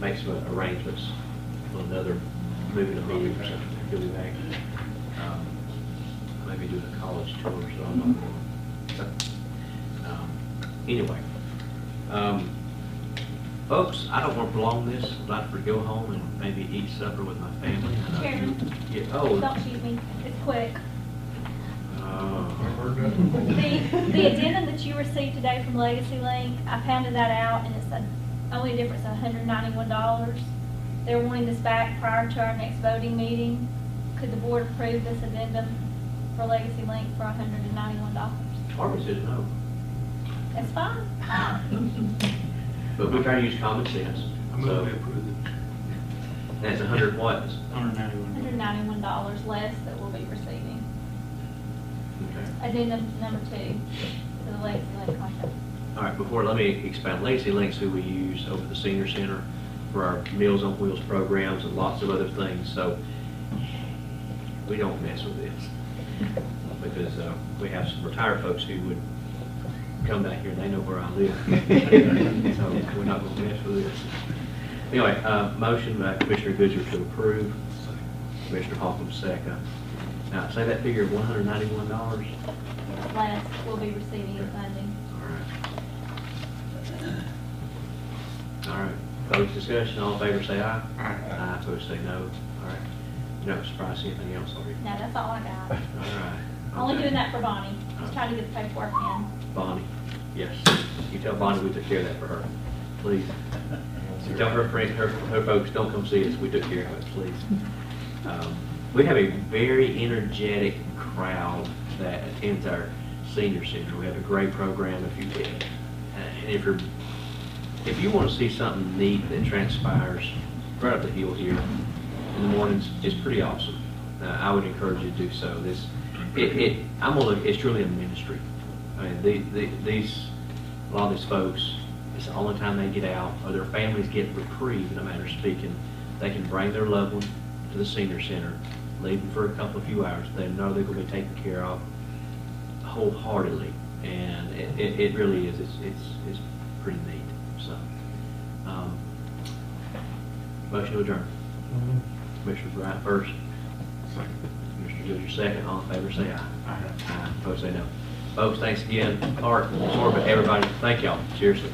make some arrangements for another, moving a meeting or something. You'll be back. Maybe doing a college tour, so I'm not going. Um, Anyway, um, Folks, I don't want to prolong this. I'd like to go home and maybe eat supper with my family. I know you- Chairman. Yeah, oh. Don't shoot me, it's quick. uh, The, the addendum that you received today from Legacy Link, I pounded that out and it's the only difference of hundred ninety-one dollars. They're wanting this back prior to our next voting meeting. Could the board approve this addendum for Legacy Link for hundred and ninety-one dollars? Harvey says no. That's fine. But we try to use common sense. I move So we approve it. that's a hundred what? Hundred ninety-one. Hundred ninety-one dollars less that we'll be receiving. Okay. Addendum number two to the Legacy Link contract. All right, before, let me expand. Legacy Link's who we use over the senior center for our Meals on Wheels programs and lots of other things, so we don't mess with this. Because, uh, we have some retired folks who would come back here and they know where I live. So we're not gonna mess with this. Anyway, uh, motion by Commissioner Goodger to approve. Commissioner Holcomb second. Now, say that figure of one hundred ninety-one dollars. Last, we'll be receiving in funding. All right, closed discussion, all in favor say aye. Aye. Aye, opposed say no. All right, you're not surprised to see anything else, are you? No, that's all I got. All right. Only Okay. doing that for Bonnie. Just trying to get the paperwork in. Bonnie, yes. You tell Bonnie we took care of that for her, please. You tell her friends, her, her folks, don't come see us, we took care of it, please. Um, We have a very energetic crowd that attends our senior center. We have a great program if you, and if you're, if you want to see something neat that transpires right up the hill here in the mornings, is pretty awesome. Uh, I would encourage you to do so. This, it, it, I'm gonna it's truly a ministry. I mean, the, the, these, a lot of these folks, it's the only time they get out, or their families get reprieve, in a manner of speaking. They can bring their loved one to the senior center, leave them for a couple of few hours. They know they're gonna be taken care of wholeheartedly, and it, it, it really is, it's, it's, it's pretty neat, so. um, Motion to adjourn. Commissioner Bryant first. Commissioner Goodger second, all in favor say aye. Aye. Opposed say no. Folks, thanks again, Art, SORBA, everybody, thank y'all, seriously.